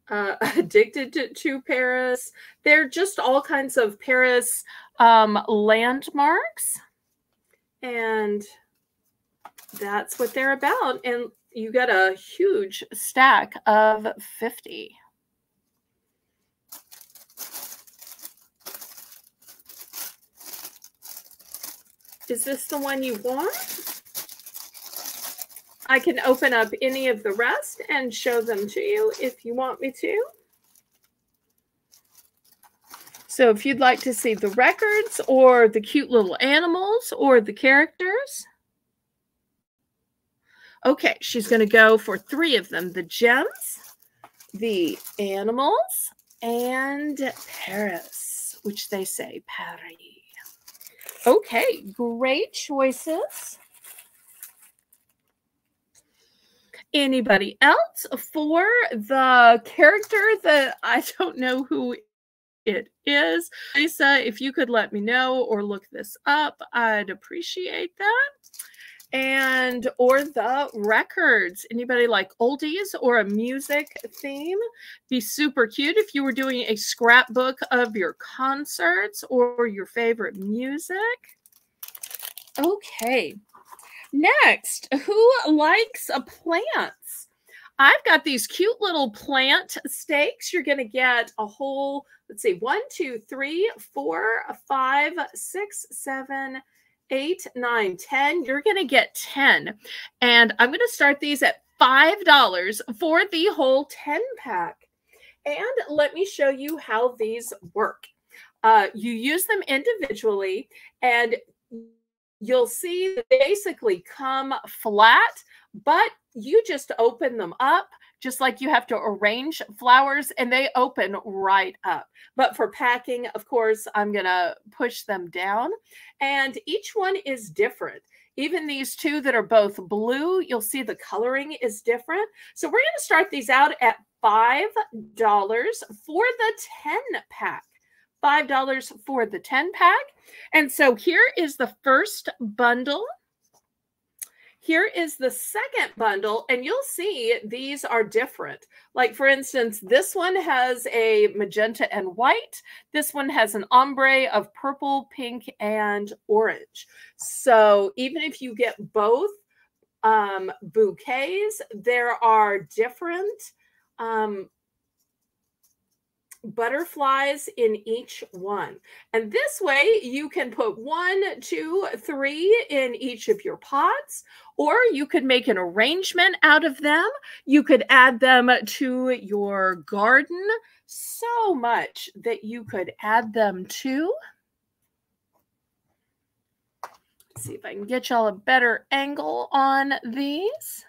uh, addicted to, to, Paris. They're just all kinds of Paris um, landmarks. And that's what they're about. And you get a huge stack of 50. Is this the one you want? I can open up any of the rest and show them to you if you want me to. So if you'd like to see the records or the cute little animals or the characters. Okay, she's going to go for three of them. The gems, the animals, and Paris, which they say Paris. Okay, great choices. Anybody else for the character that I don't know who it is? Lisa, if you could let me know or look this up, I'd appreciate that and or the records. Anybody like oldies or a music theme? Be super cute if you were doing a scrapbook of your concerts or your favorite music. Okay. Next who likes plants? I've got these cute little plant stakes. You're going to get a whole let's see one two three four five six seven eight, nine, 10, you're going to get 10. And I'm going to start these at $5 for the whole 10 pack. And let me show you how these work. Uh, you use them individually and you'll see they basically come flat, but you just open them up just like you have to arrange flowers and they open right up. But for packing, of course, I'm going to push them down. And each one is different. Even these two that are both blue, you'll see the coloring is different. So we're going to start these out at $5 for the 10 pack. $5 for the 10 pack. And so here is the first bundle. Here is the second bundle, and you'll see these are different. Like, for instance, this one has a magenta and white. This one has an ombre of purple, pink, and orange. So even if you get both um, bouquets, there are different um, butterflies in each one. And this way you can put one, two, three in each of your pots, or you could make an arrangement out of them. You could add them to your garden. So much that you could add them to. Let's see if I can get y'all a better angle on these.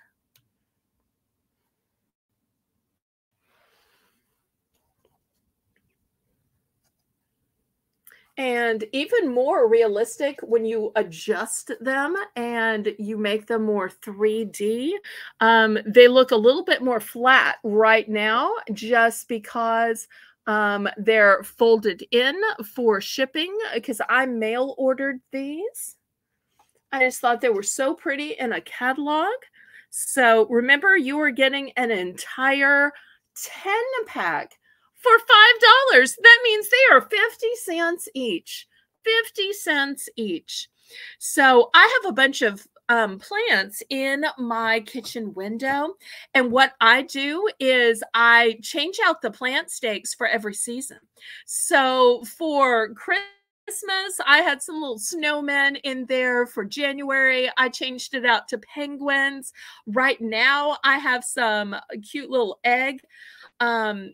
And even more realistic when you adjust them and you make them more 3D. Um, they look a little bit more flat right now just because um, they're folded in for shipping because I mail ordered these. I just thought they were so pretty in a catalog. So remember, you are getting an entire 10 pack for $5. That means they are 50 cents each. 50 cents each. So I have a bunch of um, plants in my kitchen window. And what I do is I change out the plant stakes for every season. So for Christmas, I had some little snowmen in there for January. I changed it out to penguins. Right now, I have some cute little egg um,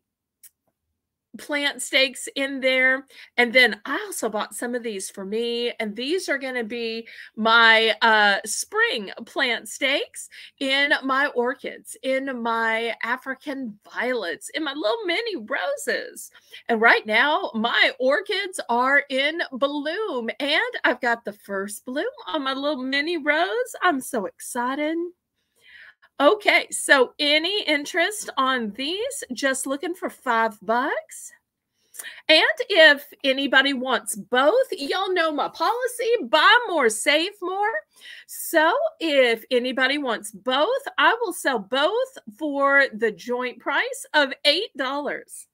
plant stakes in there. And then I also bought some of these for me. And these are going to be my uh, spring plant stakes in my orchids, in my African violets, in my little mini roses. And right now, my orchids are in bloom. And I've got the first bloom on my little mini rose. I'm so excited. Okay, so any interest on these? Just looking for five bucks. And if anybody wants both, y'all know my policy buy more, save more. So if anybody wants both, I will sell both for the joint price of $8.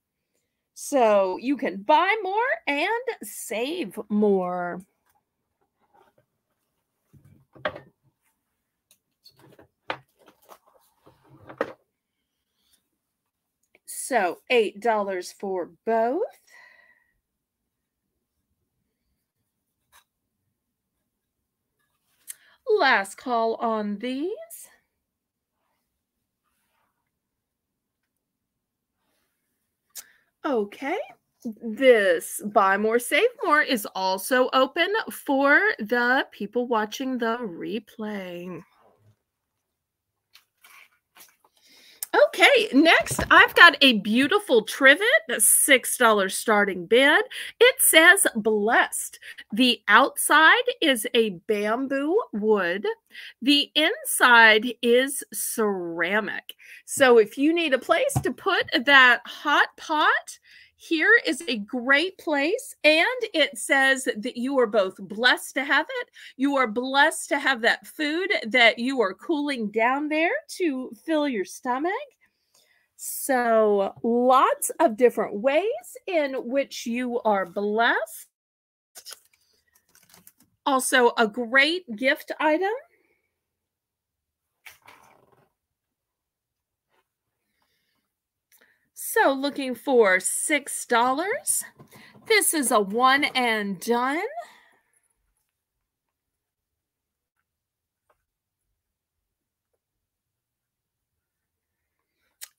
So you can buy more and save more. So $8 for both. Last call on these. Okay, this buy more save more is also open for the people watching the replay Okay, next I've got a beautiful trivet, a $6 starting bid. It says blessed. The outside is a bamboo wood. The inside is ceramic. So if you need a place to put that hot pot, here is a great place. And it says that you are both blessed to have it. You are blessed to have that food that you are cooling down there to fill your stomach. So, lots of different ways in which you are blessed. Also, a great gift item. So looking for $6. This is a one and done.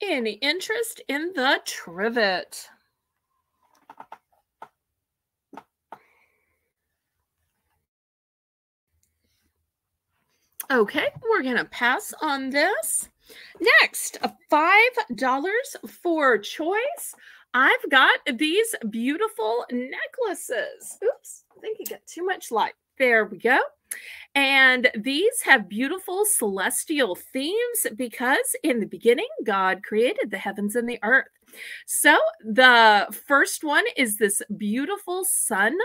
Any interest in the trivet? Okay, we're going to pass on this. Next, $5 for choice. I've got these beautiful necklaces. Oops, I think you got too much light. There we go. And these have beautiful celestial themes because in the beginning, God created the heavens and the earth. So the first one is this beautiful sun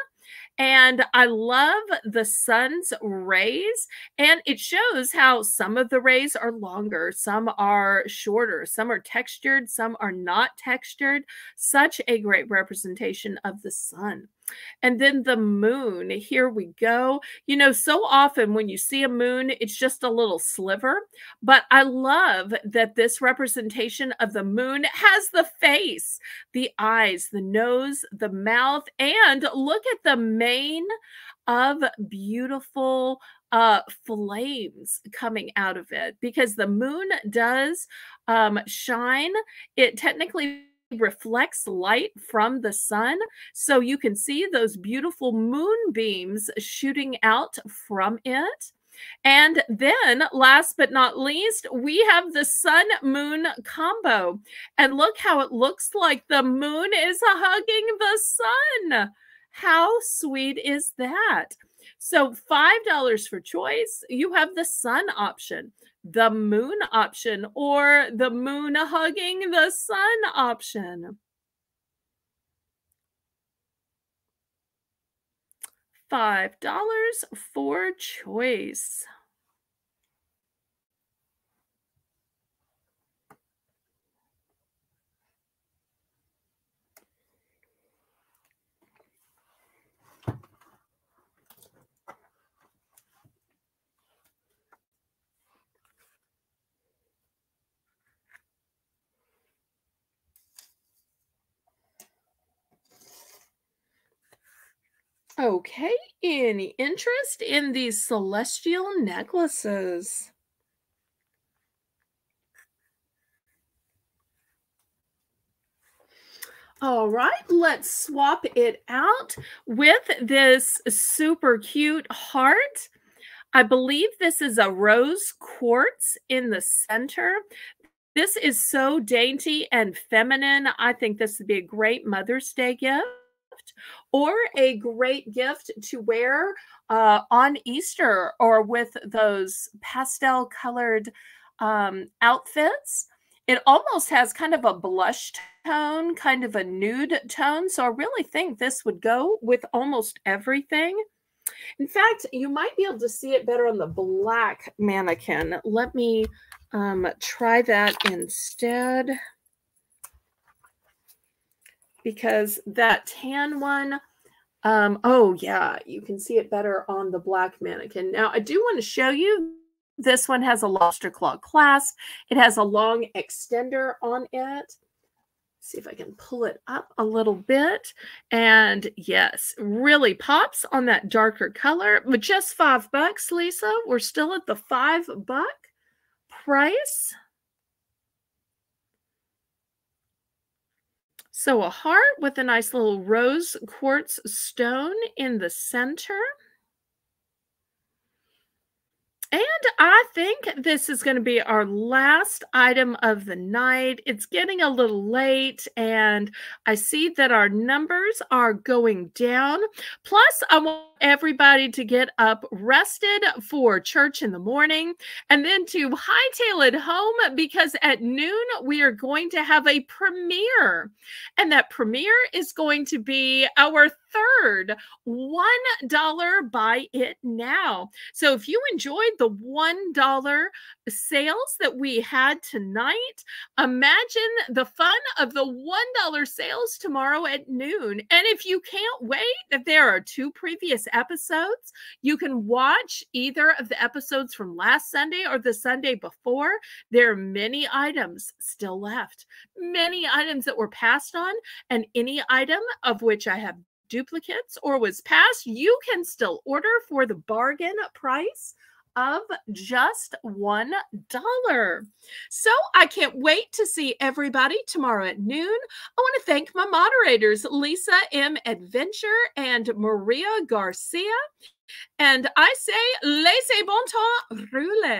and I love the sun's rays. And it shows how some of the rays are longer, some are shorter, some are textured, some are not textured. Such a great representation of the sun. And then the moon, here we go. You know, so often when you see a moon, it's just a little sliver. But I love that this representation of the moon has the face, the eyes, the nose, the mouth, and look at the mane of beautiful uh flames coming out of it because the moon does um shine it technically reflects light from the sun. So you can see those beautiful moonbeams shooting out from it. And then, last but not least, we have the sun moon combo. And look how it looks like the moon is hugging the sun. How sweet is that? So, $5 for choice. You have the sun option the moon option or the moon hugging the sun option. $5 for choice. Okay, any interest in these celestial necklaces? All right, let's swap it out with this super cute heart. I believe this is a rose quartz in the center. This is so dainty and feminine. I think this would be a great Mother's Day gift or a great gift to wear uh, on Easter or with those pastel colored um, outfits. It almost has kind of a blush tone, kind of a nude tone. So I really think this would go with almost everything. In fact, you might be able to see it better on the black mannequin. Let me um, try that instead because that tan one, um, oh yeah, you can see it better on the black mannequin. Now I do want to show you, this one has a lobster claw clasp. It has a long extender on it. See if I can pull it up a little bit. And yes, really pops on that darker color. But just five bucks, Lisa. We're still at the five buck price. So a heart with a nice little rose quartz stone in the center. And I think this is going to be our last item of the night. It's getting a little late, and I see that our numbers are going down. Plus, I want everybody to get up rested for church in the morning and then to hightail it home because at noon we are going to have a premiere. And that premiere is going to be our third $1 buy it now. So if you enjoyed the $1 sales that we had tonight, imagine the fun of the $1 sales tomorrow at noon. And if you can't wait, if there are two previous episodes, you can watch either of the episodes from last Sunday or the Sunday before. There are many items still left, many items that were passed on, and any item of which I have duplicates or was passed, you can still order for the bargain price of just $1. So I can't wait to see everybody tomorrow at noon. I want to thank my moderators, Lisa M. Adventure and Maria Garcia. And I say, laissez bon temps, roulez.